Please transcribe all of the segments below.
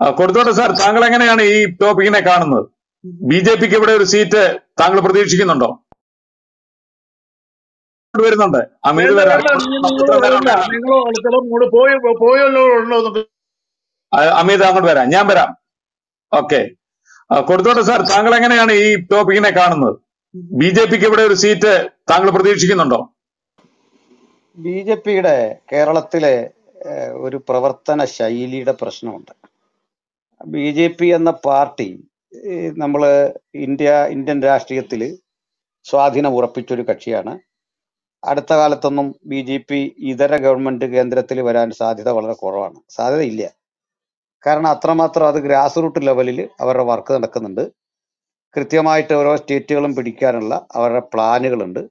കൊടുത്തോട്ടെ sir താങ്കൾ എങ്ങനെയാണ് ഈ ടോപ്പിക്കിനെ കാണുന്നത്? ബി ജെ പിക്ക് ഇവിടെ ഒരു സീറ്റ് താങ്കൾ പ്രതീക്ഷിക്കുന്നുണ്ടോ? വരുന്നുണ്ട്. ആ, അമീത് അങ്ങോട്ട് വരാം. ഞാൻ വരാം. ഓക്കെ. കൊടുത്തോട്ടെ സാർ താങ്കൾ എങ്ങനെയാണ് ഈ ടോപ്പിക്കിനെ കാണുന്നത്? ബി ജെ പിക്ക് ഇവിടെ ഒരു സീറ്റ് താങ്കൾ പ്രതീക്ഷിക്കുന്നുണ്ടോ? ബി ജെ പിയുടെ കേരളത്തിലെ ഒരു പ്രവർത്തന ശൈലിയുടെ പ്രശ്നമുണ്ട്. ബി ജെ പി എന്ന പാർട്ടി നമ്മൾ ഇന്ത്യ ഇന്ത്യൻ രാഷ്ട്രീയത്തിൽ സ്വാധീനം ഉറപ്പിച്ചൊരു കക്ഷിയാണ്. അടുത്ത കാലത്തൊന്നും ബി ജെ പി ഇതര ഗവൺമെന്റ് കേന്ദ്രത്തിൽ വരാൻ സാധ്യത വളരെ കുറവാണ്. സാധ്യതയില്ല കാരണം അത്രമാത്രം അത് ഗ്രാസ് റൂട്ട് ലെവലിൽ അവരുടെ വർക്ക് നടക്കുന്നുണ്ട്. കൃത്യമായിട്ട് ഓരോ സ്റ്റേറ്റുകളും പിടിക്കാനുള്ള അവരുടെ പ്ലാനുകളുണ്ട്.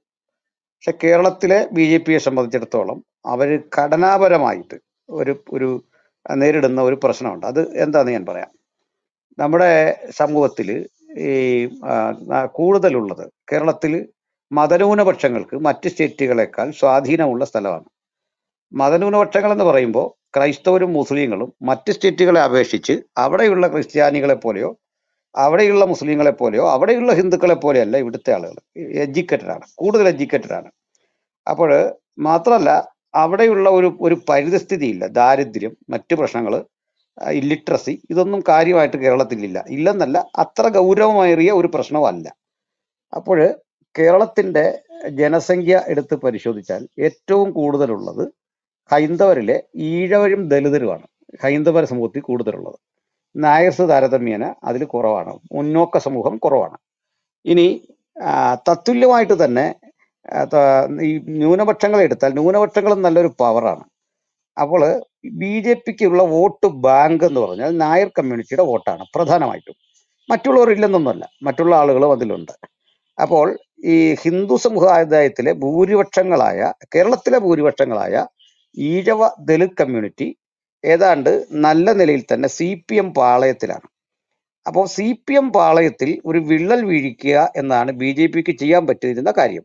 പക്ഷെ കേരളത്തിലെ ബി ജെ പിയെ സംബന്ധിച്ചിടത്തോളം അവർ ഘടനാപരമായിട്ട് ഒരു ഒരു നേരിടുന്ന ഒരു പ്രശ്നമുണ്ട്. അത് എന്താന്ന് ഞാൻ പറയാം. നമ്മുടെ സമൂഹത്തിൽ ഈ കൂടുതലുള്ളത് കേരളത്തിൽ മതന്യൂനപക്ഷങ്ങൾക്ക് മറ്റ് സ്റ്റേറ്റുകളെക്കാൾ സ്വാധീനമുള്ള സ്ഥലമാണ്. മതന്യൂനപക്ഷങ്ങൾ എന്ന് പറയുമ്പോൾ ക്രൈസ്തവരും മുസ്ലിങ്ങളും മറ്റ് സ്റ്റേറ്റുകളെ അപേക്ഷിച്ച് അവിടെയുള്ള ക്രിസ്ത്യാനികളെ പോലെയോ അവിടെയുള്ള മുസ്ലിങ്ങളെ പോലെയോ അവിടെയുള്ള ഹിന്ദുക്കളെ പോലെയല്ല ഇവിടുത്തെ ആളുകൾ എഡ്യൂക്കേറ്റഡ് ആണ് കൂടുതൽ എഡ്യൂക്കേറ്റഡ് ആണ് അപ്പോൾ മാത്രമല്ല അവിടെയുള്ള ഒരു ഒരു പരിതസ്ഥിതിയില്ല. ദാരിദ്ര്യം മറ്റു പ്രശ്നങ്ങൾ ഇല്ലിട്രസി ഇതൊന്നും കാര്യമായിട്ട് കേരളത്തിലില്ല. ഇല്ലെന്നല്ല അത്ര ഗൗരവമേറിയ ഒരു പ്രശ്നമല്ല. അപ്പോൾ കേരളത്തിന്റെ ജനസംഖ്യ എടുത്ത് പരിശോധിച്ചാൽ ഏറ്റവും കൂടുതലുള്ളത് ഹൈന്ദവരിലെ ഈഴവരും ദലിതരുമാണ്. ഹൈന്ദവ സമൂഹത്തിൽ കൂടുതലുള്ളത്. നായർസ് താരതമ്യേന അതിൽ കുറവാണ്. മുന്നോക്ക സമൂഹം കുറവാണ്. ഇനി തത്തുല്യമായിട്ട് തന്നെ ഈ ന്യൂനപക്ഷങ്ങളെ എടുത്താൽ ന്യൂനപക്ഷങ്ങളും നല്ലൊരു പവറാണ് അപ്പോൾ ബി ജെ പിക്കുള്ള വോട്ട് ബാങ്ക് എന്ന് പറഞ്ഞാൽ നായർ കമ്മ്യൂണിറ്റിയുടെ വോട്ടാണ് പ്രധാനമായിട്ടും. മറ്റുള്ളവർ ഇല്ലെന്നൊന്നുമല്ല മറ്റുള്ള ആളുകളും അതിലുണ്ട്. അപ്പോൾ ഈ ഹിന്ദു സമുദായത്തിലെ ഭൂരിപക്ഷങ്ങളായ കേരളത്തിലെ ഭൂരിപക്ഷങ്ങളായ ഈഴവ ദലിത് കമ്മ്യൂണിറ്റി ഏതാണ്ട് നല്ല നിലയിൽ തന്നെ സി പി എം പാളയത്തിലാണ്. അപ്പോൾ സി പി എം പാളയത്തിൽ ഒരു വിള്ളൽ വീഴിക്കുക എന്നാണ് ബി ജെ പിക്ക് ചെയ്യാൻ പറ്റിയിരുന്ന കാര്യം.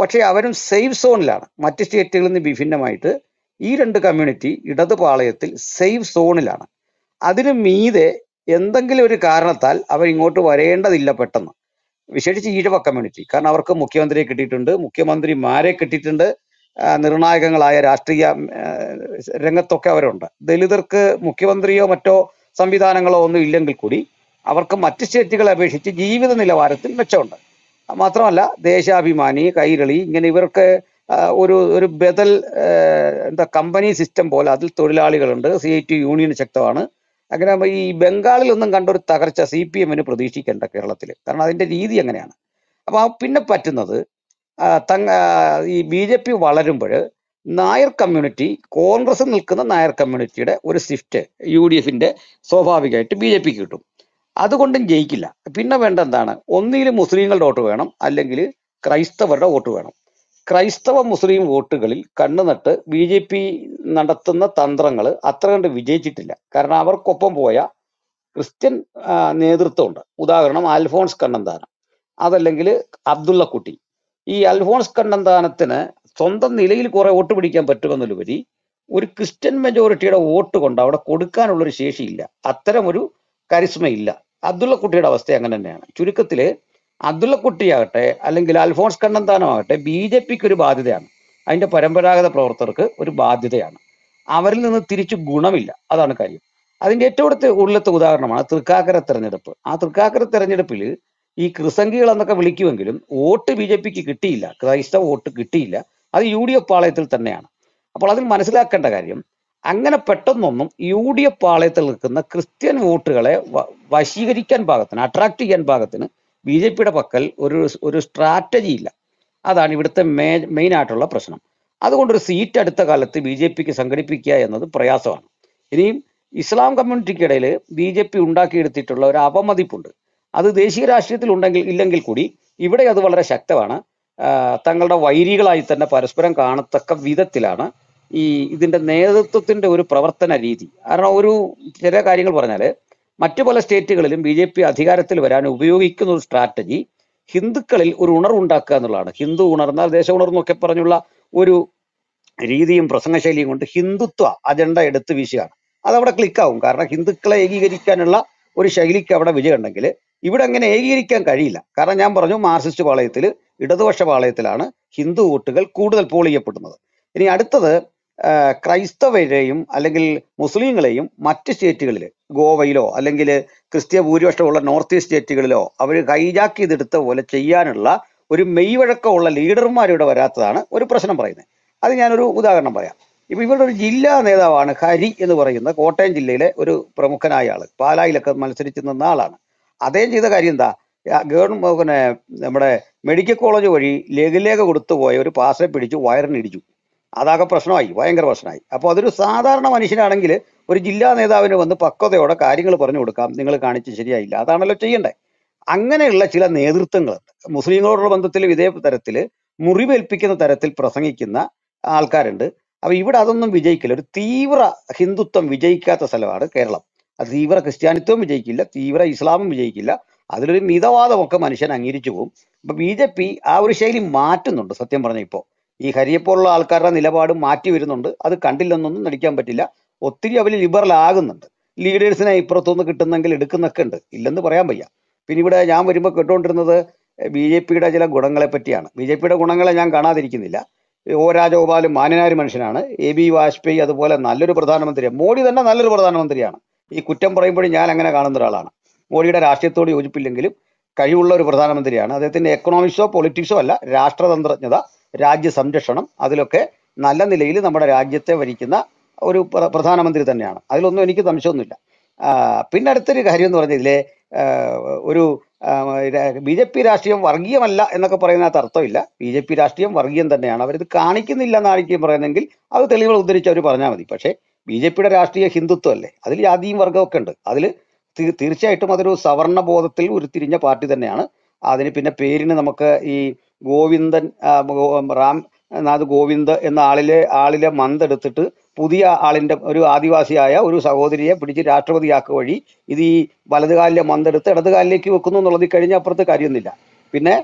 പക്ഷേ അവരും സേഫ് സോണിലാണ്. മറ്റ് സ്റ്റേറ്റുകളിൽ നിന്ന് വിഭിന്നമായിട്ട് ഈ രണ്ട് കമ്മ്യൂണിറ്റി ഇടതുപാളയത്തിൽ സേഫ് സോണിലാണ്. അതിന് മീതെ എന്തെങ്കിലും ഒരു കാരണത്താൽ അവർ ഇങ്ങോട്ട് വരേണ്ടതില്ല പെട്ടെന്ന്. വിശേഷിച്ച് ഈഴവ കമ്മ്യൂണിറ്റി. കാരണം അവർക്ക് മുഖ്യമന്ത്രിയെ കിട്ടിയിട്ടുണ്ട് മുഖ്യമന്ത്രിമാരെ കിട്ടിയിട്ടുണ്ട് നിർണായകങ്ങളായ രാഷ്ട്രീയ രംഗത്തൊക്കെ അവരുണ്ട്. ദലിതർക്ക് മുഖ്യമന്ത്രിയോ മറ്റോ സംവിധാനങ്ങളോ ഒന്നും ഇല്ലെങ്കിൽ കൂടി അവർക്ക് മറ്റ് സ്റ്റേറ്റുകളെ അപേക്ഷിച്ച് ജീവിത നിലവാരത്തിൽ മെച്ചമുണ്ട്. മാത്രമല്ല ദേശാഭിമാനി കൈരളി ഇങ്ങനെ ഇവർക്ക് ഒരു ഒരു ബദൽ എന്താ കമ്പനി സിസ്റ്റം പോലെ അതിൽ തൊഴിലാളികളുണ്ട്. സി ഐ ടി യൂണിയൻ ശക്തമാണ്. അങ്ങനെ ഈ ബംഗാളിൽ ഒന്നും കണ്ടൊരു തകർച്ച സി പി എമ്മിന് പ്രതീക്ഷിക്കേണ്ട കേരളത്തിൽ. കാരണം അതിന്റെ രീതി അങ്ങനെയാണ്. അപ്പൊ ആ പിന്നെ പറ്റുന്നത് തങ്ങ ഈ ബി ജെ പി വളരുമ്പോൾ നായർ കമ്മ്യൂണിറ്റി കോൺഗ്രസ് നിൽക്കുന്ന നായർ കമ്മ്യൂണിറ്റിയുടെ ഒരു സ്വിഫ്റ്റ് യു ഡി എഫിന്റെ സ്വാഭാവികമായിട്ട് ബി ജെ പിക്ക് കിട്ടും. അതുകൊണ്ടും ജയിക്കില്ല. പിന്നെ വേണ്ട എന്താണ്? ഒന്നിൽ മുസ്ലിങ്ങളുടെ വോട്ട് വേണം അല്ലെങ്കിൽ ക്രൈസ്തവരുടെ വോട്ട് വേണം. ക്രൈസ്തവ മുസ്ലിം വോട്ടുകളിൽ കണ്ണുനട്ട് ബി ജെ പി നടത്തുന്ന തന്ത്രങ്ങൾ അത്ര കണ്ട് വിജയിച്ചിട്ടില്ല. കാരണം അവർക്കൊപ്പം പോയ ക്രിസ്ത്യൻ നേതൃത്വമുണ്ട്. ഉദാഹരണം അൽഫോൺസ് കണ്ണന്താനം അതല്ലെങ്കിൽ അബ്ദുള്ള കുട്ടി ഈ അൽഫോൺസ് കണ്ണന്താനത്തിന് സ്വന്തം നിലയിൽ കുറെ വോട്ട് പിടിക്കാൻ പറ്റുമെന്നുള്ളപരി ഒരു ക്രിസ്ത്യൻ മെജോറിറ്റിയുടെ വോട്ട് കൊണ്ട് അവിടെ കൊടുക്കാനുള്ളൊരു ശേഷിയില്ല. അത്തരം കരിസ്മയില്ല. അബ്ദുള്ളക്കുട്ടിയുടെ അവസ്ഥ അങ്ങനെ തന്നെയാണ്. ചുരുക്കത്തിൽ അബ്ദുള്ളക്കുട്ടിയാകട്ടെ അല്ലെങ്കിൽ അൽഫോൺസ് കണ്ണന്താനമാകട്ടെ ബി ജെ പിക്ക് ഒരു ബാധ്യതയാണ്. അതിന്റെ പരമ്പരാഗത പ്രവർത്തകർക്ക് ഒരു ബാധ്യതയാണ്. അവരിൽ നിന്ന് തിരിച്ചു ഗുണമില്ല. അതാണ് കാര്യം. അതിന്റെ ഏറ്റവും അടുത്ത ഉള്ളത്തെ ഉദാഹരണമാണ് തൃക്കാക്കര തെരഞ്ഞെടുപ്പ്. ആ തൃക്കാക്കര തെരഞ്ഞെടുപ്പിൽ ഈ ക്രിസംഗികൾ എന്നൊക്കെ വിളിക്കുമെങ്കിലും വോട്ട് ബി ജെ പിക്ക് കിട്ടിയില്ല. ക്രൈസ്തവ വോട്ട് കിട്ടിയില്ല. അത് യു ഡി എഫ് പാളയത്തിൽ തന്നെയാണ്. അപ്പോൾ അതിൽ മനസ്സിലാക്കേണ്ട കാര്യം അങ്ങനെ പെട്ടെന്നൊന്നും യു ഡി എഫ് പാളയത്തിൽ നിൽക്കുന്ന ക്രിസ്ത്യൻ വോട്ടുകളെ വശീകരിക്കാൻ പാകത്തിന് അട്രാക്ട് ചെയ്യാൻ പാകത്തിന് ബി ജെ പിയുടെ പക്കൽ ഒരു ഒരു സ്ട്രാറ്റജി ഇല്ല. അതാണ് ഇവിടുത്തെ മേ മെയിൻ ആയിട്ടുള്ള പ്രശ്നം. അതുകൊണ്ട് ഒരു സീറ്റ് അടുത്ത കാലത്ത് ബി ജെ പിക്ക് സംഘടിപ്പിക്കുക എന്നത് പ്രയാസമാണ്. ഇനിയും ഇസ്ലാം കമ്മ്യൂണിറ്റിക്കിടയിൽ ബി ജെ പി ഉണ്ടാക്കിയെടുത്തിട്ടുള്ള ഒരു അപമതിപ്പുണ്ട് അത് ദേശീയ രാഷ്ട്രീയത്തിൽ ഉണ്ടെങ്കിൽ ഇല്ലെങ്കിൽ കൂടി ഇവിടെ അത് വളരെ ശക്തമാണ്. തങ്ങളുടെ വൈരികളായി തന്നെ പരസ്പരം കാണത്തക്ക വിധത്തിലാണ് ഈ ഇതിന്റെ നേതൃത്വത്തിന്റെ ഒരു പ്രവർത്തന രീതി. കാരണം ഒരു ചില കാര്യങ്ങൾ പറഞ്ഞാൽ മറ്റു പല സ്റ്റേറ്റുകളിലും ബി ജെ പി അധികാരത്തിൽ വരാൻ ഉപയോഗിക്കുന്ന ഒരു സ്ട്രാറ്റജി ഹിന്ദുക്കളിൽ ഒരു ഉണർവുണ്ടാക്കുക എന്നുള്ളതാണ്. ഹിന്ദു ഉണർന്നാൽ ദേശ ഉണർന്നൊക്കെ പറഞ്ഞുള്ള ഒരു രീതിയും പ്രസംഗശൈലിയും കൊണ്ട് ഹിന്ദുത്വ അജണ്ട എടുത്ത് വീശുകയാണ്. അതവിടെ ക്ലിക്കാവും. കാരണം ഹിന്ദുക്കളെ ഏകീകരിക്കാനുള്ള ഒരു ശൈലിക്ക് അവിടെ വിജയമുണ്ടെങ്കിൽ ഇവിടെ അങ്ങനെ ഏകീകരിക്കാൻ കഴിയില്ല. കാരണം ഞാൻ പറഞ്ഞു മാർസിസ്റ്റ് പാളയത്തിൽ ഇടതുപക്ഷ പാളയത്തിലാണ് ഹിന്ദു വോട്ടുകൾ കൂടുതൽ പോളിയപ്പെടുന്നത് ഇനി അടുത്തത് ക്രൈസ്തവരെയും അല്ലെങ്കിൽ മുസ്ലിങ്ങളെയും മറ്റ് സ്റ്റേറ്റുകളിൽ ഗോവയിലോ അല്ലെങ്കിൽ ക്രിസ്ത്യ ഭൂരിപക്ഷമുള്ള നോർത്ത് ഈസ്റ്റ് സ്റ്റേറ്റുകളിലോ അവർ ഹൈജാക്ക് ചെയ്തെടുത്ത പോലെ ചെയ്യാനുള്ള ഒരു മെയ്വഴക്കമുള്ള ലീഡർമാരിവിടെ വരാത്തതാണ് ഒരു പ്രശ്നം പറയുന്നത്. അത് ഞാനൊരു ഉദാഹരണം പറയാം. ഇപ്പൊ ഇവരുടെ ഒരു ജില്ലാ നേതാവാണ് ഹരി എന്ന് പറയുന്ന കോട്ടയം ജില്ലയിലെ ഒരു പ്രമുഖനായ ആൾ. പാലായിലൊക്കെ മത്സരിച്ച് നിന്ന ആളാണ്. അദ്ദേഹം ചെയ്ത കാര്യം എന്താ? ഗവൺമെന്റ് നമ്മുടെ മെഡിക്കൽ കോളേജ് വഴി ലഘുലേഖ കൊടുത്തു പോയ ഒരു പാസെ പിടിച്ചു വയറിനിടിച്ചു. അതാകെ പ്രശ്നമായി ഭയങ്കര പ്രശ്നമായി. അപ്പോൾ അതൊരു സാധാരണ മനുഷ്യനാണെങ്കിൽ ഒരു ജില്ലാ നേതാവിന് വന്ന് പക്വതയോടെ കാര്യങ്ങൾ പറഞ്ഞു കൊടുക്കാം നിങ്ങൾ കാണിച്ച് ശരിയായില്ല അതാണല്ലോ ചെയ്യണ്ടേ. അങ്ങനെയുള്ള ചില നേതൃത്വങ്ങളുണ്ട് മുസ്ലിങ്ങളോടുള്ള ബന്ധത്തിൽ ഇതേ തരത്തിൽ മുറിവേൽപ്പിക്കുന്ന തരത്തിൽ പ്രസംഗിക്കുന്ന ആൾക്കാരുണ്ട്. അപ്പൊ ഇവിടെ അതൊന്നും വിജയിക്കില്ല. ഒരു തീവ്ര ഹിന്ദുത്വം വിജയിക്കാത്ത സ്ഥലമാണ് കേരളം. അത് തീവ്ര ക്രിസ്ത്യാനിത്വം വിജയിക്കില്ല തീവ്ര ഇസ്ലാമും വിജയിക്കില്ല. അതിലൊരു മിതവാദമൊക്കെ മനുഷ്യൻ അംഗീകരിച്ചു പോകും. അപ്പൊ ബി ജെ പി ആ ഒരു ശൈലി മാറ്റുന്നുണ്ട് സത്യം പറഞ്ഞ ഇപ്പോ ഈ ഹരിയെ പോലുള്ള ആൾക്കാരുടെ നിലപാട് മാറ്റി വരുന്നുണ്ട്. അത് കണ്ടില്ലെന്നൊന്നും നടിക്കാൻ പറ്റില്ല. ഒത്തിരി അവർ ലിബറൽ ആകുന്നുണ്ട്. ലീഡേഴ്സിനെ ഇപ്പുറത്തുനിന്ന് കിട്ടുന്നെങ്കിൽ എടുക്കുന്നൊക്കെ ഉണ്ട്. ഇല്ലെന്ന് പറയാൻ വയ്യ. പിന്നെ ഇവിടെ ഞാൻ വരുമ്പോൾ കേട്ടുകൊണ്ടിരുന്നത് ബി ജെ പിയുടെ ചില ഗുണങ്ങളെ പറ്റിയാണ്. ബി ജെ പിയുടെ ഗുണങ്ങളെ ഞാൻ കാണാതിരിക്കുന്നില്ല. ഒ രാജഗോപാലും മാന്യനായ മനുഷ്യനാണ്. എ ബി വാജ്പേയി അതുപോലെ നല്ലൊരു പ്രധാനമന്ത്രിയാണ് മോഡി തന്നെ നല്ലൊരു പ്രധാനമന്ത്രിയാണ്. ഈ കുറ്റം പറയുമ്പോഴും ഞാൻ അങ്ങനെ കാണുന്ന ഒരാളാണ്. മോഡിയുടെ രാഷ്ട്രീയത്തോട് യോജിപ്പില്ലെങ്കിലും കഴിവുള്ള ഒരു പ്രധാനമന്ത്രിയാണ്. അദ്ദേഹത്തിന്റെ എക്കണോമിക്സോ പൊളിറ്റിക്സോ അല്ല രാഷ്ട്രതന്ത്രജ്ഞത. രാജ്യ സംരക്ഷണം അതിലൊക്കെ നല്ല നിലയിൽ നമ്മുടെ രാജ്യത്തെ ഭരിക്കുന്ന ഒരു പ്രധാനമന്ത്രി തന്നെയാണ്. അതിലൊന്നും എനിക്ക് സംശയമൊന്നുമില്ല. പിന്നെ അടുത്തൊരു കാര്യം എന്ന് പറഞ്ഞാൽ ഇതിലെ ഒരു ബി ജെ പി രാഷ്ട്രീയം വർഗീയമല്ല എന്നൊക്കെ പറയുന്നതിനകത്ത് അർത്ഥമില്ല. ബി ജെ പി രാഷ്ട്രീയം വർഗീയം തന്നെയാണ്. അവരിത് കാണിക്കുന്നില്ല എന്നായിരിക്കും പറയുന്നതെങ്കിൽ അത് തെളിവുകൾ ഉദ്ധരിച്ച് അവർ പറഞ്ഞാൽ മതി. പക്ഷേ ബി ജെ പിയുടെ രാഷ്ട്രീയ ഹിന്ദുത്വം അല്ലേ അതിൽ ജാതിയും വർഗമൊക്കെ ഉണ്ട്. അതിൽ തീർച്ചയായിട്ടും അതൊരു സവർണ ബോധത്തിൽ ഉരുത്തിരിഞ്ഞ പാർട്ടി തന്നെയാണ്. അതിന് പിന്നെ പേരിന് നമുക്ക് ഈ ഗോവിന്ദൻ റാം നാഥ് ഗോവിന്ദ് എന്ന ആളിലെ ആളിലെ മന്തെടുത്തിട്ട് പുതിയ ആളിന്റെ ഒരു ആദിവാസിയായ ഒരു സഹോദരിയെ പിടിച്ച് രാഷ്ട്രപതിയാക്കുക വഴി ഇത് ഈ വലതുകാലിലെ മന്തെടുത്ത് ഇടതുകാലിലേക്ക് വെക്കുന്നു എന്നുള്ളത് കഴിഞ്ഞ അപ്പുറത്ത് കാര്യമൊന്നുമില്ല. പിന്നെ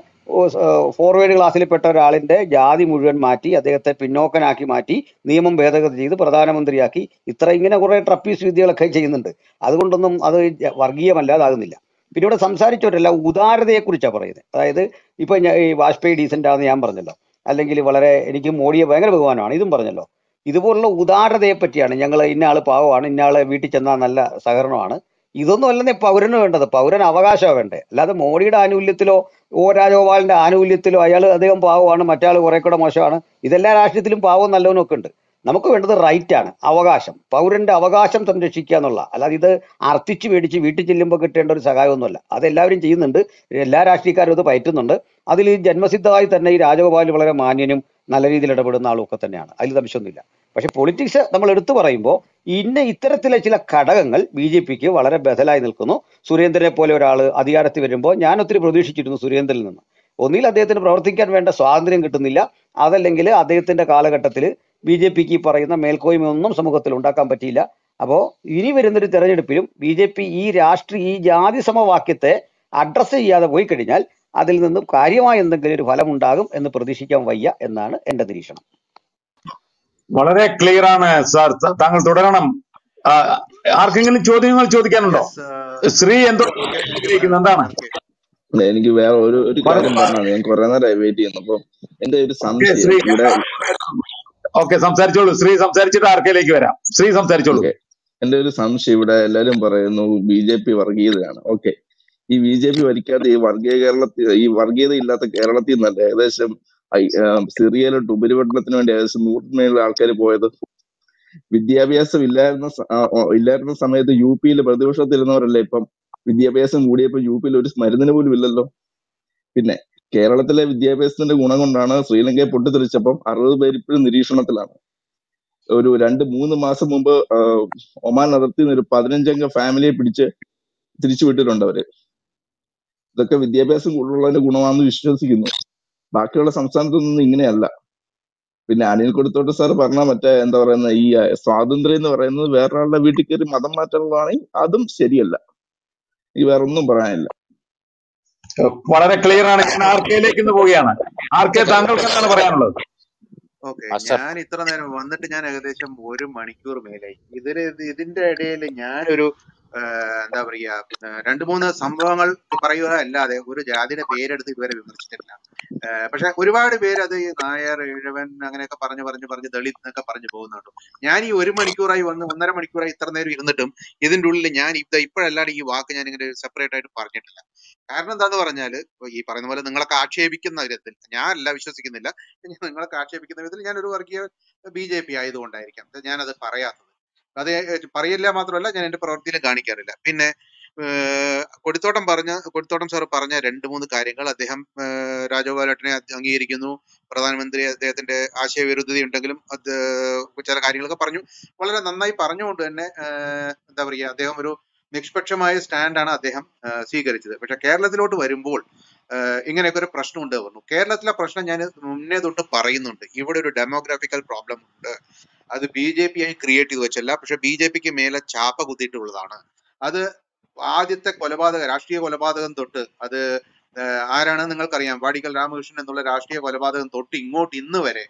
ഫോർവേഡ് ക്ലാസ്സിൽ പെട്ട ഒരാളിന്റെ ജാതി മുഴുവൻ മാറ്റി അദ്ദേഹത്തെ പിന്നോക്കനാക്കി മാറ്റി നിയമം ഭേദഗതി ചെയ്ത് പ്രധാനമന്ത്രിയാക്കി ഇത്ര ഇങ്ങനെ കുറേ ട്രപ്പീസ് വിദ്യകളൊക്കെ ചെയ്യുന്നുണ്ട്. അതുകൊണ്ടൊന്നും അത് വർഗീയമല്ലാതാകുന്നില്ല. പിന്നെ ഇവിടെ സംസാരിച്ചവരല്ല ഉദാരതയെക്കുറിച്ചാണ് പറയുന്നത്. അതായത് ഇപ്പൊ ഞാൻ ഈ വാജ്പേയി ഡീസന്റ് ആണെന്ന് ഞാൻ പറഞ്ഞല്ലോ. അല്ലെങ്കിൽ വളരെ എനിക്ക് മോഡിയെ ഭയങ്കര ബഹുമാനമാണ് ഇതും പറഞ്ഞല്ലോ. ഇതുപോലുള്ള ഉദാരതയെ പറ്റിയാണ് ഞങ്ങൾ ഇന്ന ആൾ പാവമാണ് ഇന്ന ആൾ വീട്ടിൽ ചെന്നാൽ നല്ല സഹകരണമാണ്. ഇതൊന്നും അല്ലെന്നേ പൗരന് വേണ്ടത്. പൗരൻ അവകാശമാണ് വേണ്ടേ. അല്ലാതെ മോഡിയുടെ ആനുകൂല്യത്തിലോ ഓ രാജഗോപാലിന്റെ ആനുകൂല്യത്തിലോ അയാൾ അദ്ദേഹം പാവമാണ് മറ്റാൾ കുറെ കൂടെ മോശമാണ്. ഇതെല്ലാ രാഷ്ട്രീയത്തിലും പാവവും നല്ലവനും ഒക്കെ ഉണ്ട് നമുക്ക് വേണ്ടത് റൈറ്റ് ആണ് അവകാശം. പൗരന്റെ അവകാശം സംരക്ഷിക്കുക എന്നുള്ള അല്ലാതെ ഇത് അർത്ഥിച്ച് മേടിച്ച് വീട്ടിൽ ചെല്ലുമ്പോൾ കിട്ടേണ്ട ഒരു സഹായമൊന്നുമല്ല. അത് എല്ലാവരും ചെയ്യുന്നുണ്ട് എല്ലാ രാഷ്ട്രീയക്കാരും അത് പയറ്റുന്നുണ്ട്. അതിൽ ജന്മസിദ്ധമായി തന്നെ ഈ രാജഗോപാൽ വളരെ മാന്യനും നല്ല രീതിയിൽ ഇടപെടുന്ന ആളും ഒക്കെ തന്നെയാണ്. അതിൽ സംശയമൊന്നുമില്ല. പക്ഷെ പൊളിറ്റിക്സ് നമ്മൾ എടുത്തു പറയുമ്പോൾ ഇന്ന ഇത്തരത്തിലെ ചില ഘടകങ്ങൾ ബി ജെ പിക്ക് വളരെ ബദലായി നിൽക്കുന്നു. സുരേന്ദ്രനെ പോലെ ഒരാൾ അധികാരത്തിൽ വരുമ്പോൾ ഞാൻ ഒത്തിരി പ്രതീക്ഷിച്ചിരുന്നു സുരേന്ദ്രനിൽ നിന്ന്. ഒന്നിൽ അദ്ദേഹത്തിന് പ്രവർത്തിക്കാൻ വേണ്ട സ്വാതന്ത്ര്യം കിട്ടുന്നില്ല. അതല്ലെങ്കിൽ അദ്ദേഹത്തിന്റെ കാലഘട്ടത്തിൽ ബി ജെ പിക്ക് ഈ പറയുന്ന മേൽക്കോയ്മയൊന്നും സമൂഹത്തിൽ ഉണ്ടാക്കാൻ പറ്റിയില്ല. അപ്പോൾ ഇനി വരുന്നൊരു തെരഞ്ഞെടുപ്പിലും ബി ജെ പി ഈ രാഷ്ട്രീയ ഈ ജാതി സമവാക്യത്തെ അഡ്രസ്സ് ചെയ്യാതെ പോയി കഴിഞ്ഞാൽ അതിൽ നിന്നും കാര്യമായ എന്തെങ്കിലും ഒരു ഫലം ഉണ്ടാകും എന്ന് പ്രതീക്ഷിക്കാൻ വയ്യ എന്നാണ് എന്റെ നിരീക്ഷണം. വളരെ ക്ലിയർ ആണ് സാർ താങ്കൾ തുടരണം. ആ, ആർക്കെങ്കിലും ചോദ്യങ്ങൾ ചോദിക്കാനുണ്ടോ? ശ്രീ എന്തോ എന്താണ്? എനിക്ക് വേറെ ഒരു ഒരു കാര്യം പറഞ്ഞാൽ ഞാൻ കുറെ നേരം വെയിറ്റ് ചെയ്യുന്നു. അപ്പൊ എന്റെ ഒരു സംശയം? ഇവിടെ ഓക്കെ സംസാരിച്ചോളൂ. ശ്രീ സംസാരിച്ചിട്ട് ആർക്കയിലേക്ക് വരാം? ശ്രീ സംസാരിച്ചോളൂ. എന്റെ ഒരു സംശയം ഇവിടെ എല്ലാരും പറയുന്നു ബി ജെ പി വർഗീയതയാണ്. ഓക്കെ. ഈ ബി ജെ പി ഭരിക്കാത്ത ഈ വർഗീയ കേരളത്തിൽ ഈ വർഗീയത ഇല്ലാത്ത കേരളത്തിൽ നിന്നല്ല. ഏകദേശം സിറിയയിലോട്ട് ഉപരിപഠനത്തിന് വേണ്ടി ഏകദേശം നൂറിന് ആൾക്കാർ പോയത്. വിദ്യാഭ്യാസം ഇല്ലായിരുന്ന ഇല്ലായിരുന്ന സമയത്ത് യു പിയിൽ പ്രതിപക്ഷത്തിരുന്നവരല്ലേ ഇപ്പം? വിദ്യാഭ്യാസം കൂടിയപ്പോ യു പിയിൽ ഒരു മരുന്നിന് പോലും ഇല്ലല്ലോ. പിന്നെ കേരളത്തിലെ വിദ്യാഭ്യാസത്തിന്റെ ഗുണം കൊണ്ടാണ് ശ്രീലങ്കയെ പൊട്ടിത്തെറിച്ചപ്പം അറുപത് പേര് ഇപ്പോഴും നിരീക്ഷണത്തിലാണ്. ഒരു രണ്ട് മൂന്ന് മാസം മുമ്പ് ഒമാൻ അതിർത്തിയിൽ നിന്ന് ഒരു പതിനഞ്ചംഗ ഫാമിലിയെ പിടിച്ച് തിരിച്ചു വിട്ടിട്ടുണ്ട് അവർ. ഇതൊക്കെ വിദ്യാഭ്യാസം കൂടുതലുള്ളതിന്റെ ഗുണമാണെന്ന് വിശ്വസിക്കുന്നു. ബാക്കിയുള്ള സംസ്ഥാനത്തൊന്നും ഇങ്ങനെയല്ല. പിന്നെ അനിൽ കൊടുത്തോട്ട് സാർ പറഞ്ഞ മറ്റേ എന്താ പറയുന്ന ഈ സ്വാതന്ത്ര്യം എന്ന് പറയുന്നത് വേറൊരാളുടെ വീട്ടിൽ കയറി മതം മാറ്റാനുള്ളതാണെങ്കിൽ അതും ശരിയല്ല. എനിക്ക് വേറെ ഒന്നും പറയാനില്ല വളരെ ക്ലിയർ ആണ്. ഞാൻ ആർക്കയിലേക്ക് ഇന്ന് പോവുകയാണ്. ആർക്കെ താങ്കൾക്ക് എന്താണ് പറയാനുള്ളത്? ഓക്കെ ഞാൻ ഇത്ര നേരം വന്നിട്ട് ഞാൻ ഏകദേശം ഒരു മണിക്കൂർ മേലായി. ഇതിന് ഇതിന്റെ ഇടയിൽ ഞാനൊരു എന്താ പറയാ രണ്ടു മൂന്ന് സംഭവങ്ങൾ പറയുക അല്ലാതെ ഒരു ജാതിയുടെ പേരെടുത്ത് ഇതുവരെ വിമർശിച്ചിട്ടില്ല. പക്ഷെ ഒരുപാട് പേര് അത് നായർ ഇഴവൻ അങ്ങനെയൊക്കെ പറഞ്ഞു പറഞ്ഞു പറഞ്ഞ് ദളിത് എന്നൊക്കെ പറഞ്ഞു പോകുന്നുണ്ട്. ഞാൻ ഈ ഒരു മണിക്കൂറായി വന്ന് ഒന്നര മണിക്കൂറായി ഇത്ര നേരം ഇരുന്നിട്ടും ഇതിന്റെ ഉള്ളിൽ ഞാൻ ഇത് ഇപ്പോഴല്ലാണ്ട് ഈ വാക്ക് ഞാൻ ഇങ്ങനെ സെപ്പറേറ്റ് ആയിട്ട് പറഞ്ഞിട്ടില്ല. കാരണം എന്താന്ന് പറഞ്ഞാൽ ഈ പറയുന്ന പോലെ നിങ്ങളൊക്കെ ആക്ഷേപിക്കുന്ന വിധത്തിൽ ഞാൻ അല്ല വിശ്വസിക്കുന്നില്ല നിങ്ങളൊക്കെ ആക്ഷേപിക്കുന്ന വിധത്തിൽ ഞാൻ ഒരു വർഗീയ ബി ജെ പി ആയതുകൊണ്ടായിരിക്കാം. ഞാനത് പറയാത്തത്. അത് പറയില്ല മാത്രമല്ല ഞാൻ എന്റെ പ്രവൃത്തിയിൽ കാണിക്കാറില്ല. പിന്നെ കൊടിത്തോട്ടം പറഞ്ഞ കൊടിത്തോട്ടം സാർ പറഞ്ഞ രണ്ട് മൂന്ന് കാര്യങ്ങൾ അദ്ദേഹം രാജഗോപാലേട്ടനെ അംഗീകരിക്കുന്നു. പ്രധാനമന്ത്രി അദ്ദേഹത്തിന്റെ ആശയവിരുദ്ധത ഉണ്ടെങ്കിലും അത് ചില കാര്യങ്ങളൊക്കെ പറഞ്ഞു. വളരെ നന്നായി പറഞ്ഞുകൊണ്ട് തന്നെ എന്താ പറയുക അദ്ദേഹം ഒരു നിഷ്പക്ഷമായ സ്റ്റാൻഡാണ് അദ്ദേഹം സ്വീകരിച്ചത്. പക്ഷെ കേരളത്തിലോട്ട് വരുമ്പോൾ ഇങ്ങനെയൊക്കെ ഒരു പ്രശ്നമുണ്ട് പറഞ്ഞു. കേരളത്തിലെ പ്രശ്നം ഞാൻ മുന്നേ തൊട്ട് പറയുന്നുണ്ട്. ഇവിടെ ഒരു ഡെമോഗ്രാഫിക്കൽ പ്രോബ്ലം ഉണ്ട്. അത് ബി ജെ പി ആയി ക്രിയേറ്റ് ചെയ്ത് വെച്ചല്ല പക്ഷെ ബി ജെ പിക്ക് മേലെ ചാപ്പ കുത്തിയിട്ടുള്ളതാണ്. അത് ആദ്യത്തെ കൊലപാതക രാഷ്ട്രീയ കൊലപാതകം തൊട്ട് അത് ആരാണെന്ന് ആരാണ് നിങ്ങൾക്കറിയാം? വാടിക്കൽ രാമകൃഷ്ണൻ എന്നുള്ള രാഷ്ട്രീയ കൊലപാതകം തൊട്ട് ഇങ്ങോട്ട് ഇന്ന് വരെ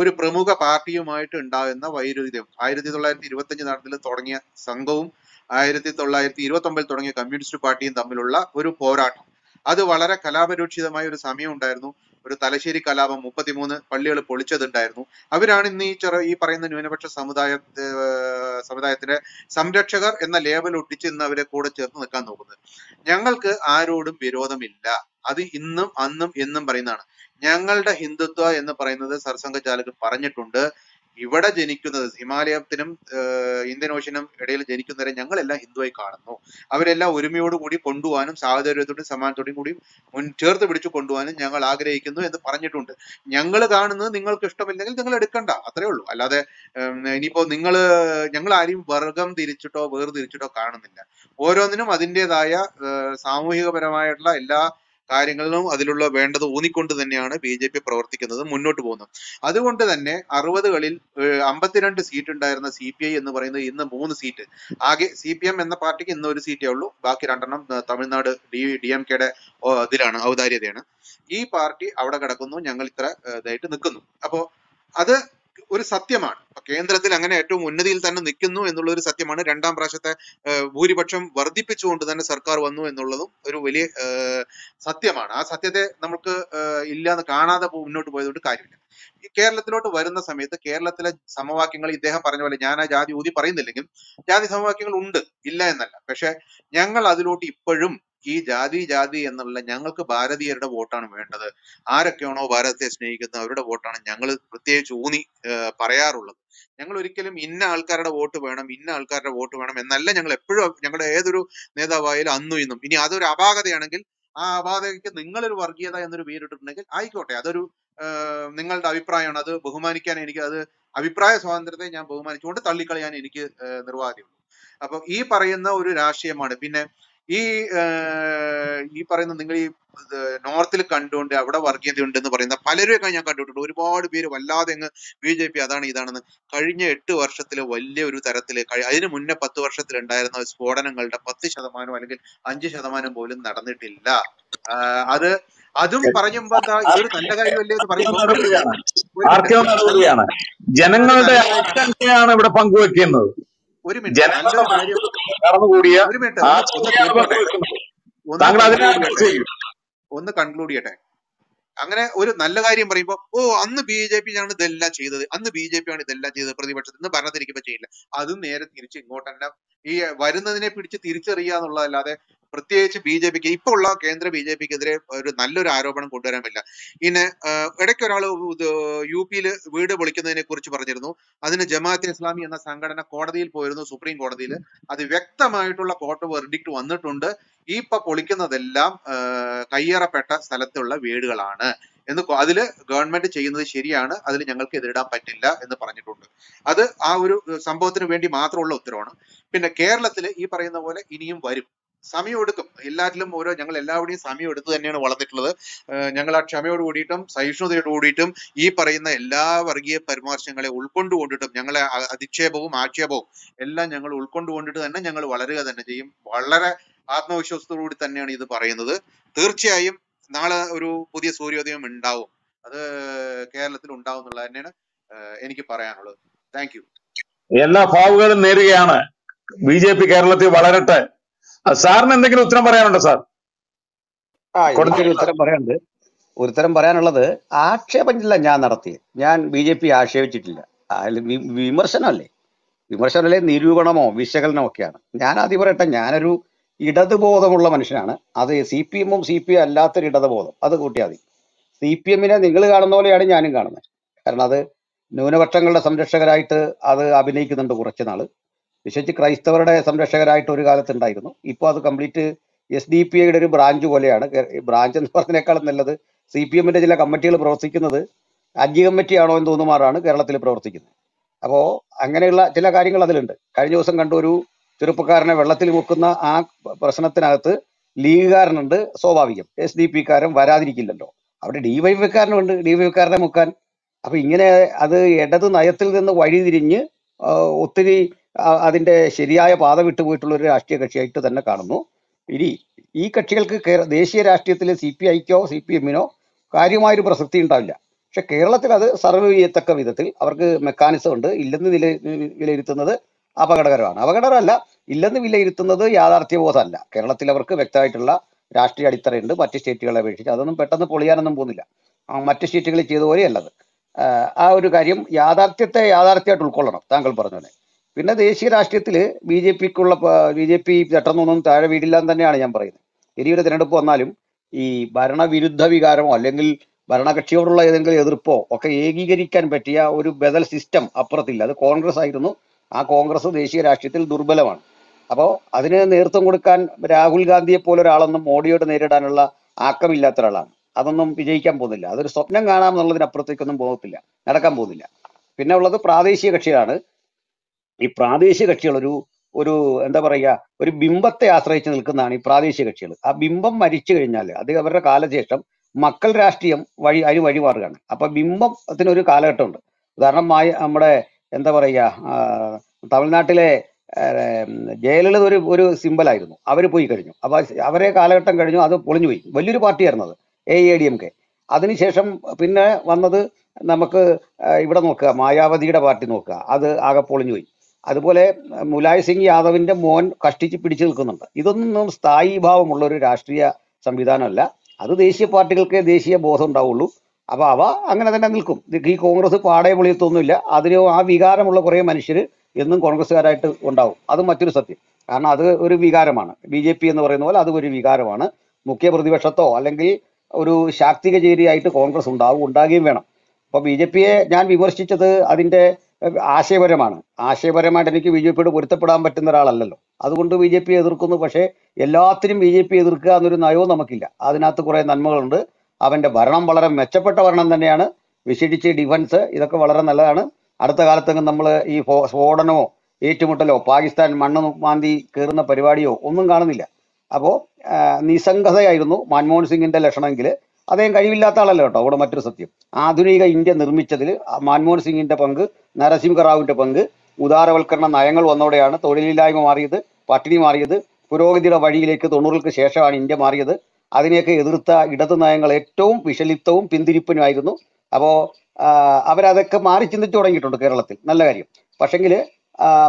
ഒരു പ്രമുഖ പാർട്ടിയുമായിട്ട് ഉണ്ടാകുന്ന വൈരുദ്ധ്യം. ആയിരത്തി തൊള്ളായിരത്തി ഇരുപത്തഞ്ച് നടത്തിൽ തുടങ്ങിയ സംഘവും ആയിരത്തി തൊള്ളായിരത്തി ഇരുപത്തി ഒമ്പതിൽ തുടങ്ങിയ കമ്മ്യൂണിസ്റ്റ് പാർട്ടിയും തമ്മിലുള്ള ഒരു പോരാട്ടം. അത് വളരെ കലാപരൂക്ഷിതമായ ഒരു സമയം ഉണ്ടായിരുന്നു ഒരു തലശ്ശേരി കലാപം മുപ്പത്തിമൂന്ന് പള്ളികൾ പൊളിച്ചതുണ്ടായിരുന്നു. അവരാണ് ഇന്ന് ഈ ചെറു ഈ പറയുന്ന ന്യൂനപക്ഷ സമുദായ സമുദായത്തിന്റെ സംരക്ഷകർ എന്ന ലേബൽ ഒട്ടിച്ച് ഇന്ന് അവരെ കൂടെ ചേർത്ത് നിൽക്കാൻ നോക്കുന്നത്. ഞങ്ങൾക്ക് ആരോടും വിരോധമില്ല. അത് ഇന്നും അന്നും എന്നും പറയുന്നതാണ്. ഞങ്ങളുടെ ഹിന്ദുത്വ എന്ന് പറയുന്നത് സർസംഘ ചാലക് പറഞ്ഞിട്ടുണ്ട്. ഇവിടെ ജനിക്കുന്നത് ഹിമാലയത്തിനും ഇന്ത്യൻ ഓഷ്യനും ഇടയിൽ ജനിക്കുന്നവരെ ഞങ്ങളെല്ലാം ഹിന്ദുവായി കാണുന്നു. അവരെല്ലാം ഒരുമയോടുകൂടി കൊണ്ടുപോകാനും സാഹചര്യത്തോടും സമാനത്തോടും കൂടി മുൻ ചേർത്ത് പിടിച്ചു കൊണ്ടുപോകാനും ഞങ്ങൾ ആഗ്രഹിക്കുന്നു എന്ന് പറഞ്ഞിട്ടുണ്ട്. ഞങ്ങൾ കാണുന്നത് നിങ്ങൾക്ക് ഇഷ്ടമില്ലെങ്കിൽ നിങ്ങൾ എടുക്കണ്ട അത്രേ ഉള്ളൂ. അല്ലാതെ ഇനിയിപ്പോ നിങ്ങൾ ഞങ്ങൾ ആരെയും വർഗം തിരിച്ചിട്ടോ വേർതിരിച്ചിട്ടോ കാണുന്നില്ല. ഓരോന്നിനും അതിന്റെതായ സാമൂഹികപരമായിട്ടുള്ള എല്ലാ കാര്യങ്ങളിലും അതിലുള്ള വേണ്ടത് ഊന്നിക്കൊണ്ട് തന്നെയാണ് ബി ജെ പി പ്രവർത്തിക്കുന്നത് മുന്നോട്ട് പോകുന്നത്. അതുകൊണ്ട് തന്നെ അറുപതുകളിൽ അമ്പത്തിരണ്ട് സീറ്റ് ഉണ്ടായിരുന്ന സി പി ഐ എന്ന് പറയുന്നത് ഇന്ന് മൂന്ന് സീറ്റ്. ആകെ സി പി എം എന്ന പാർട്ടിക്ക് ഇന്ന് ഒരു സീറ്റേ ഉള്ളൂ. ബാക്കി രണ്ടെണ്ണം തമിഴ്നാട് ഡി ഡി എം കെയുടെ ഇതിലാണ് ഔദാര്യതയാണ്. ഈ പാർട്ടി അവിടെ കിടക്കുന്നു ഞങ്ങൾ ഇത്ര ഇതായിട്ട് നിൽക്കുന്നു. അപ്പോ അത് ഒരു സത്യമാണ്. കേന്ദ്രത്തിൽ അങ്ങനെ ഏറ്റവും ഉന്നതിയിൽ തന്നെ നിൽക്കുന്നു എന്നുള്ള ഒരു സത്യമാണ്. രണ്ടാം പ്രാവശ്യത്തെ ഭൂരിപക്ഷം വർദ്ധിപ്പിച്ചുകൊണ്ട് തന്നെ സർക്കാർ വന്നു എന്നുള്ളതും ഒരു വലിയ സത്യമാണ്. ആ സത്യത്തെ നമുക്ക് ഇല്ലാന്ന് കാണാതെ മുന്നോട്ട് പോയതുകൊണ്ട് കാര്യമില്ല. കേരളത്തിലോട്ട് വരുന്ന സമയത്ത് കേരളത്തിലെ സമവാക്യങ്ങൾ ഇദ്ദേഹം പറഞ്ഞ പോലെ ഞാൻ ആ ജാതി ഊതി പറയുന്നില്ലെങ്കിൽ ജാതി സമവാക്യങ്ങൾ ഉണ്ട്. ഇല്ല എന്നല്ല. പക്ഷെ ഞങ്ങൾ അതിലോട്ട് ഇപ്പോഴും ഈ ജാതി ജാതി എന്നുള്ള ഞങ്ങൾക്ക് ഭാരതീയരുടെ വോട്ടാണ് വേണ്ടത്. ആരൊക്കെയാണോ ഭാരതത്തെ സ്നേഹിക്കുന്നത് അവരുടെ വോട്ടാണ് ഞങ്ങൾ പ്രത്യേകിച്ച് ഊന്നി പറയാറുള്ളത്. ഞങ്ങൾ ഒരിക്കലും ഇന്ന ആൾക്കാരുടെ വോട്ട് വേണം ഇന്ന ആൾക്കാരുടെ വോട്ട് വേണം എന്നല്ല ഞങ്ങൾ എപ്പോഴും ഞങ്ങളുടെ ഏതൊരു നേതാവായാലും അന്നും ഇന്നും. ഇനി അതൊരു അപാകതയാണെങ്കിൽ ആ അപാകതയ്ക്ക് നിങ്ങളൊരു വർഗീയത എന്നൊരു പേരിട്ടിട്ടുണ്ടെങ്കിൽ ആയിക്കോട്ടെ. അതൊരു നിങ്ങളുടെ അഭിപ്രായമാണ്. അത് ബഹുമാനിക്കാൻ എനിക്ക് അത് അഭിപ്രായ സ്വാതന്ത്ര്യത്തെ ഞാൻ ബഹുമാനിച്ചുകൊണ്ട് തള്ളിക്കളയാൻ എനിക്ക് ഏഹ് നിർവാഹമില്ല അപ്പൊ ഈ പറയുന്ന ഒരു രാഷ്ട്രീയമാണ്. പിന്നെ ഈ ഈ പറയുന്ന നിങ്ങൾ ഈ നോർത്തിൽ കണ്ടുകൊണ്ട് അവിടെ വർഗീയത ഉണ്ടെന്ന് പറയുന്ന പലരെയൊക്കെ ഞാൻ കണ്ടിട്ടുണ്ട്. ഒരുപാട് പേര് വല്ലാതെ അങ്ങ് ബി ജെ പി അതാണ് ഇതാണെന്ന്. കഴിഞ്ഞ എട്ട് വർഷത്തിൽ വലിയ ഒരു തരത്തിൽ അതിനു മുന്നേ പത്ത് വർഷത്തിൽ ഉണ്ടായിരുന്ന സ്ഫോടനങ്ങളുടെ പത്ത് ശതമാനം അല്ലെങ്കിൽ അഞ്ച് ശതമാനം പോലും നടന്നിട്ടില്ല. അത് അതും പറയുമ്പോ ഇതൊരു നല്ല കാര്യമല്ലേ എന്ന് ജനങ്ങളുടെ ആശങ്കയാണ് ഇവിടെ പങ്കുവെക്കുന്നത്. ഒരു മിനിറ്റ്. ഒന്ന് കൺക്ലൂഡ് ചെയ്യട്ടെ. അങ്ങനെ ഒരു നല്ല കാര്യം പറയുമ്പോ ഓ അന്ന് ബി ജെ പി ആണ് ഇതെല്ലാം ചെയ്തത്. അന്ന് ബി ജെ പി ആണ് ഇതെല്ലാം ചെയ്തത്. പ്രതിപക്ഷത്ത് ഇന്ന് ഭരണത്തിരിക്കുമ്പോ ചെയ്യില്ല. അതും നേരെ തിരിച്ച് ഇങ്ങോട്ടല്ല ഈ വരുന്നതിനെ പിടിച്ച് തിരിച്ചറിയുക എന്നുള്ളതല്ലാതെ പ്രത്യേകിച്ച് ബി ജെ പിക്ക് ഇപ്പൊ ഉള്ള കേന്ദ്ര ബി ജെ പിക്കെതിരെ ഒരു നല്ലൊരു ആരോപണം കൊണ്ടുവരാൻ പറ്റില്ല പിന്നെ ഇടയ്ക്ക് ഒരാൾ യു പിയിൽ വീട് പൊളിക്കുന്നതിനെ കുറിച്ച് പറഞ്ഞിരുന്നു. അതിന് ജമാഅത്തെ ഇസ്ലാമി എന്ന സംഘടന കോടതിയിൽ പോയിരുന്നു സുപ്രീം കോടതിയിൽ അത് വ്യക്തമായിട്ടുള്ള കോർട്ട് വെർഡിക്ട് വന്നിട്ടുണ്ട്. ഈ ഇപ്പൊ പൊളിക്കുന്നതെല്ലാം കയ്യേറപ്പെട്ട സ്ഥലത്തുള്ള വീടുകളാണ്. എന്ന് അതിൽ ഗവൺമെന്റ് ചെയ്യുന്നത് ശരിയാണ് അതിൽ ഞങ്ങൾക്ക് എതിരിടാൻ പറ്റില്ല എന്ന് പറഞ്ഞിട്ടുണ്ട്. അത് ആ ഒരു സംഭവത്തിന് വേണ്ടി മാത്രമുള്ള ഉത്തരവാണ്. പിന്നെ കേരളത്തിൽ ഈ പറയുന്ന പോലെ ഇനിയും വരും. സമയം എടുക്കും. എല്ലാറ്റിലും ഓരോ ഞങ്ങൾ എല്ലാവരുടെയും സമയം എടുത്ത് തന്നെയാണ് വളർന്നിട്ടുള്ളത്. ഞങ്ങൾ ആ ക്ഷമയോട് കൂടിയിട്ടും സഹിഷ്ണുതയോട് കൂടിയിട്ടും ഈ പറയുന്ന എല്ലാ വർഗീയ പരാമർശങ്ങളെ ഉൾക്കൊണ്ടുകൊണ്ടിട്ടും ഞങ്ങളെ അധിക്ഷേപവും ആക്ഷേപവും എല്ലാം ഞങ്ങൾ ഉൾക്കൊണ്ടുകൊണ്ടിട്ട് തന്നെ ഞങ്ങൾ വളരുക തന്നെ ചെയ്യും. വളരെ ആത്മവിശ്വാസത്തോടു കൂടി തന്നെയാണ് ഇത് പറയുന്നത്. തീർച്ചയായും നാളെ ഒരു പുതിയ സൂര്യോദയം ഉണ്ടാവും. അത് കേരളത്തിൽ ഉണ്ടാവും എന്നുള്ളത് തന്നെയാണ് എനിക്ക് പറയാനുള്ളത്. Thank you. എല്ലാ ഭാവുകളും നേരുകയാണ്. ബി ജെ പി കേരളത്തിൽ വളരട്ടെ. സാറിന് എന്തെങ്കിലും ഉത്തരം പറയാനുണ്ടോ സാർ? ആ എനിക്കൊരു ഉത്തരം പറയാനുണ്ട്. ഉത്തരം പറയാനുള്ളത് ആക്ഷേപമില്ല ഞാൻ നടത്തിയത്. ഞാൻ ബി ജെ പി ആക്ഷേപിച്ചിട്ടില്ല. വിമർശനമല്ലേ? വിമർശനമല്ലേ? നിരൂപണമോ വിശകലനമോ ഒക്കെയാണ് ഞാൻ ആദ്യം പറയട്ടെ ഞാനൊരു ഇടതുബോധമുള്ള മനുഷ്യനാണ്. അത് സി പി എമ്മും സി പി എം അല്ലാത്തൊരു ഇടതുബോധം. അത് കൂട്ടിയാൽ മതി. സി പി എമ്മിനെ നിങ്ങൾ കാണുന്ന പോലെയാണ് ഞാനും കാണുന്നത്. കാരണം അത് ന്യൂനപക്ഷങ്ങളുടെ സംരക്ഷകരായിട്ട് അത് അഭിനയിക്കുന്നുണ്ട് കുറച്ച് നാൾ വിശേഷിച്ച് ക്രൈസ്തവരുടെ സംരക്ഷകരായിട്ട് ഒരു കാലത്തുണ്ടായിരുന്നു ഇപ്പോൾ അത് കംപ്ലീറ്റ് എസ് ഡി പി ഐയുടെ ഒരു ബ്രാഞ്ച് പോലെയാണ്. ബ്രാഞ്ച് എന്ന് പറഞ്ഞതിനേക്കാളും നല്ലത് സി പി എമ്മിന്റെ ചില കമ്മിറ്റികൾ പ്രവർത്തിക്കുന്നത് അഞ്ച് കമ്മിറ്റിയാണോ എന്ന് തോന്നുമാറാണ് കേരളത്തിൽ പ്രവർത്തിക്കുന്നത്. അപ്പോൾ അങ്ങനെയുള്ള ചില കാര്യങ്ങൾ അതിലുണ്ട്. കഴിഞ്ഞ ദിവസം കണ്ട ഒരു ചെറുപ്പക്കാരനെ വെള്ളത്തിൽ മുക്കുന്ന ആ പ്രശ്നത്തിനകത്ത് ലീഗുകാരനുണ്ട് സ്വാഭാവികം. എസ് ഡി പി കാരൻ വരാതിരിക്കില്ലല്ലോ. അവിടെ ഡിവൈഎഫ്കാരനുണ്ട് ഡിവൈഎഫ്കാരനെ മുക്കാൻ. അപ്പൊ ഇങ്ങനെ അത് ഇടത് നയത്തിൽ നിന്ന് വഴിതിരിഞ്ഞ് ഒത്തിരി അതിന്റെ ശരിയായ പാത വിട്ടുപോയിട്ടുള്ള ഒരു രാഷ്ട്രീയ കക്ഷിയായിട്ട് തന്നെ കാണുന്നു. ഇനി ഈ കക്ഷികൾക്ക് ദേശീയ രാഷ്ട്രീയത്തിൽ സി പി ഐക്കോ സി പി എമ്മിനോ കാര്യമായൊരു പ്രസക്തി ഉണ്ടാവില്ല. പക്ഷെ കേരളത്തിൽ അത് സർവ് ചെയ്യത്തക്ക വിധത്തിൽ അവർക്ക് മെക്കാനിസം ഉണ്ട്. ഇല്ലെന്ന് വില വിലയിരുത്തുന്നത് അപകടകരമാണ്. അപകടകരമല്ല ഇല്ലെന്ന് വിലയിരുത്തുന്നത് യാഥാർത്ഥ്യബോധമല്ല. കേരളത്തിൽ അവർക്ക് വ്യക്തമായിട്ടുള്ള രാഷ്ട്രീയ അടിത്തറയുണ്ട്. മറ്റ് സ്റ്റേറ്റുകളെ അപേക്ഷിച്ച് അതൊന്നും പെട്ടെന്ന് പൊളിയാനൊന്നും പോകുന്നില്ല. മറ്റ് സ്റ്റേറ്റുകളിൽ ചെയ്ത പോലെയല്ലത്. ആ ഒരു കാര്യം യാഥാർത്ഥ്യത്തെ യാഥാർത്ഥ്യമായിട്ട് ഉൾക്കൊള്ളണം താങ്കൾ പറഞ്ഞ പോലെ പിന്നെ ദേശീയ രാഷ്ട്രീയത്തിൽ ബി ജെ പിക്കുള്ള ബി ജെ പി പെട്ടെന്നൊന്നും താഴെ വീടില്ല എന്ന് തന്നെയാണ് ഞാൻ പറയുന്നത്. ഇനിയൊരു തിരഞ്ഞെടുപ്പ് വന്നാലും ഈ ഭരണവിരുദ്ധ വികാരമോ അല്ലെങ്കിൽ ഭരണകക്ഷിയോടുള്ള ഏതെങ്കിലും എതിർപ്പോ ഒക്കെ ഏകീകരിക്കാൻ പറ്റിയ ഒരു ബദൽ സിസ്റ്റം അപ്പുറത്തില്ല. അത് കോൺഗ്രസ് ആയിരുന്നു ആ കോൺഗ്രസ് ദേശീയ രാഷ്ട്രീയത്തിൽ ദുർബലമാണ്. അപ്പോൾ അതിന് നേതൃത്വം കൊടുക്കാൻ രാഹുൽ ഗാന്ധിയെ പോലെ ഒരാളൊന്നും മോഡിയോട് നേരിടാനുള്ള ആക്കമില്ലാത്ത ഒരാളാണ്. അതൊന്നും വിജയിക്കാൻ പോകുന്നില്ല. അതൊരു സ്വപ്നം കാണാമെന്നുള്ളതിനപ്പുറത്തേക്കൊന്നും പോകത്തില്ല. നടക്കാൻ പോകുന്നില്ല. പിന്നെ ഉള്ളത് പ്രാദേശിക കക്ഷികളാണ്. ഈ പ്രാദേശിക കക്ഷികൾ ഒരു ഒരു എന്താ പറയുക ഒരു ബിംബത്തെ ആശ്രയിച്ച് നിൽക്കുന്നതാണ് ഈ പ്രാദേശിക കക്ഷികൾ. ആ ബിംബം മരിച്ചു കഴിഞ്ഞാൽ അത് അവരുടെ കാലശേഷം മക്കൾ രാഷ്ട്രീയം വഴി അതിന് വഴിമാറുകയാണ്. അപ്പൊ ബിംബത്തിനൊരു കാലഘട്ടമുണ്ട്. ഉദാഹരണമായി നമ്മുടെ എന്താ പറയുക തമിഴ്നാട്ടിലെ ജയലളിത ഒരു ഒരു സിമ്പലായിരുന്നു അവർ പോയി കഴിഞ്ഞു. അപ്പൊ അവരെ കാലഘട്ടം കഴിഞ്ഞു. അത് പൊളിഞ്ഞു പോയി. വലിയൊരു പാർട്ടിയായിരുന്നു അത്. A A D M K അതിനുശേഷം പിന്നെ വന്നത് നമുക്ക് ഇവിടെ നോക്കുക. മായാവതിയുടെ പാർട്ടി നോക്കുക. അത് ആകെ പൊളിഞ്ഞു പോയി. അതുപോലെ മുലായ് സിംഗ് യാദവിന്റെ മോൻ കഷ്ടിച്ച് പിടിച്ചു നിൽക്കുന്നുണ്ട്. ഇതൊന്നും സ്ഥായി ഭാവമുള്ള ഒരു രാഷ്ട്രീയ സംവിധാനമല്ല. അത് ദേശീയ പാർട്ടികൾക്ക് ദേശീയ ബോധം ഉണ്ടാവുള്ളൂ. അപ്പൊ അവ അങ്ങനെ തന്നെ നിൽക്കും. ഈ കോൺഗ്രസ് പാടെ പൊളിയത്തൊന്നുമില്ല. അതിന് ആ വികാരമുള്ള കുറേ മനുഷ്യർ എന്നും കോൺഗ്രസ്സുകാരായിട്ട് ഉണ്ടാവും. അത് മറ്റൊരു സത്യം. കാരണം അത് ഒരു വികാരമാണ്. ബി ജെ പി എന്ന് പറയുന്ന പോലെ അത് ഒരു വികാരമാണ്. മുഖ്യ പ്രതിപക്ഷത്തോ അല്ലെങ്കിൽ ഒരു ശാക്തിക ചേരിയായിട്ട് കോൺഗ്രസ് ഉണ്ടാവും ഉണ്ടാകുകയും വേണം. അപ്പോൾ ബി ജെ പിയെ ഞാൻ വിമർശിച്ചത് അതിന്റെ ഏഹ്, ആശയപരമാണ്. ആശയപരമായിട്ട് എനിക്ക് ബി ജെ പിയോട് പൊരുത്തപ്പെടാൻ പറ്റുന്ന ഒരാളല്ലല്ലോ. അതുകൊണ്ട് ബി ജെ പി എതിർക്കുന്നു. പക്ഷേ എല്ലാത്തിനും ബി ജെ പി എതിർക്കുക എന്നൊരു നയവും നമുക്കില്ല. അതിനകത്ത് കുറേ നന്മകളുണ്ട്. അവന്റെ ഭരണം വളരെ മെച്ചപ്പെട്ട ഭരണം തന്നെയാണ്. വിശേഷിച്ച് ഡിഫൻസ് ഇതൊക്കെ വളരെ നല്ലതാണ്. അടുത്ത കാലത്തെങ്കിലും നമ്മൾ ഈ സ്ഫോടനമോ ഏറ്റുമുട്ടലോ പാകിസ്ഥാൻ മണ്ണ് മാന്തി കയറുന്ന പരിപാടിയോ ഒന്നും കാണുന്നില്ല. അപ്പോൾ നിസ്സംഗതയായിരുന്നു മൻമോഹൻ സിംഗിന്റെ ലക്ഷണമെങ്കിൽ അദ്ദേഹം കഴിവില്ലാത്ത ആളല്ല കേട്ടോ അവിടെ മറ്റൊരു സത്യം. ആധുനിക ഇന്ത്യ നിർമ്മിച്ചതിൽ മൻമോഹൻ സിംഗിന്റെ പങ്ക് നരസിംഹ റാവുവിന്റെ പങ്ക് ഉദാരവൽക്കരണ നയങ്ങൾ വന്നോടെയാണ് തൊഴിലില്ലായ്മ മാറിയത് പട്ടിണി മാറിയത് പുരോഗതിയുടെ വഴിയിലേക്ക് തൊണ്ണൂറുകൾക്ക് ശേഷമാണ് ഇന്ത്യ മാറിയത്. അതിനെയൊക്കെ എതിർത്ത ഇടതു നയങ്ങൾ ഏറ്റവും വിഷലിപ്തവും പിന്തിരിപ്പനുമായിരുന്നു. അപ്പോൾ അവരതൊക്കെ മാറി ചിന്തിച്ചു തുടങ്ങിയിട്ടുണ്ട് കേരളത്തിൽ. നല്ല കാര്യം. പക്ഷെങ്കിൽ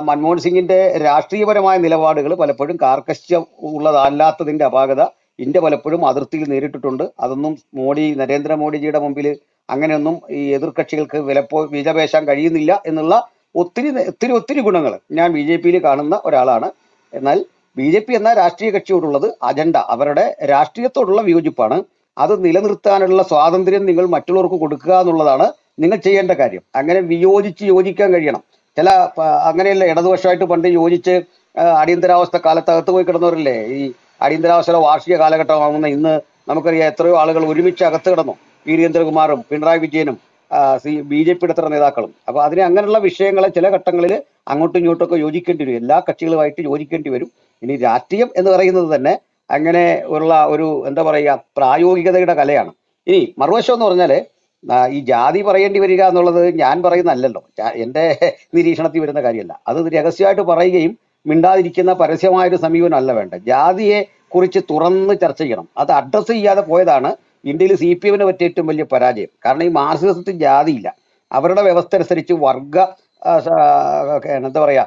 മൻമോഹൻ സിംഗിന്റെ രാഷ്ട്രീയപരമായ നിലപാടുകൾ പലപ്പോഴും കാർക്കശ്യം ഉള്ളതല്ലാത്തതിന്റെ അപാകത ഇന്ത്യ പലപ്പോഴും അതിർത്തിയിൽ നേരിട്ടിട്ടുണ്ട്. അതൊന്നും മോഡി നരേന്ദ്രമോദിജിയുടെ മുമ്പിൽ അങ്ങനെയൊന്നും ഈ എതിർകക്ഷികൾക്ക് വിലപ്പോ വിലപേശാൻ കഴിയുന്നില്ല എന്നുള്ള ഒത്തിരി ഒത്തിരി ഒത്തിരി ഗുണങ്ങൾ ഞാൻ ബി ജെ പിയിൽ കാണുന്ന ഒരാളാണ്. എന്നാൽ ബി ജെ പി എന്ന രാഷ്ട്രീയ കക്ഷിയോടുള്ളത് അജണ്ട. അവരുടെ രാഷ്ട്രീയത്തോടുള്ള വിയോജിപ്പാണ്. അത് നിലനിർത്താനുള്ള സ്വാതന്ത്ര്യം നിങ്ങൾ മറ്റുള്ളവർക്ക് കൊടുക്കുക എന്നുള്ളതാണ് നിങ്ങൾ ചെയ്യേണ്ട കാര്യം. അങ്ങനെ വിയോജിച്ച് യോജിക്കാൻ കഴിയണം. ചില പ- അങ്ങനെയല്ല ഇടതുപക്ഷമായിട്ട് പണ്ട് യോജിച്ച് അടിയന്തരാവസ്ഥ കാലത്തകത്ത് പോയി കിടന്നവരല്ലേ? ഈ അടിയന്തരാവസ്ഥയുടെ വാർഷിക കാലഘട്ടമാകുന്ന ഇന്ന് നമുക്കറിയാം എത്രയോ ആളുകൾ ഒരുമിച്ച് അകത്ത് കിടന്നു. വീരേന്ദ്രകുമാറും പിണറായി വിജയനും സി ബി ജെ പിയുടെ ഇത്ര നേതാക്കളും. അപ്പൊ അതിന് അങ്ങനെയുള്ള വിഷയങ്ങളെ ചില ഘട്ടങ്ങളിൽ അങ്ങോട്ടും ഇങ്ങോട്ടും ഒക്കെ യോജിക്കേണ്ടി വരും. എല്ലാ കക്ഷികളുമായിട്ട് യോജിക്കേണ്ടി വരും. ഇനി രാഷ്ട്രീയം എന്ന് പറയുന്നത് തന്നെ അങ്ങനെ ഉള്ള ഒരു എന്താ പറയുക പ്രായോഗികതയുടെ കലയാണ്. ഇനി മറുവശം എന്ന് പറഞ്ഞാൽ ഈ ജാതി പറയേണ്ടി വരിക എന്നുള്ളത് ഞാൻ പറയുന്നതല്ലല്ലോ. എന്റെ നിരീക്ഷണത്തിൽ വരുന്ന കാര്യമല്ല. അത് രഹസ്യമായിട്ട് പറയുകയും മിണ്ടാതിരിക്കുന്ന പരസ്യമായൊരു സമീപനം അല്ല വേണ്ട ജാതിയെ കുറിച്ച് തുറന്ന് ചർച്ച ചെയ്യണം. അത് അഡ്രസ്സ് ചെയ്യാതെ പോയതാണ് ഇന്ത്യയിൽ സി പി എമ്മിന് പറ്റിയ ഏറ്റവും വലിയ പരാജയം. കാരണം ഈ മാർക്സിസത്തിൽ ജാതിയില്ല. അവരുടെ വ്യവസ്ഥ അനുസരിച്ച് വർഗ എന്താ പറയാ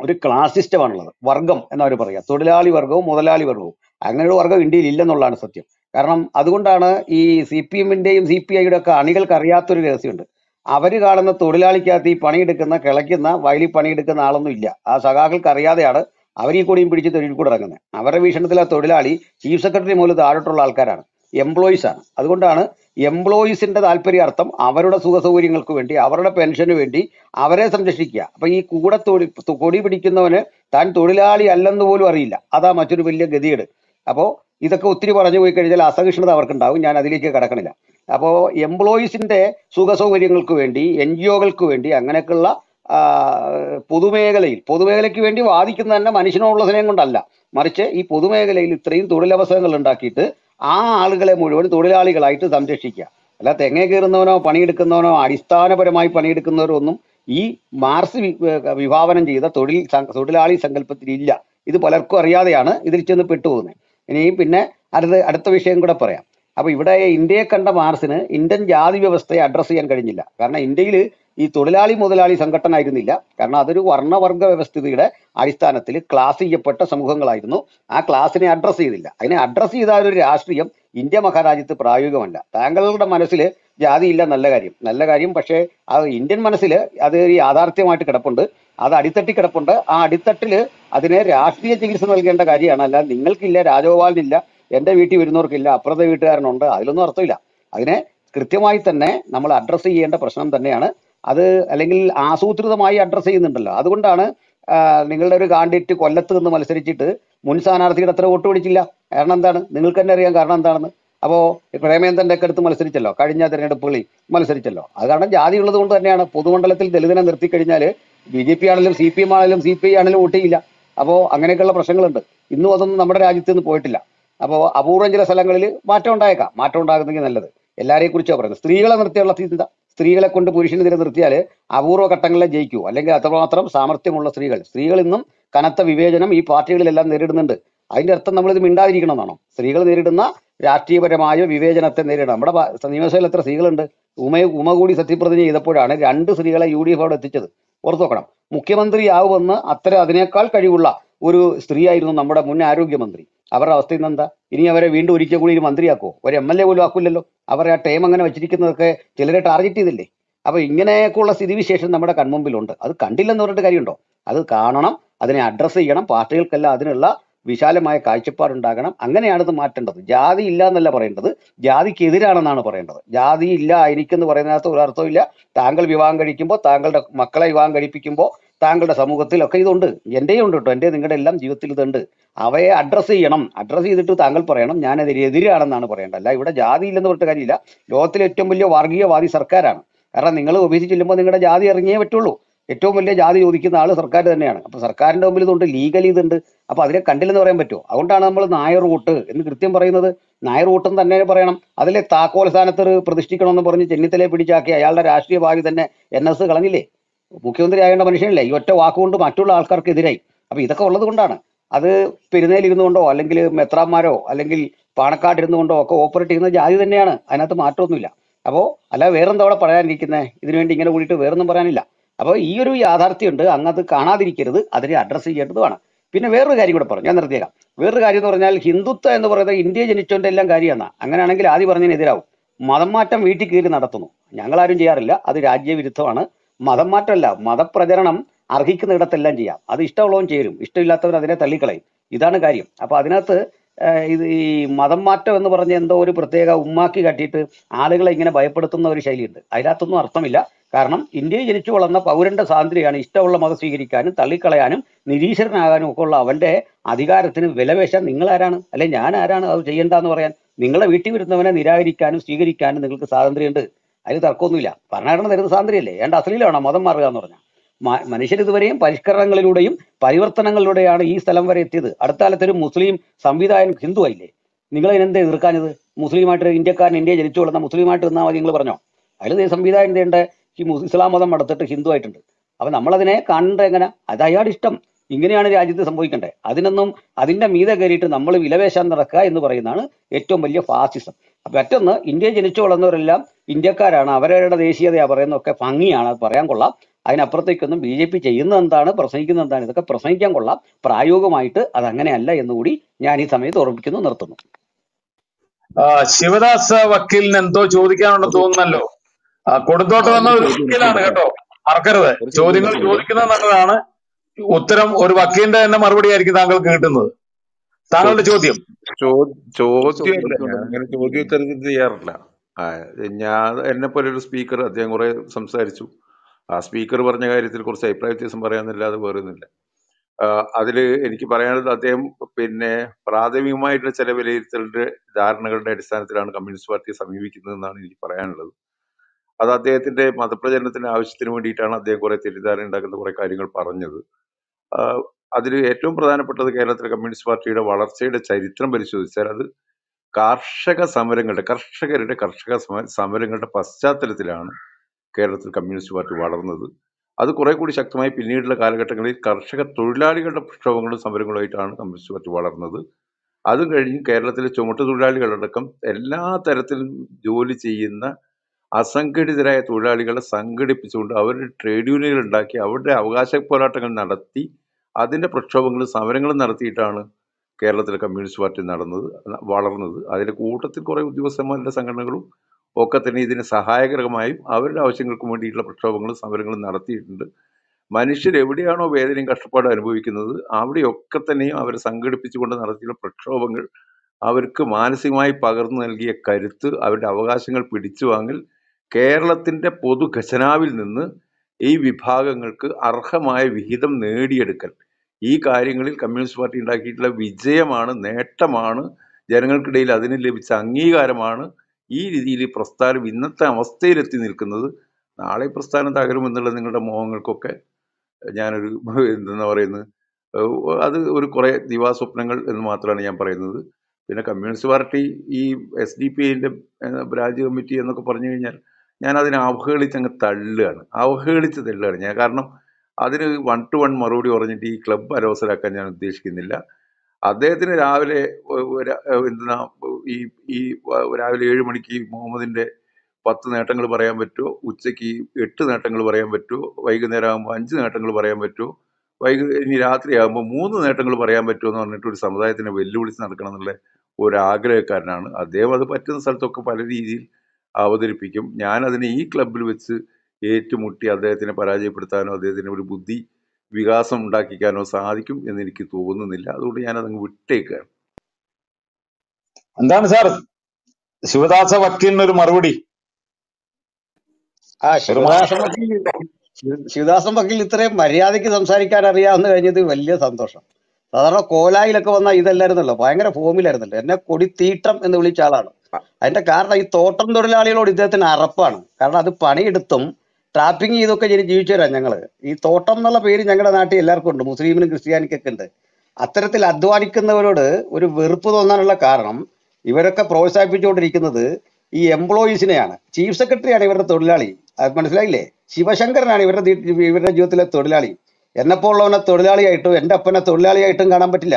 ഒരു ക്ലാസ് സിസ്റ്റമാണുള്ളത് വർഗം എന്നവർ പറയാ. തൊഴിലാളി വർഗവും മുതലാളി വർഗവും. അങ്ങനെ ഒരു വർഗം ഇന്ത്യയിൽ ഇല്ലെന്നുള്ളതാണ് സത്യം. കാരണം അതുകൊണ്ടാണ് ഈ സി പി എമ്മിന്റെയും സി പി ഐയുടെ ഒക്കെ അണികൾക്ക് അറിയാത്തൊരു രഹസ്യമുണ്ട്. അവർ കാണുന്ന തൊഴിലാളിക്കകത്ത് ഈ പണിയെടുക്കുന്ന കിളയ്ക്കുന്ന വയലിൽ പണിയെടുക്കുന്ന ആളൊന്നും ഇല്ല ആ സഖാക്കൾക്ക് അറിയാതെയാണ് അവർ ഈ കൂടിയും പിടിച്ച് തൊഴിൽ കൂടെ ഇറങ്ങുന്നത്. അവരുടെ വീക്ഷണത്തിൽ ആ തൊഴിലാളി ചീഫ് സെക്രട്ടറി മുതൽ താഴോട്ടുള്ള ആൾക്കാരാണ്. എംപ്ലോയീസ് ആണ് അതുകൊണ്ടാണ് എംപ്ലോയീസിന്റെ താല്പര്യാർത്ഥം അവരുടെ സുഖ സൗകര്യങ്ങൾക്ക് വേണ്ടി അവരുടെ പെൻഷന് വേണ്ടി അവരെ സംരക്ഷിക്കുക. അപ്പൊ ഈ കൂടെ തൊഴിൽ കൊടി പിടിക്കുന്നവന് താൻ തൊഴിലാളി അല്ലെന്ന് പോലും അറിയില്ല. അതാ മറ്റൊരു വലിയ ഗതികേട്. അപ്പോൾ ഇതൊക്കെ ഒത്തിരി പറഞ്ഞു പോയി കഴിഞ്ഞാൽ അസഹിഷ്ണുത അവർക്കുണ്ടാവും ഞാൻ അതിലേക്ക് കടക്കണില്ല. അപ്പോൾ എംപ്ലോയീസിന്റെ സുഖ സൗകര്യങ്ങൾക്ക് വേണ്ടി എൻ ജി ഒകൾക്ക് വേണ്ടി അങ്ങനെയൊക്കെയുള്ള പൊതുമേഖലയിൽ പൊതുമേഖലയ്ക്ക് വേണ്ടി വാദിക്കുന്ന തന്നെ മനുഷ്യനോടുള്ള സ്നേഹം കൊണ്ടല്ല. മറിച്ച് ഈ പൊതുമേഖലയിൽ ഇത്രയും തൊഴിലവസരങ്ങൾ ഉണ്ടാക്കിയിട്ട് ആ ആളുകളെ മുഴുവൻ തൊഴിലാളികളായിട്ട് സംരക്ഷിക്കുക. അല്ല തെങ്ങേ കയറുന്നവനോ പണിയെടുക്കുന്നവനോ അടിസ്ഥാനപരമായി പണിയെടുക്കുന്നവരോ ഒന്നും ഈ മാർസ് വിഭാവനം ചെയ്ത തൊഴിൽ തൊഴിലാളി സങ്കല്പത്തിൽ ഇല്ല. ഇത് പലർക്കും അറിയാതെയാണ് ഇതിൽ ചെന്ന് പെട്ടുപോകുന്നത്. ഇനിയും പിന്നെ അടുത്ത അടുത്ത വിഷയം കൂടെ പറയാം. അപ്പൊ ഇവിടെ ഇന്ത്യയെ കണ്ട മാർസിന് ഇന്ത്യൻ ജാതി വ്യവസ്ഥയെ അഡ്രസ് ചെയ്യാൻ കഴിഞ്ഞില്ല. കാരണം ഇന്ത്യയിൽ ഈ തൊഴിലാളി മുതലാളി സംഘടന ആയിരുന്നില്ല കാരണം അതൊരു വർണവർഗ വ്യവസ്ഥിതിയുടെ അടിസ്ഥാനത്തിൽ ക്ലാസ് ചെയ്യപ്പെട്ട സമൂഹങ്ങളായിരുന്നു. ആ ക്ലാസ്സിനെ അഡ്രസ് ചെയ്തില്ല. അതിനെ അഡ്രസ് ചെയ്ത ഒരു രാഷ്ട്രീയം ഇന്ത്യ മഹാരാജ്യത്ത് പ്രായോഗികമല്ല. താങ്കളുടെ മനസ്സിൽ ജാതി ഇല്ല നല്ല കാര്യം. നല്ല കാര്യം പക്ഷേ അത് ഇന്ത്യൻ മനസ്സിൽ അത് യാഥാർത്ഥ്യമായിട്ട് കിടപ്പുണ്ട്. അത് അടിത്തട്ടി കിടപ്പുണ്ട്. ആ അടിത്തട്ടിൽ അതിനെ രാഷ്ട്രീയ ചികിത്സ നൽകേണ്ട കാര്യമാണ്. അല്ല നിങ്ങൾക്കില്ല രാജഗോപാലിനില്ല എന്റെ വീട്ടിൽ വരുന്നവർക്കില്ല അപ്പുറത്തെ വീട്ടുകാരനുണ്ട്. അതിലൊന്നും അർത്ഥമില്ല. അതിനെ കൃത്യമായി തന്നെ നമ്മൾ അഡ്രസ്സ് ചെയ്യേണ്ട പ്രശ്നം തന്നെയാണ് അത് അല്ലെങ്കിൽ ആസൂത്രിതമായി അഡ്രസ്സ് ചെയ്യുന്നുണ്ടല്ലോ. അതുകൊണ്ടാണ് നിങ്ങളുടെ ഒരു കാൻഡിഡേറ്റ് കൊല്ലത്ത് നിന്ന് മത്സരിച്ചിട്ട് മുൻ സ്ഥാനാർത്ഥിയുടെ അത്ര വോട്ട് പിടിച്ചില്ല കാരണം എന്താണ്? നിങ്ങൾക്ക് തന്നെ അറിയാം കാരണം എന്താണെന്ന്. അപ്പോ പ്രേമേന്ദ്രന്റെ ഒക്കെ അടുത്ത് മത്സരിച്ചല്ലോ. കഴിഞ്ഞ തെരഞ്ഞെടുപ്പുകളിൽ മത്സരിച്ചല്ലോ. അത് കാരണം ജാതി ഉള്ളത് കൊണ്ട് തന്നെയാണ്. പൊതുമണ്ഡലത്തിൽ നിർത്തി കഴിഞ്ഞാൽ ബി ജെ പി ആണെങ്കിലും സി പി എം ആണെങ്കിലും സി പി ഐ ആണെങ്കിലും വോട്ട് ചെയ്യില്ല. അപ്പോൾ അങ്ങനെയൊക്കെയുള്ള പ്രശ്നങ്ങളുണ്ട്. ഇന്നും അതൊന്നും നമ്മുടെ രാജ്യത്ത് നിന്ന് പോയിട്ടില്ല. അപ്പോൾ അപൂർവം ചില സ്ഥലങ്ങളിൽ മാറ്റം ഉണ്ടായേക്കാം. മാറ്റം ഉണ്ടാകുന്നെങ്കിൽ നല്ലത്. എല്ലാവരെയും കുറിച്ചാണ് പറയുന്നത് സ്ത്രീകളെ നിർത്തിയുള്ള ചിന്ത സ്ത്രീകളെ കൊണ്ട് പുരുഷനെതിരെ നിർത്തിയാൽ അപൂർവ ഘട്ടങ്ങളെ ജയിക്കൂ. അല്ലെങ്കിൽ അത്രമാത്രം സാമർത്ഥ്യമുള്ള സ്ത്രീകൾ. സ്ത്രീകൾ ഇന്നും കനത്ത വിവേചനം ഈ പാർട്ടികളിലെല്ലാം നേരിടുന്നുണ്ട്. അതിന്റെ അർത്ഥം നമ്മൾ ഇത് മിണ്ടാതിരിക്കണം മിണ്ടാതിരിക്കണമെന്നാണോ? സ്ത്രീകൾ നേരിടുന്ന രാഷ്ട്രീയപരമായ വിവേചനത്തെ നേരിടണം. നമ്മുടെ നിയമസഭയിൽ എത്ര സ്ത്രീകളുണ്ട്? ഉമ ഉമ കൂടി സത്യപ്രതിജ്ഞ ചെയ്തപ്പോഴാണ് രണ്ട് സ്ത്രീകളെ യു ഡി എഫ് അവിടെ എത്തിച്ചത്. ഓർത്ത് നോക്കണം മുഖ്യമന്ത്രിയാവുമെന്ന് അത്ര അതിനേക്കാൾ കഴിവുള്ള ഒരു സ്ത്രീയായിരുന്നു നമ്മുടെ മുൻ ആരോഗ്യമന്ത്രി. അവരുടെ അവസ്ഥ ഇന്ന് എന്താ? ഇനി അവരെ വീണ്ടും ഒരിക്കൽ കൂടി ഒരു മന്ത്രിയാക്കോ ഒരു എം എൽ എ പോലും ആക്കില്ലല്ലോ. അവരെ ആ ടൈം അങ്ങനെ വെച്ചിരിക്കുന്നതൊക്കെ ചിലരെ ടാർഗറ്റ് ചെയ്തില്ലേ അപ്പൊ ഇങ്ങനെയൊക്കെയുള്ള സ്ഥിതിവിശേഷം നമ്മുടെ കൺമുമ്പിലുണ്ട്. അത് കണ്ടില്ലെന്ന് പറഞ്ഞിട്ട് കാര്യമുണ്ടോ? അത് കാണണം അതിനെ അഡ്രസ്സ് ചെയ്യണം പാർട്ടികൾക്കെല്ലാം അതിനുള്ള വിശാലമായ കാഴ്ചപ്പാടുണ്ടാകണം. അങ്ങനെയാണ് ഇത് മാറ്റേണ്ടത്. ജാതി ഇല്ല എന്നല്ല പറയേണ്ടത്. ജാതിക്കെതിരാണെന്നാണ് പറയേണ്ടത്. ജാതി ഇല്ല എനിക്കെന്ന് പറയുന്നതിനകത്ത് ഒരു അർത്ഥമില്ല താങ്കൾ വിവാഹം കഴിക്കുമ്പോൾ താങ്കളുടെ മക്കളെ വിവാഹം കഴിപ്പിക്കുമ്പോൾ താങ്കളുടെ സമൂഹത്തിലൊക്കെ ഇതുണ്ട്. എന്റെയും ഉണ്ട് കേട്ടോ. എന്റെ നിങ്ങളുടെ എല്ലാം ജീവിതത്തിൽ ഇതുണ്ട്. അവയെ അഡ്രസ്സ് ചെയ്യണം. അഡ്രസ്സ് ചെയ്തിട്ട് താങ്കൾ പറയണം. ഞാൻ അതിനെതിരാണെന്നാണ് പറയേണ്ടത്. അല്ല ഇവിടെ ജാതി ഇല്ലെന്ന് പറഞ്ഞിട്ട് കാര്യമില്ല. ലോകത്തിലെ ഏറ്റവും വലിയ വർഗീയവാദി സർക്കാരാണ്. കാരണം നിങ്ങൾ ഓഫീസിൽ ചെല്ലുമ്പോൾ നിങ്ങളുടെ ജാതി ഇറങ്ങിയേ പറ്റുള്ളൂ. ഏറ്റവും വലിയ ജാതി ചോദിക്കുന്ന ആൾ സർക്കാർ തന്നെയാണ്. അപ്പൊ സർക്കാരിന്റെ മുമ്പിൽ ഇതുണ്ട് ലീഗലി ഇതുണ്ട്. അപ്പൊ അതിനെ കണ്ടില്ലെന്ന് പറയാൻ പറ്റുമോ? അതുകൊണ്ടാണ് നമ്മൾ നായർ വോട്ട് എന്ന് കൃത്യം പറയുന്നത്. നായർ വോട്ടെന്ന് തന്നെ പറയണം. അതിലെ താക്കോൽ സ്ഥാനത്ത് പ്രതിഷ്ഠിക്കണമെന്ന് പറഞ്ഞ് ചെന്നിത്തലയെ പിടിച്ചാക്കി അയാളുടെ രാഷ്ട്രീയ ഭാവി തന്നെ എൻ എസ് കളഞ്ഞില്ലേ? മുഖ്യമന്ത്രി ആകേണ്ട മനുഷ്യനല്ലേ? ഈ ഒറ്റ വാക്കുകൊണ്ട് മറ്റുള്ള ആൾക്കാർക്ക് എതിരായി അപ്പൊ ഇതൊക്കെ ഉള്ളത് കൊണ്ടാണ്. അത് പെരുന്നേലിരുന്നു കൊണ്ടോ അല്ലെങ്കിൽ മെത്രാന്മാരോ അല്ലെങ്കിൽ പാണക്കാട് ഇരുന്നു കൊണ്ടോ ഒക്കെ ഓപ്പറേറ്റ് ചെയ്യുന്ന ജാതി തന്നെയാണ്. അതിനകത്ത് മാറ്റമൊന്നുമില്ല. അപ്പോൾ അല്ല വേറെന്താ അവിടെ പറയാനിരിക്കുന്നത് ഇതിനുവേണ്ടി ഇങ്ങനെ കൂടിയിട്ട് വേറൊന്നും പറയാനില്ല. അപ്പോൾ ഈ ഒരു യാഥാർത്ഥ്യമുണ്ട്. അങ്ങത് കാണാതിരിക്കരുത്. അതിനെ അഡ്രസ്സ് ചെയ്യേണ്ടതുമാണ്. പിന്നെ വേറൊരു കാര്യം കൂടെ പറഞ്ഞു ഞാൻ നിർത്തിയേക്കാം. വേറൊരു കാര്യം എന്ന് പറഞ്ഞാൽ ഹിന്ദുത്വം എന്ന് പറയുന്നത് ഇന്ത്യ ജനിച്ചോന്റെ എല്ലാം കാര്യമാണ്. അങ്ങനെയാണെങ്കിൽ ആദ്യം പറഞ്ഞതിനെതിരാവും. മതം മാറ്റം വീട്ടിൽ കയറി നടത്തുന്നു. ഞങ്ങളാരും ചെയ്യാറില്ല. അത് രാജ്യവിരുദ്ധമാണ്. മതം മാറ്റമല്ല മതപ്രചരണം അർഹിക്കുന്ന ഇടത്തെല്ലാം ചെയ്യാം. അത് ഇഷ്ടമുള്ളവൻ ചേരും. ഇഷ്ടമില്ലാത്തവൻ അതിനെ തള്ളിക്കളയും. ഇതാണ് കാര്യം. അപ്പൊ അതിനകത്ത് ഇത് ഈ മതം മാറ്റം എന്ന് പറഞ്ഞ എന്തോ ഒരു പ്രത്യേക ഉമ്മാക്കി കാട്ടിയിട്ട് ആളുകളെ ഇങ്ങനെ ഭയപ്പെടുത്തുന്ന ഒരു ശൈലിയുണ്ട്. അതിനകത്തൊന്നും അർത്ഥമില്ല. കാരണം ഇന്ത്യയിൽ ജനിച്ചു വളർന്ന പൗരന്റെ സ്വാതന്ത്ര്യമാണ് ഇഷ്ടമുള്ള മതം സ്വീകരിക്കാനും തള്ളിക്കളയാനും നിരീശ്വരനാകാനും ഒക്കെ ഉള്ള അവന്റെ അധികാരത്തിന് വിലപേശാൻ നിങ്ങൾ ആരാണ് അല്ലെ ഞാൻ ആരാണ് അത് ചെയ്യേണ്ടെന്ന് പറയാൻ നിങ്ങളെ വീട്ടിൽ വരുന്നവനെ നിരാകരിക്കാനും സ്വീകരിക്കാനും നിങ്ങൾക്ക് സ്വാതന്ത്ര്യമുണ്ട്. അതിന് തർക്കമൊന്നുമില്ല. ഭരണഘടന തരുന്ന സ്വാതന്ത്ര്യമല്ലേ ഏണ്ട അശ്ലീലമാണോ മതം മാറുക എന്ന് പറഞ്ഞാൽ? മനുഷ്യർ ഇതുവരെയും പരിഷ്കരണങ്ങളിലൂടെയും പരിവർത്തനങ്ങളിലൂടെയാണ് ഈ സ്ഥലം വരെ എത്തിയത്. അടുത്ത കാലത്ത് ഒരു മുസ്ലിം സംവിധായകൻ ഹിന്ദു ആയില്ലേ? നിങ്ങൾ അതിനെന്താ എതിർക്കാഞ്ഞത് മുസ്ലിമായിട്ട് ഇന്ത്യക്കാരൻ ഇന്ത്യ ജനിച്ചു വളർന്ന മുസ്ലിമായിട്ട് നിന്നാൽ മതി നിങ്ങൾ പറഞ്ഞോ? അതിൽ സംവിധായകൻ ചെയ്യേണ്ട ഈ ഇസ്ലാം മതം മടത്തിട്ട് ഹിന്ദു ആയിട്ടുണ്ട്. അപ്പൊ നമ്മളതിനെ കാണേണ്ടത് എങ്ങനെ? അത് അയാളുടെ ഇഷ്ടം. ഇങ്ങനെയാണ് രാജ്യത്ത് സംഭവിക്കേണ്ടത് അതിനൊന്നും അതിന്റെ മീതെ കയറിയിട്ട് നമ്മൾ വിലപേശാൻ നടക്കുക എന്ന് പറയുന്നതാണ് ഏറ്റവും വലിയ ഫാസിസം മറ്റൊന്ന് ഇന്ത്യ ജനിച്ചു വളർന്നവരെല്ലാം ഇന്ത്യക്കാരാണ്. അവരവരുടെ ദേശീയതയാ പറയുന്നതൊക്കെ ഭംഗിയാണ്. അത് പറയാൻ കൊള്ളാം. അതിനപ്പുറത്തേക്കൊന്നും ബി ജെ പി ചെയ്യുന്നത് എന്താണ് പ്രസംഗിക്കുന്നത് എന്താണ് ഇതൊക്കെ പ്രസംഗിക്കാൻ കൊള്ളാം. പ്രായോഗികമായിട്ട് അത് അങ്ങനെയല്ല എന്നുകൂടി ഞാൻ ഈ സമയത്ത് ഓർമ്മിക്കുന്നു നിർത്തുന്നു. ശിവദാസ് വക്കീലിന് എന്തോ ചോദിക്കാനുണ്ടെന്ന് തോന്നുന്നല്ലോ. കൊടുത്തോട്ട് ആ വന്ന ഒരു ഒരു വക്കീലാണ് കേട്ടോ. മറക്കരുത്. ചോദ്യങ്ങൾ ചോദിക്കുന്നത് നല്ലതാണ്. ഉത്തരം ഒരു വക്കീലിന്റെ തന്നെ മറുപടി ആയിരിക്കും താങ്കൾക്ക് കിട്ടുന്നത്. താങ്കളുടെ ചോദ്യം. ചോദ്യം ചെയ്യാറില്ല അങ്ങനെ തയ്യാറില്ല ഞാൻ എന്നെ പോലെ ഒരു സ്പീക്കർ അദ്ദേഹം കുറെ സംസാരിച്ചു. ആ സ്പീക്കർ പറഞ്ഞ കാര്യത്തിൽ കുറച്ച് അഭിപ്രായ വ്യത്യാസം പറയാന്നല്ലാതെ വേറെ ഒന്നുമില്ല അതിൽ എനിക്ക് പറയാനുള്ളത് അദ്ദേഹം പിന്നെ പ്രാഥമികമായിട്ടുള്ള ചില വിലയിരുത്തലിന്റെ ധാരണകളുടെ അടിസ്ഥാനത്തിലാണ് കമ്മ്യൂണിസ്റ്റ് പാർട്ടിയെ സമീപിക്കുന്നതെന്നാണ് എനിക്ക് പറയാനുള്ളത്. അത് അദ്ദേഹത്തിന്റെ മതപ്രചരണത്തിന്റെ ആവശ്യത്തിന് വേണ്ടിയിട്ടാണ് അദ്ദേഹം കുറെ തെറ്റിദ്ധാരണ ഉണ്ടാക്കുന്ന കുറെ കാര്യങ്ങൾ പറഞ്ഞത്. അതിൽ ഏറ്റവും പ്രധാനപ്പെട്ടത് കേരളത്തിലെ കമ്മ്യൂണിസ്റ്റ് പാർട്ടിയുടെ വളർച്ചയുടെ ചരിത്രം പരിശോധിച്ചാൽ അത് കാർഷക സമരങ്ങളുടെ കർഷകരുടെ കർഷക സമരങ്ങളുടെ പശ്ചാത്തലത്തിലാണ് കേരളത്തിൽ കമ്മ്യൂണിസ്റ്റ് പാർട്ടി വളർന്നത്. അത് കുറെ കൂടി ശക്തമായി പിന്നീടുള്ള കാലഘട്ടങ്ങളിൽ കർഷക തൊഴിലാളികളുടെ പ്രക്ഷോഭങ്ങളും സമരങ്ങളുമായിട്ടാണ് കമ്മ്യൂണിസ്റ്റ് പാർട്ടി വളർന്നത്. അതും കഴിഞ്ഞ് കേരളത്തിലെ ചുമട്ട് തൊഴിലാളികളടക്കം എല്ലാ തരത്തിലും ജോലി ചെയ്യുന്ന അസംഘടിതരായ തൊഴിലാളികളെ സംഘടിപ്പിച്ചുകൊണ്ട് അവരുടെ ട്രേഡ് യൂണിയനുകൾ ഉണ്ടാക്കി അവരുടെ അവകാശ പോരാട്ടങ്ങൾ നടത്തി അതിന്റെ പ്രക്ഷോഭങ്ങളും സമരങ്ങളും നടത്തിയിട്ടാണ് കേരളത്തിലെ കമ്മ്യൂണിസ്റ്റ് പാർട്ടി നടന്നത് വളർന്നത്. അതിന്റെ കൂട്ടത്തിൽ കുറേ ഉദ്യോഗസ്ഥന്മാരുടെ സംഘടനകളും ഒക്കെ തന്നെ ഇതിന് സഹായകരമായും അവരുടെ ആവശ്യങ്ങൾക്ക് വേണ്ടിയിട്ടുള്ള പ്രക്ഷോഭങ്ങളും സമരങ്ങളും നടത്തിയിട്ടുണ്ട്. മനുഷ്യർ എവിടെയാണോ വേദനയും കഷ്ടപ്പാടും അനുഭവിക്കുന്നത് അവിടെയൊക്കെ തന്നെയും അവരെ സംഘടിപ്പിച്ചുകൊണ്ട് നടത്തിയുള്ള പ്രക്ഷോഭങ്ങൾ അവർക്ക് മാനസികമായി പകർന്നു നൽകിയ കരുത്ത് അവരുടെ അവകാശങ്ങൾ പിടിച്ചു വാങ്ങൽ കേരളത്തിന്റെ പൊതു ഖജനാവിൽ നിന്ന് ഈ വിഭാഗങ്ങൾക്ക് അർഹമായ വിഹിതം നേടിയെടുക്കൽ. ഈ കാര്യങ്ങളിൽ കമ്മ്യൂണിസ്റ്റ് പാർട്ടി ഉണ്ടാക്കിയിട്ടുള്ള വിജയമാണ് നേട്ടമാണ് ജനങ്ങൾക്കിടയിൽ അതിന് ലഭിച്ച അംഗീകാരമാണ് ഈ രീതിയിൽ ഈ പ്രസ്ഥാനം ഇന്നത്തെ അവസ്ഥയിലെത്തി നിൽക്കുന്നത്. നാളെ പ്രസ്ഥാനം തകരുമെന്നുള്ള നിങ്ങളുടെ മോഹങ്ങൾക്കൊക്കെ ഞാനൊരു എന്താ പറയുന്നത്? അത് ഒരു കുറെ ദിവാസ്വപ്നങ്ങൾ എന്ന് മാത്രമാണ് ഞാൻ പറയുന്നത്. പിന്നെ കമ്മ്യൂണിസ്റ്റ് പാർട്ടി ഈ എസ് ഡി പി ഐന്റെ ബ്രാഞ്ച് കമ്മിറ്റി എന്നൊക്കെ പറഞ്ഞു കഴിഞ്ഞാൽ ഞാൻ അതിനെ അവഹേളിച്ച് അങ്ങ് തള്ളുകയാണ്. അവഹേളിച്ച് തള്ളുകയാണ് ഞാൻ. കാരണം അതിന് വൺ ടു വൺ മറുപടി പറഞ്ഞിട്ട് ഈ ക്ലബ്ബ് അലോസരാക്കാൻ ഞാൻ ഉദ്ദേശിക്കുന്നില്ല. അദ്ദേഹത്തിന് രാവിലെ എന്താ ഈ ഈ രാവിലെ ഏഴ് മണിക്ക് മുഹമ്മദിന്റെ പത്ത് നേട്ടങ്ങൾ പറയാൻ പറ്റുമോ ഉച്ചയ്ക്ക് എട്ട് നേട്ടങ്ങൾ പറയാൻ പറ്റുമോ വൈകുന്നേരം ആകുമ്പോൾ അഞ്ച് നേട്ടങ്ങൾ പറയാൻ പറ്റുമോ വൈകു ഇനി രാത്രിയാകുമ്പോൾ മൂന്ന് നേട്ടങ്ങൾ പറയാൻ പറ്റുമോ എന്ന് പറഞ്ഞിട്ട് ഒരു സമുദായത്തിനെ വെല്ലുവിളിച്ച് നടക്കണം എന്നുള്ള ഒരു ആഗ്രഹക്കാരനാണ് അദ്ദേഹം അത് പറ്റുന്ന സ്ഥലത്തൊക്കെ പല രീതിയിൽ അവതരിപ്പിക്കും. ഞാൻ അതിനെ ഈ ക്ലബിൽ വെച്ച് ഏറ്റുമുട്ടി അദ്ദേഹത്തിനെ പരാജയപ്പെടുത്താനോ അദ്ദേഹത്തിന് ഒരു ബുദ്ധി വികാസം ഉണ്ടാക്കിക്കാനോ സാധിക്കും എന്ന് എനിക്ക് തോന്നുന്നില്ല. അതുകൊണ്ട് ഞാൻ അതങ്ങ് വിട്ടേക്കാണ്. എന്താണ് സാർ? ശിവദാസ വക്കീലിന് ഒരു മറുപടി. ആ ശിവദാസ ശിവദാസം ശിവദാസൻ വക്കീൽ ശിവദാസൻ വക്കീൽ ഇത്രയും മര്യാദയ്ക്ക് സംസാരിക്കാൻ അറിയാവുന്ന കഴിഞ്ഞത് വലിയ സന്തോഷം. സാധാരണ കോലായിലൊക്കെ വന്ന ഇതല്ലായിരുന്നല്ലോ ഭയങ്കര ഫോമിലായിരുന്നല്ലോ. എന്നെ കൊടി കൊടിത്തീട്ടം എന്ന് വിളിച്ച ആളാണ്. അതിന്റെ കാരണം ഈ തോട്ടം തൊഴിലാളികളോട് ഇദ്ദേഹത്തിന് അറപ്പാണ്. കാരണം അത് പണിയെടുത്തും ട്രാപ്പിംഗ് ചെയ്തൊക്കെ ഇനി ജീവിച്ചുവരാം ഞങ്ങൾ. ഈ തോട്ടം എന്നുള്ള പേര് ഞങ്ങളുടെ നാട്ടിൽ എല്ലാവർക്കും ഉണ്ട്. മുസ്ലിമിനും ക്രിസ്ത്യാനിക്കൊക്കെ ഉണ്ട്. അത്തരത്തിൽ അധ്വാനിക്കുന്നവരോട് ഒരു വെറുപ്പ് തോന്നാനുള്ള കാരണം ഇവരൊക്കെ പ്രോത്സാഹിപ്പിച്ചുകൊണ്ടിരിക്കുന്നത് ഈ എംപ്ലോയീസിനെയാണ് ചീഫ് സെക്രട്ടറിയാണ് ഇവരുടെ തൊഴിലാളി. അത് മനസ്സിലായില്ലേ? ശിവശങ്കരനാണ് ഇവരുടെ ഇവരുടെ ജീവിതത്തിലെ തൊഴിലാളി. എന്നെപ്പോലുള്ളവനെ തൊഴിലാളിയായിട്ടും എന്റെ അപ്പനെ തൊഴിലാളിയായിട്ടും കാണാൻ പറ്റില്ല.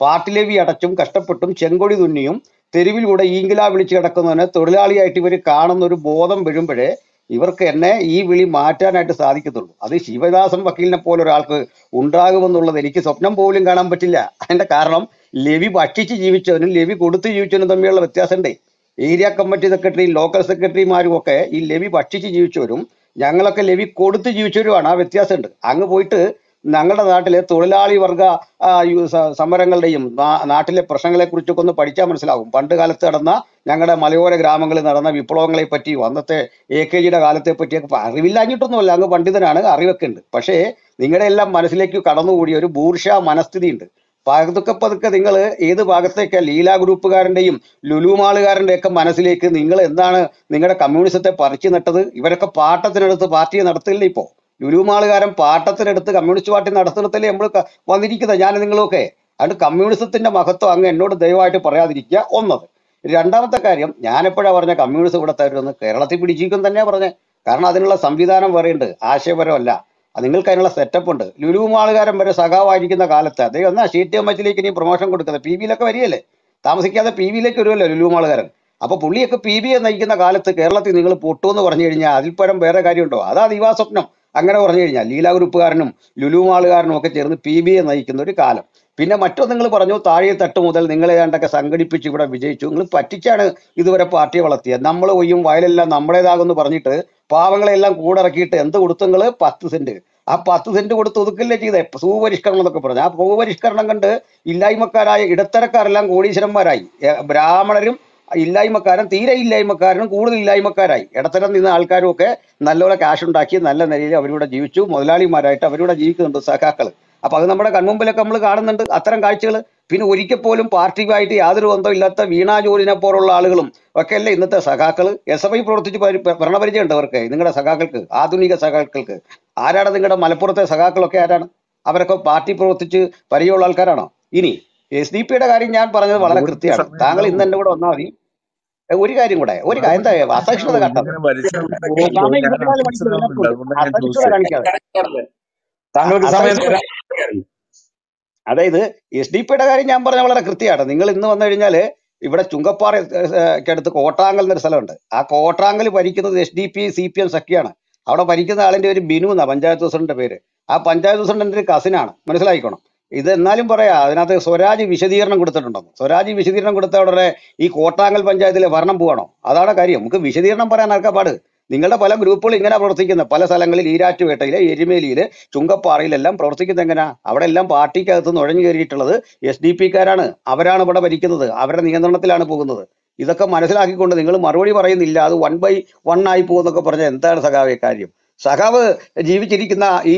പാർട്ടി ലെവി അടച്ചും കഷ്ടപ്പെട്ടും ചെങ്കൊടി തുന്നിയും തെരുവിലൂടെ ഈങ്കില വിളിച്ച് കിടക്കുന്നവനെ തൊഴിലാളിയായിട്ട് ഇവർ കാണുന്ന ഒരു ബോധം വരുമ്പോഴേ ഇവർക്ക് എന്നെ ഈ വിളി മാറ്റാനായിട്ട് സാധിക്കത്തുള്ളൂ. അത് ശിവദാസൻ വക്കീലിനെ പോലെ ഒരാൾക്ക് ഉണ്ടാകുമെന്നുള്ളത് എനിക്ക് സ്വപ്നം പോലും കാണാൻ പറ്റില്ല. അതിന്റെ കാരണം ലവി ഭക്ഷിച്ച് ജീവിച്ചവനും ലവി കൊടുത്ത് ജീവിച്ചവനും തമ്മിലുള്ള വ്യത്യാസമുണ്ട്. ഏരിയ കമ്മിറ്റി സെക്രട്ടറിയും ലോക്കൽ സെക്രട്ടറിമാരും ഒക്കെ ഈ ലവി ഭക്ഷിച്ച് ജീവിച്ചവരും ഞങ്ങളൊക്കെ ലെവി കൊടുത്ത് ജീവിച്ചവരുമാണ്. ആ വ്യത്യാസമുണ്ട്. അങ്ങ് പോയിട്ട് ഞങ്ങളുടെ നാട്ടിലെ തൊഴിലാളി വർഗ സമരങ്ങളുടെയും നാട്ടിലെ പ്രശ്നങ്ങളെ കുറിച്ചൊക്കെ ഒന്ന് പഠിച്ചാൽ മനസ്സിലാകും. പണ്ട് കാലത്ത് നടന്ന ഞങ്ങളുടെ മലയോര ഗ്രാമങ്ങളിൽ നടന്ന വിപ്ലവങ്ങളെ പറ്റിയും അന്നത്തെ എ കെ ജിയുടെ കാലത്തെ പറ്റിയൊക്കെ അറിവില്ലാഞ്ഞിട്ടൊന്നുമല്ല. അങ്ങ് പണ്ഡിതനാണ്. അറിവൊക്കെ ഉണ്ട്. പക്ഷേ നിങ്ങളുടെ എല്ലാം മനസ്സിലേക്ക് കടന്നുകൂടിയ ഒരു ബൂർഷ മനസ്ഥിതി ഉണ്ട് പതുക്കെ പതുക്കെ നിങ്ങൾ ഏത് ഭാഗത്തേക്കാ ലീല ഗ്രൂപ്പുകാരന്റെയും ലുലുമാളുകാരന്റെ ഒക്കെ മനസ്സിലേക്ക് നിങ്ങൾ എന്താണ് നിങ്ങളുടെ കമ്മ്യൂണിസത്തെ പറിച്ചു നട്ടത്? ഇവരൊക്കെ പാട്ടത്തിനെടുത്ത് പാർട്ടിയെ നടത്തില്ല ഇപ്പോൾ ലുലുമാളുകാരൻ പാട്ടത്തിനെടുത്ത് കമ്മ്യൂണിസ്റ്റ് പാർട്ടി നടത്തുന്നിടത്തല്ലേ നമ്മൾ വന്നിരിക്കുന്നത്? ഞാൻ നിങ്ങളൊക്കെ അതുകൊണ്ട് കമ്മ്യൂണിസത്തിന്റെ മഹത്വം അങ്ങ് എന്നോട് ദയവായിട്ട് പറയാതിരിക്കുക ഒന്നത്. രണ്ടാമത്തെ കാര്യം ഞാൻ എപ്പോഴാ പറഞ്ഞ കമ്മ്യൂണിസം ഇവിടെ തരുമെന്ന് കേരളത്തിൽ പിടിച്ചിരിക്കും തന്നെയാ പറഞ്ഞത് കാരണം അതിനുള്ള സംവിധാനം വേറെയുണ്ട്. ആശയപരമല്ല. അത് നിങ്ങൾക്ക് അതിനുള്ള സെറ്റപ്പ് ഉണ്ട്. ലുലു മാളുകാരൻ വരെ സഖാവായിരിക്കുന്ന കാലത്ത് അദ്ദേഹം എന്നാ ഷീറ്റ് കമ്മിറ്റിയിലേക്ക് ഇനി പ്രൊമോഷൻ കൊടുക്കുന്നത്? പി ബിയിലൊക്കെ വരികയല്ലേ? താമസിക്കാതെ പി ബിയിലേക്ക് വരുമല്ലോ ലുലു മാളുകാരൻ അപ്പൊ പുള്ളിയൊക്കെ പി ബിയെ എ നയിക്കുന്ന കാലത്ത് കേരളത്തിൽ നിങ്ങൾ പൊട്ടുമെന്ന് പറഞ്ഞു കഴിഞ്ഞാൽ അതിൽ പരം വേറെ കാര്യമുണ്ടോ? അതാ ദിവാസ്വപ്നം അങ്ങനെ പറഞ്ഞു കഴിഞ്ഞാൽ ലീല ഗ്രൂപ്പുകാരനും ലുലു മാളുകാരനും ഒക്കെ ചേർന്ന് പി ബിയെ നയിക്കുന്ന ഒരു കാലം. പിന്നെ മറ്റൊന്ന് നിങ്ങൾ പറഞ്ഞു താഴെ തട്ട് മുതൽ നിങ്ങളെ ഏതാണ്ടൊക്കെ സംഘടിപ്പിച്ച് ഇവിടെ വിജയിച്ചു. നിങ്ങൾ പറ്റിച്ചാണ് ഇതുവരെ പാർട്ടിയെ വളർത്തിയത്. നമ്മൾ ഒയ്യും വയലെല്ലാം നമ്മുടേതാകുമെന്ന് പറഞ്ഞിട്ട് പാവങ്ങളെല്ലാം കൂടെ ഇറക്കിയിട്ട് എന്ത് കൊടുത്തു നിങ്ങൾ പത്ത് സെന്റ്. ആ പത്ത് സെന്റ് കൊടുത്ത് ഒതുക്കല്ലേ ചെയ്തേ? ഭൂപരിഷ്കരണം എന്നൊക്കെ പറഞ്ഞു. ആ ഭൂപരിഷ്കരണം കണ്ട് ഇല്ലായ്മക്കാരായ ഇടത്തരക്കാരെല്ലാം കോടീശ്വരന്മാരായി. ബ്രാഹ്മണരും ഇല്ലായ്മക്കാരൻ തീരെ ഇല്ലായ്മക്കാരനും കൂടുതൽ ഇല്ലായ്മക്കാരായി. ഇടത്തരം നിന്ന ആൾക്കാരും ഒക്കെ നല്ലപോലെ കാശ് ഉണ്ടാക്കി നല്ല നിലയിൽ അവരിവിടെ ജീവിച്ചു. മുതലാളിമാരായിട്ട് അവരിവിടെ ജീവിക്കുന്നുണ്ട് സഖാക്കൾ അപ്പൊ അത് നമ്മുടെ കൺമുമ്പിലൊക്കെ നമ്മൾ കാണുന്നുണ്ട് അത്തരം കാഴ്ചകൾ പിന്നെ ഒരിക്കൽ പോലും പാർട്ടിയുമായിട്ട് യാതൊരു ബന്ധവും ഇല്ലാത്ത വീണാ ജോലിനെ പോലുള്ള ആളുകളും ഒക്കെ അല്ലേ ഇന്നത്തെ സഖാക്കൾ എസ് എഫ് ഐ പ്രവർത്തിച്ച് പരി- ഭരണപരിചയം ഉണ്ട് അവർക്ക്. നിങ്ങളുടെ സഖാക്കൾക്ക് ആധുനിക സഖാക്കൾക്ക്. ആരാണ് നിങ്ങളുടെ മലപ്പുറത്തെ സഖാക്കളൊക്കെ ആരാണ്? അവരൊക്കെ പാർട്ടി പ്രവർത്തിച്ച് പരിചയമുള്ള ആൾക്കാരാണോ? ഇനി എസ് ഡി പിയുടെ കാര്യം ഞാൻ പറഞ്ഞത് വളരെ കൃത്യമാണ്. താങ്കൾ ഇന്ന് എന്റെ കൂടെ വന്നാൽ മതി. ഒരു കാര്യം കൂടെ ഒരു കാര്യം എന്താ അസഹിഷ്ണുത കാട്ടാതെ കാണിക്കാതെ. താങ്കൾക്ക് സമയം അതായത് എസ് ഡി പിയുടെ കാര്യം ഞാൻ പറഞ്ഞ വളരെ കൃത്യമാണ് നിങ്ങൾ ഇന്ന് വന്നു കഴിഞ്ഞാൽ ഇവിടെ ചുങ്കപ്പാറയ്ക്കടുത്ത് കോട്ടാങ്കൽ എന്നൊരു സ്ഥലമുണ്ട്. ആ കോട്ടാങ്കൽ ഭരിക്കുന്നത് S D P C P M സഖ്യാണ്. അവിടെ ഭരിക്കുന്ന ആളിന്റെ ഒരു ബിനു എന്നാ പഞ്ചായത്ത് പ്രസിഡന്റിന്റെ പേര്. ആ പഞ്ചായത്ത് പ്രസിഡന്റിന്റെ ഒരു കസിനാണ് മനസ്സിലായിക്കോണം? ഇത് എന്നാലും പറയാ അതിനകത്ത് സ്വരാജ് വിശദീകരണം കൊടുത്തിട്ടുണ്ടെന്ന്. സ്വരാജ് വിശദീകരണം കൊടുത്ത ഉടനെ ഈ കോട്ടാങ്കൽ പഞ്ചായത്തിലെ ഭരണം പോവാണോ? അതാണ് കാര്യം. നമുക്ക് വിശദീകരണം പറയാൻ ആർക്കാ പാട്? നിങ്ങളുടെ പല ഗ്രൂപ്പുകൾ ഇങ്ങനെ പ്രവർത്തിക്കുന്ന. പല സ്ഥലങ്ങളിൽ ഈരാറ്റുപേട്ടയിലെ എരുമേലിയിൽ ചുങ്കപ്പാറയിലെല്ലാം പ്രവർത്തിക്കുന്നത് എങ്ങനെ? അവിടെ എല്ലാം പാർട്ടിക്കകത്ത് നുഴഞ്ഞു കയറിയിട്ടുള്ളത് എസ് ഡി പിക്കാരാണ് അവരാണ് ഇവിടെ ഭരിക്കുന്നത്. അവരുടെ നിയന്ത്രണത്തിലാണ് പോകുന്നത്. ഇതൊക്കെ മനസ്സിലാക്കിക്കൊണ്ട് നിങ്ങൾ മറുപടി പറയുന്നില്ല. അത് വൺ ബൈ വൺ ആയി പോകുന്നൊക്കെ പറഞ്ഞാൽ എന്താണ് സഖാവ് കാര്യം? സഖാവ് ജീവിച്ചിരിക്കുന്ന ഈ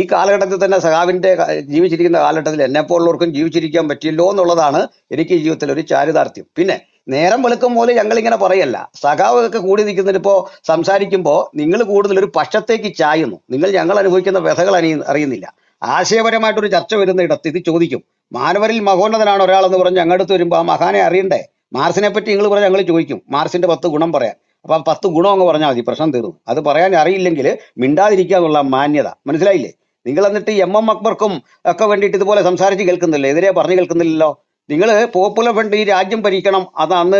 ഈ കാലഘട്ടത്തിൽ തന്നെ സഖാവിന്റെ ജീവിച്ചിരിക്കുന്ന കാലഘട്ടത്തിൽ എന്നെപ്പോലുള്ളവർക്കും ജീവിച്ചിരിക്കാൻ പറ്റില്ലോ എന്നുള്ളതാണ് എനിക്ക് ജീവിതത്തിൽ ഒരു ചാരിതാർത്ഥ്യം. പിന്നെ നേരം വെളുക്കും പോലെ ഞങ്ങൾ ഇങ്ങനെ പറയല്ല. സഖാവൊക്കെ കൂടി നിൽക്കുന്നതിപ്പോ സംസാരിക്കുമ്പോൾ നിങ്ങൾ കൂടുതൽ ഒരു പക്ഷത്തേക്ക് ചായുന്നു. നിങ്ങൾ ഞങ്ങൾ അനുഭവിക്കുന്ന വ്യഥകൾ അനിയ അറിയുന്നില്ല. ആശയപരമായിട്ടൊരു ചർച്ച വരുന്ന ഇടത്ത് ഇത് ചോദിക്കും. മാനവരിൽ മഹോന്നതനാണ് ഒരാളെന്ന് പറഞ്ഞ് ഞങ്ങളുടെ വരുമ്പോൾ ആ മഹാനെ അറിയണ്ടേ? മാർസിനെ പറ്റി നിങ്ങൾ പറഞ്ഞാൽ ഞങ്ങൾ ചോദിക്കും. മാർസിന്റെ പത്ത് ഗുണം പറയാം അപ്പൊ ആ പത്ത് ഗുണം അങ്ങ് പറഞ്ഞാൽ മതി പ്രശ്നം തീർന്നു. അത് പറയാൻ അറിയില്ലെങ്കിൽ മിണ്ടാതിരിക്കുക എന്നുള്ള മാന്യത. മനസ്സിലായില്ലേ? നിങ്ങൾ എന്നിട്ട് എം എം അക്ബർക്കും ഒക്കെ വേണ്ടിയിട്ട് ഇതുപോലെ സംസാരിച്ച് കേൾക്കുന്നില്ലേ? എതിരെ പറഞ്ഞു കേൾക്കുന്നില്ലല്ലോ? നിങ്ങൾ പോപ്പുലർ ഫ്രണ്ട് ഈ രാജ്യം ഭരിക്കണം. അത് അന്ന്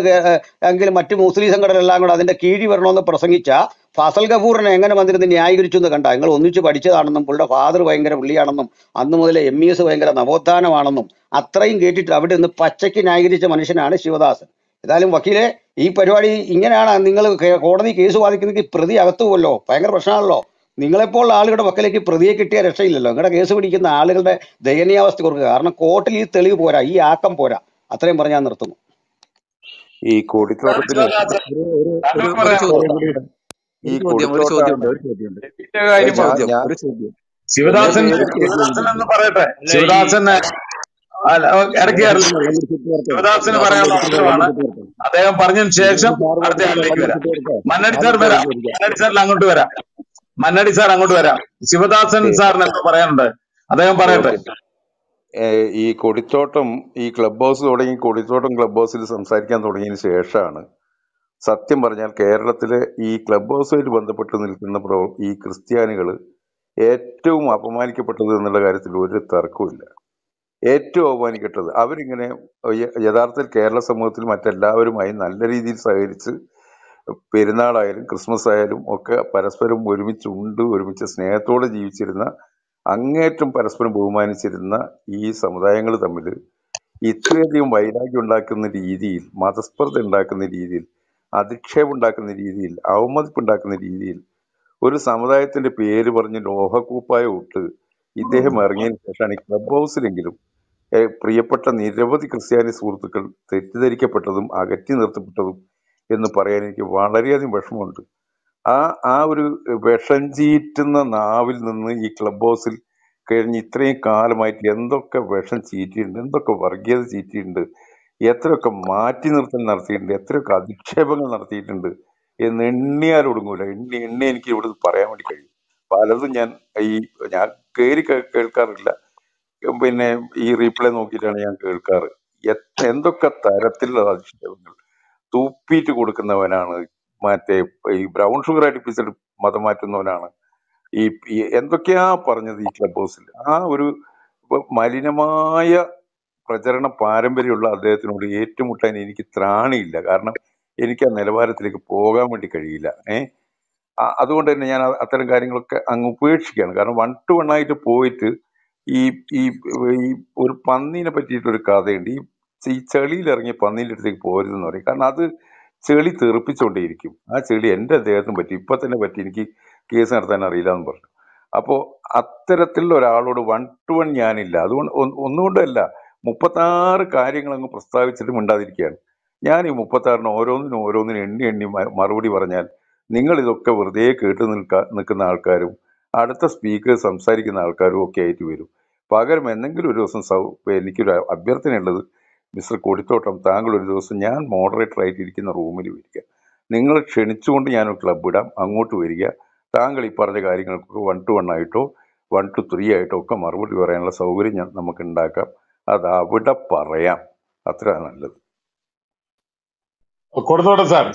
എങ്കിൽ മറ്റ് മുസ്ലിം എല്ലാം കൂടെ അതിന്റെ കീഴി വരണമെന്ന് പ്രസംഗിച്ച ഫസൽ ഗഫൂറിനെ എങ്ങനെ വന്നിരുന്ന് ന്യായീകരിച്ചു എന്ന് കണ്ട? നിങ്ങൾ ഒന്നിച്ച് പഠിച്ചതാണെന്നും പുള്ളിയുടെ ഫാദർ ഭയങ്കര പുള്ളിയാണെന്നും അന്ന് മുതലേ എം ഇ എസ് ഭയങ്കര നവോത്ഥാനമാണെന്നും അത്രയും കേട്ടിട്ട് അവിടെ നിന്ന് പച്ചയ്ക്ക് ന്യായീകരിച്ച മനുഷ്യനാണ് ശിവദാസൻ. ഏതായാലും വക്കീലെ ഈ പരിപാടി ഇങ്ങനെയാണ്. നിങ്ങൾ കോടതി കേസ് വാദിക്കുന്നെങ്കിൽ പ്രതി അകത്തു പോവല്ലോ ഭയങ്കര പ്രശ്നമാണല്ലോ. നിങ്ങളെപ്പോലുള്ള ആളുകളുടെ പക്കലേക്ക് പ്രതിയെ കിട്ടിയ രക്ഷയില്ലല്ലോ. നിങ്ങളുടെ കേസ് പിടിക്കുന്ന ആളുകളുടെ ദയനീയാവസ്ഥ കൊടുക്കുക കാരണം കോർട്ടിൽ ഈ തെളിവ് പോരാ ഈ ആക്കം പോരാ. അത്രയും പറഞ്ഞാൽ നിർത്തുന്നു. ഈ കോടിത്തോട്ടത്തിൽ ശിവദാസൻ ഒരു ഒരു ഒരു താങ്കൾ ഒരു പറയാനുള്ളത് കാര്യം കൂടി ഈ ശിവദാസൻ ശിവദാസൻ എന്ന് പറയട്ടെ. ശിവദാസൻ അല്ല, ഇടയ്ക്ക് ശിവദാസന് പറയാനുള്ള അവസരമാണ് അദ്ദേഹം പറഞ്ഞതിന് ശേഷം അടുത്ത ആളിലേക്ക് വരാം. ഞാൻ സാർ വരാം. അങ്ങോട്ട് വരാം. മന്നടി സാർ അങ്ങോട്ട് വരാം. ശിവദാസൻ സാറിന് എന്താ പറയാനുണ്ട്. അദ്ദേഹം പറയട്ടെ. ഈ കൊടിത്തോട്ടം ഈ ക്ലബ് ഹൗസ് തുടങ്ങി കൊടിത്തോട്ടം ക്ലബ് ഹൗസിൽ സംസാരിക്കാൻ തുടങ്ങിയതിന് ശേഷമാണ് സത്യം പറഞ്ഞാൽ കേരളത്തിലെ ഈ ക്ലബ് ഹൗസുമായിട്ട് ബന്ധപ്പെട്ട് നിൽക്കുന്ന പ്രോ ഈ ക്രിസ്ത്യാനികൾ ഏറ്റവും അപമാനിക്കപ്പെട്ടത് എന്നുള്ള കാര്യത്തിൽ ഒരു തർക്കവുമില്ല ഏറ്റവും അപമാനിക്കപ്പെട്ടത് അവരിങ്ങനെ യഥാർത്ഥത്തിൽ കേരള സമൂഹത്തിൽ മറ്റെല്ലാവരുമായി നല്ല രീതിയിൽ സഹകരിച്ച് പെരുന്നാളായാലും ക്രിസ്മസ് ആയാലും ഒക്കെ പരസ്പരം ഒരുമിച്ച് ഉണ്ട് ഒരുമിച്ച് സ്നേഹത്തോടെ ജീവിച്ചിരുന്ന അങ്ങേറ്റം പരസ്പരം ബഹുമാനിച്ചിരുന്ന ഈ സമുദായങ്ങൾ തമ്മിൽ ഇത്രയധികം വൈരാഗ്യം ഉണ്ടാക്കുന്ന രീതിയിൽ മതസ്പർദ്ധ ഉണ്ടാക്കുന്ന രീതിയിൽ അധിക്ഷേപം ഉണ്ടാക്കുന്ന രീതിയിൽ അവമതിപ്പ് ഉണ്ടാക്കുന്ന രീതിയിൽ ഒരു സമുദായത്തിന്റെ പേര് പറഞ്ഞ് ലോഹക്കൂപ്പായ ഒട്ട് ഇദ്ദേഹം ഇറങ്ങിയതിന് ശേഷമാണ് ഈ ക്ലബ് ഹൗസിലെങ്കിലും പ്രിയപ്പെട്ട നിരവധി ക്രിസ്ത്യാനി സുഹൃത്തുക്കൾ തെറ്റിദ്ധരിക്കപ്പെട്ടതും അകറ്റി നിർത്തപ്പെട്ടതും എന്ന് പറയാൻ എനിക്ക് വളരെയധികം വിഷമമുണ്ട്. ആ ആ ഒരു വിഷം ചീറ്റുന്ന നാവിൽ നിന്ന് ഈ ക്ലബ് ഹൗസിൽ കഴിഞ്ഞ് ഇത്രയും കാലമായിട്ട് എന്തൊക്കെ വിഷം ചീറ്റിയിട്ടുണ്ട് എന്തൊക്കെ വർഗീയത ചീറ്റിയിട്ടുണ്ട് എത്രയൊക്കെ മാറ്റി നിർത്തൽ നടത്തിയിട്ടുണ്ട് എത്രയൊക്കെ അധിക്ഷേപങ്ങൾ നടത്തിയിട്ടുണ്ട് എന്ന് എണ്ണിയാൽ ഒടുങ്ങൂല. എണ്ണി എണ്ണി എനിക്ക് ഇവിടെ പറയാൻ വേണ്ടി കഴിയും. പലതും ഞാൻ ഈ ഞാൻ കയറി കേൾക്കാറില്ല. പിന്നെ ഈ റീപ്ലേ നോക്കിയിട്ടാണ് ഞാൻ കേൾക്കാറ്. എന്തൊക്കെ തരത്തിലുള്ള അധിക്ഷേപങ്ങൾ തൂപ്പിയിട്ട് കൊടുക്കുന്നവനാണ്. മറ്റേ ഈ ബ്രൗൺ ഷുഗർ അടിപ്പിച്ചിട്ട് മതം മാറ്റുന്നവനാണ്. ഈ എന്തൊക്കെയാ പറഞ്ഞത് ഈ ക്ലബ് ഹൗസിൽ ആ ഒരു മലിനമായ പ്രചരണ പാരമ്പര്യമുള്ള അദ്ദേഹത്തിനോട് ഏറ്റുമുട്ടാൻ എനിക്ക് ത്രാണിയില്ല. കാരണം എനിക്ക് ആ നിലവാരത്തിലേക്ക് പോകാൻ വേണ്ടി കഴിയില്ല. ഏ? അതുകൊണ്ട് തന്നെ ഞാൻ അത്തരം കാര്യങ്ങളൊക്കെ അങ്ങ് ഉപേക്ഷിക്കുകയാണ്. കാരണം വൺ ടു വൺ ആയിട്ട് പോയിട്ട് ഈ ഈ ഒരു പന്നീനെ പറ്റിയിട്ടൊരു കഥയുണ്ട്. ഈ ഈ ചെളിയിൽ ഇറങ്ങി പന്നീന്റെ അടുത്തേക്ക് പോരുതെന്ന് പറയും. കാരണം അത് ചെളി തെറിപ്പിച്ചുകൊണ്ടേയിരിക്കും ആ ചെളി എന്റെ അദ്ദേഹത്തിന് പറ്റി ഇപ്പൊ തന്നെ പറ്റി എനിക്ക് കേസ് നടത്താൻ അറിയില്ല എന്ന് പറഞ്ഞു. അപ്പോൾ അത്തരത്തിലുള്ള ഒരാളോട് വൺ ടു വൺ ഞാനില്ല. അതുകൊണ്ട് ഒന്ന് ഒന്നുകൊണ്ടല്ല മുപ്പത്താറ് കാര്യങ്ങൾ അങ്ങ് പ്രസ്താവിച്ചിട്ട് മിണ്ടാതിരിക്കുകയാണ്. ഞാൻ ഈ മുപ്പത്താറിന് ഓരോന്നിനും ഓരോന്നിനും എണ്ണി എണ്ണി മറുപടി പറഞ്ഞാൽ നിങ്ങൾ ഇതൊക്കെ വെറുതെ കേട്ട് നിൽക്ക നിൽക്കുന്ന ആൾക്കാരും അടുത്ത സ്പീക്കർ സംസാരിക്കുന്ന ആൾക്കാരും ഒക്കെ ആയിട്ട് വരും. പകരം എന്തെങ്കിലും ഒരു ദിവസം സൗ എനിക്കൊരു അഭ്യർത്ഥനയുള്ളത് മിസ്റ്റർ കൊടിത്തോട്ടം താങ്കൾ ഒരു ദിവസം ഞാൻ മോഡറേറ്റർ ആയിട്ടിരിക്കുന്ന റൂമിൽ വരിക നിങ്ങൾ ക്ഷണിച്ചുകൊണ്ട് ഞാൻ ക്ലബ് ഇടാം അങ്ങോട്ട് വരിക. താങ്കൾ ഈ പറഞ്ഞ കാര്യങ്ങൾക്കൊക്കെ വൺ ടു വൺ ആയിട്ടോ വൺ ടു ത്രീ ആയിട്ടോ ഒക്കെ മറുപടി പറയാനുള്ള സൗകര്യം ഞാൻ നമുക്ക് ഉണ്ടാക്കാം അത് അവിടെ പറയാം. അത്ര നല്ലത്. കൊടുത്തോട്ടെ സാർ.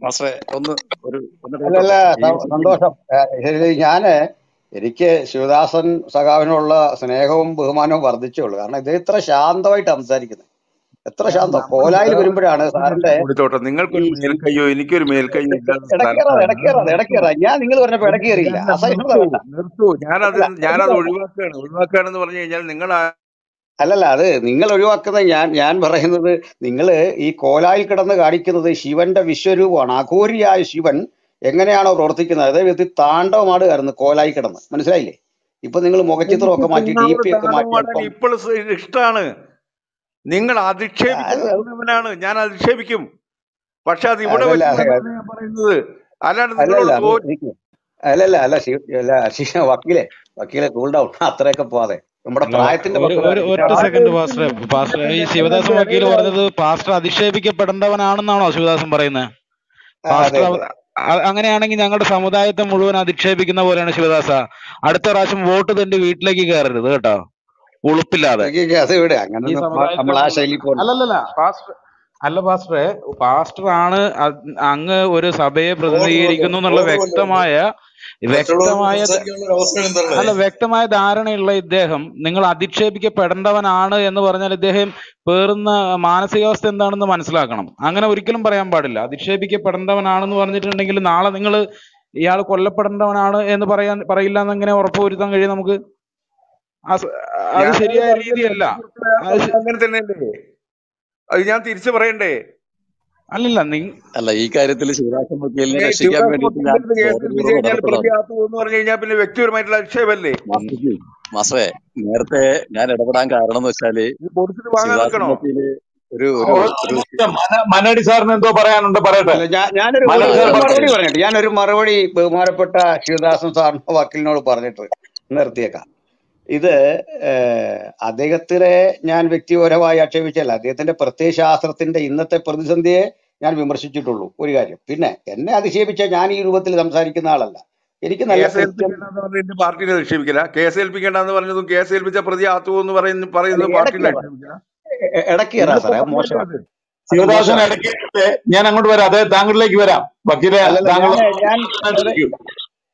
മാസ്റ്ററെ ഒന്ന് ഒരു സന്തോഷം. ശരി, ഞാൻ എനിക്ക് ശിവദാസൻ സഖാവിനുള്ള സ്നേഹവും ബഹുമാനവും വർദ്ധിച്ചുള്ളൂ കാരണം ഇത് ഇത്ര ശാന്തമായിട്ട് സംസാരിക്കുന്നത് എത്ര ശാന്തം? കോലായിൽ വരുമ്പോഴാണ് സാറിന്റെ നിങ്ങൾക്കൊരു മേൽക്കയ്യോ എനിക്കൊരു മേൽക്കയ്യോ ഞാൻ നിങ്ങൾ പറഞ്ഞപ്പോ ഇടക്കേറിയില്ല നിർത്തൂ വേണ്ട നിർത്തൂ ഞാനത് അല്ല ഞാനത് അല്ല. ഒഴിവാക്കുകയാണ്. ഒഴിവാക്കുകയാണെന്ന് പറഞ്ഞു കഴിഞ്ഞാൽ നിങ്ങൾ അല്ലല്ല അത് നിങ്ങൾ ഒഴിവാക്കുന്നത് ഞാൻ ഞാൻ പറയുന്നത് നിങ്ങൾ ഈ കോലായിൽ കിടന്ന് കാണിക്കുന്നത് ശിവന്റെ വിശ്വരൂപമാണ്. അഘോരിയായ ശിവൻ എങ്ങനെയാണോ പ്രവർത്തിക്കുന്നത്? അതേ വിധത്തിൽ താണ്ഡവമാടുകയായിരുന്നു കോലായി കിടന്ന്. മനസ്സിലായില്ലേ? ഇപ്പൊ നിങ്ങൾ മുഖചിത്രം മുഖചിത്രമൊക്കെ മാറ്റി ഡി പി ഒക്കെ മാറ്റി ഇപ്പോൾ ഇഷ്ടമാണ് നിങ്ങൾ അധിക്ഷേപിക്കുന്നവനാണ് ഞാൻ അധിക്ഷേപിക്കും. പക്ഷെ അത് ഇവിടെ പറയുന്നത്. അല്ലാണ്ട് അല്ലല്ല അല്ല ശിവ അല്ല ശിക്ഷ വക്കീലെ വക്കീലെ കൂൾ ഡൗൺ അത്രയൊക്കെ പോവാതെ. നമ്മുടെ പ്രായത്തിന്റെ ഒറ്റ സെക്കൻഡ് പാസ്റ്റർ പാസ്റ്റർ ഈ ശിവദാസൻ വക്കീൽ പറഞ്ഞത് പാസ്റ്റർ അധിക്ഷേപിക്കപ്പെടേണ്ടവനാണെന്നാണോ ശിവദാസൻ പറയുന്നത്? പാസ്റ്റർ അങ്ങനെയാണെങ്കിൽ ഞങ്ങളുടെ സമുദായത്തെ മുഴുവൻ അധിക്ഷേപിക്കുന്ന പോലെയാണ് ശിവദാസ അടുത്ത പ്രാവശ്യം വോട്ട് തന്റെ വീട്ടിലേക്ക് കയറരുത് കേട്ടോ ഉളുപ്പില്ലാതെ അല്ലല്ല അല്ല പാസ്റ്ററെ പാസ്റ്റർ ആണ് അങ്ങ് ഒരു സഭയെ പ്രതിനിധീകരിക്കുന്നു എന്നുള്ള വ്യക്തമായ വ്യക്തമായ അല്ല വ്യക്തമായ ധാരണയുള്ള ഇദ്ദേഹം നിങ്ങൾ അധിക്ഷേപിക്കപ്പെടേണ്ടവനാണ് എന്ന് പറഞ്ഞാൽ ഇദ്ദേഹം പേറുന്ന മാനസികാവസ്ഥ എന്താണെന്ന് മനസ്സിലാക്കണം. അങ്ങനെ ഒരിക്കലും പറയാൻ പാടില്ല. അധിക്ഷേപിക്കപ്പെടേണ്ടവനാണെന്ന് പറഞ്ഞിട്ടുണ്ടെങ്കിൽ നാളെ നിങ്ങൾ ഇയാൾ കൊല്ലപ്പെടേണ്ടവനാണ് എന്ന് പറയാൻ പറയില്ല എന്നെങ്ങനെ ഉറപ്പുവരുത്താൻ കഴിയും നമുക്ക്? അത് ശരിയായ രീതിയല്ല. അങ്ങനെ തന്നെയല്ലേ അത് ഞാൻ തിരിച്ചു പറയണ്ടേ? അല്ലല്ല നിങ് അല്ല ഈ കാര്യത്തിൽ ശിവദാസൻ വക്കീലിനെ രക്ഷിക്കാൻ വേണ്ടി വേണ്ടിയിട്ട് പിന്നെ വ്യക്തിപരമായിട്ടുള്ള മാസ്റ്റർ നേരത്തെ ഞാൻ ഇടപെടാൻ കാരണം എന്ന് വെച്ചാൽ ഒരു മനടി സാറിന് എന്തോ പറയാനുണ്ട് പറയട്ടെ? ഞാനൊരു ഒരു മനോടി ആ സാർ ഒരു മറുപടി പറഞ്ഞിട്ട് ഞാനൊരു മറുപടി ബഹുമാനപ്പെട്ട ശിവദാസൻ സാറിന്റെ വക്കീലിനോട് പറഞ്ഞിട്ട് നിർത്തിയേക്കാം. ഇത് അദ്ദേഹത്തിനെ ഞാൻ വ്യക്തിപരമായി ആക്ഷേപിച്ചല്ല അദ്ദേഹത്തിന്റെ പ്രത്യയശാസ്ത്രത്തിന്റെ ഇന്നത്തെ പ്രതിസന്ധിയെ ഞാൻ വിമർശിച്ചിട്ടുള്ളൂ. ഒരു കാര്യം. പിന്നെ എന്നെ അധിക്ഷേപിച്ച ഞാൻ ഈ രൂപത്തിൽ സംസാരിക്കുന്ന ആളല്ല. എനിക്ക് നല്ല പാർട്ടിനെ നിക്ഷേപിക്കില്ല കേസ് ഏൽപ്പിക്കേണ്ടെന്ന് പറഞ്ഞതും കേസ് ഏൽപ്പിച്ച പ്രതി ആത്തു എന്ന് പറയുന്ന പറയുന്നത് ഇടയ്ക്ക് പാർട്ടിനെ ഇടയ്ക്ക് സാറേ ശിവദാസൻ ഇടയ്ക്ക് ഞാൻ അങ്ങോട്ട് വരാം. അതെ താങ്കളിലേക്ക് വരാം. വക്കീലെ താങ്കൾ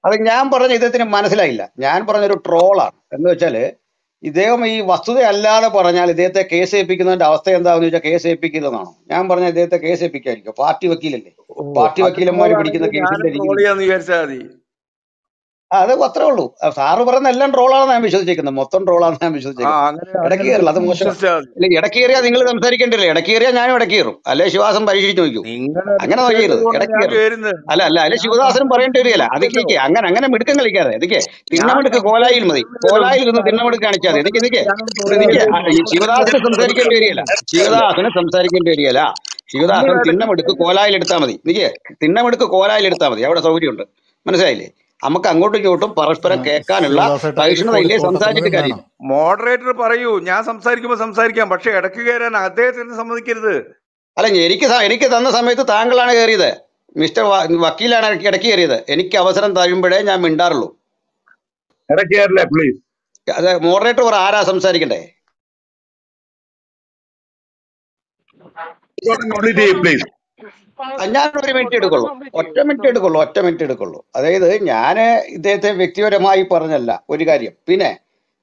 അത് ഞാൻ പറഞ്ഞ ഇദ്ദേഹത്തിന് മനസ്സിലായില്ല. ഞാൻ പറഞ്ഞൊരു ട്രോളാണ്. എന്ന് വെച്ചാൽ ഇദ്ദേഹം ഈ വസ്തുത അല്ലാതെ പറഞ്ഞാൽ ഇദ്ദേഹത്തെ കേസ് ഏൽപ്പിക്കുന്നതിന്റെ അവസ്ഥ എന്താണെന്ന് വെച്ചാൽ കേസ് ഏൽപ്പിക്കുന്നതാണോ? ഞാൻ പറഞ്ഞ ഇദ്ദേഹത്തെ കേസ് ഏൽപ്പിക്കായിരിക്കും പാർട്ടി വക്കീലല്ലേ? പാർട്ടി വക്കീലന്മാര് പിടിക്കുന്ന കേസിന്റെ ട്രോൾ രീതി ചെയ്യാന്ന് വിചാരിച്ചാൽ മതി ആ, അത് അത്രേ ഉള്ളൂ. സാറ് പറയുന്ന എല്ലാം ട്രോളാണെന്ന് ഞാൻ വിശ്വസിക്കുന്നത് മൊത്തം ട്രോളാണെന്ന് ഞാൻ വിശ്വസിക്കുന്നത് കയറില്ല അത് മോശം. ഇല്ല കയറിയാൽ നിങ്ങൾ സംസാരിക്കേണ്ടില്ല ഇടയ്ക്ക് കയറിയാ ഞാനും ഇടയ്ക്ക് കയറും. അല്ലെ ശിവാസൻ പരീക്ഷിച്ച് നോക്കൂ അങ്ങനെ നോക്കിയത് ഇടയ്ക്ക് അല്ല അല്ല അല്ലെ ശിവദാസനും പറയേണ്ടി വരികയല്ല. അത് കേൾക്കേ അങ്ങനെ അങ്ങനെ മിടുക്കം കളിക്കാതെ. ഇതൊക്കെ തിന്നമെടുക്ക് തിണ്ണമെടുക്ക് കോലായിൽ മതി. കോലായിൽ നിന്ന് തിണ്ണമെടുക്ക് കാണിക്കാതെ ഇതൊക്കെ ഈ ശിവദാസന് സംസാരിക്കേണ്ടി വരികയല്ല. ശിവദാസന് സംസാരിക്കേണ്ടി വരികയല്ല. ശിവദാസൻ തിണ്ണമെടുക്ക് കോലായിൽ എടുത്താൽ മതി. നിക്ക് തിണ്ണമെടുക്ക് കോലായിൽ എടുത്താൽ മതി. അവിടെ സൗകര്യമുണ്ട്. മനസ്സിലായില്ലേ? നമുക്ക് അങ്ങോട്ടും ഇങ്ങോട്ടും പരസ്പരം കേൾക്കാനുള്ള സഹിഷ്ണുതയില്ലേ സംസാരിച്ചിട്ട് കാര്യമില്ല മോഡറേറ്റർ പറയൂ ഞാൻ സംസാരിക്കുമ്പോൾ സംസാരിക്കാം പക്ഷെ ഇടയ്ക്ക് കയറാൻ അദ്ദേഹത്തിന് സമ്മതിക്കരുത്. അല്ല എനിക്ക് എനിക്ക് തന്ന സമയത്ത് താങ്കളാണ് കയറിയത്. മിസ്റ്റർ വക്കീലാണ് ഇടയ്ക്ക് കയറിയത്. എനിക്ക് അവസരം തരുമ്പോഴേ ഞാൻ മിണ്ടാറുള്ളൂ. ഇടയ്ക്ക് കയറില്ലേ പ്ലീസ് അത് മോഡറേറ്റർ പറ ആരാ സംസാരിക്കണ്ടേ? പ്ലീസ് ഞാൻ ഒരു മിനിറ്റ് എടുക്കുള്ളൂ. ഒറ്റ മിനിറ്റ് എടുക്കുള്ളൂ ഒറ്റ മിനിറ്റ് എടുക്കുള്ളൂ. അതായത് ഞാൻ ഇദ്ദേഹത്തെ വ്യക്തിപരമായി പറഞ്ഞല്ല ഒരു കാര്യം. പിന്നെ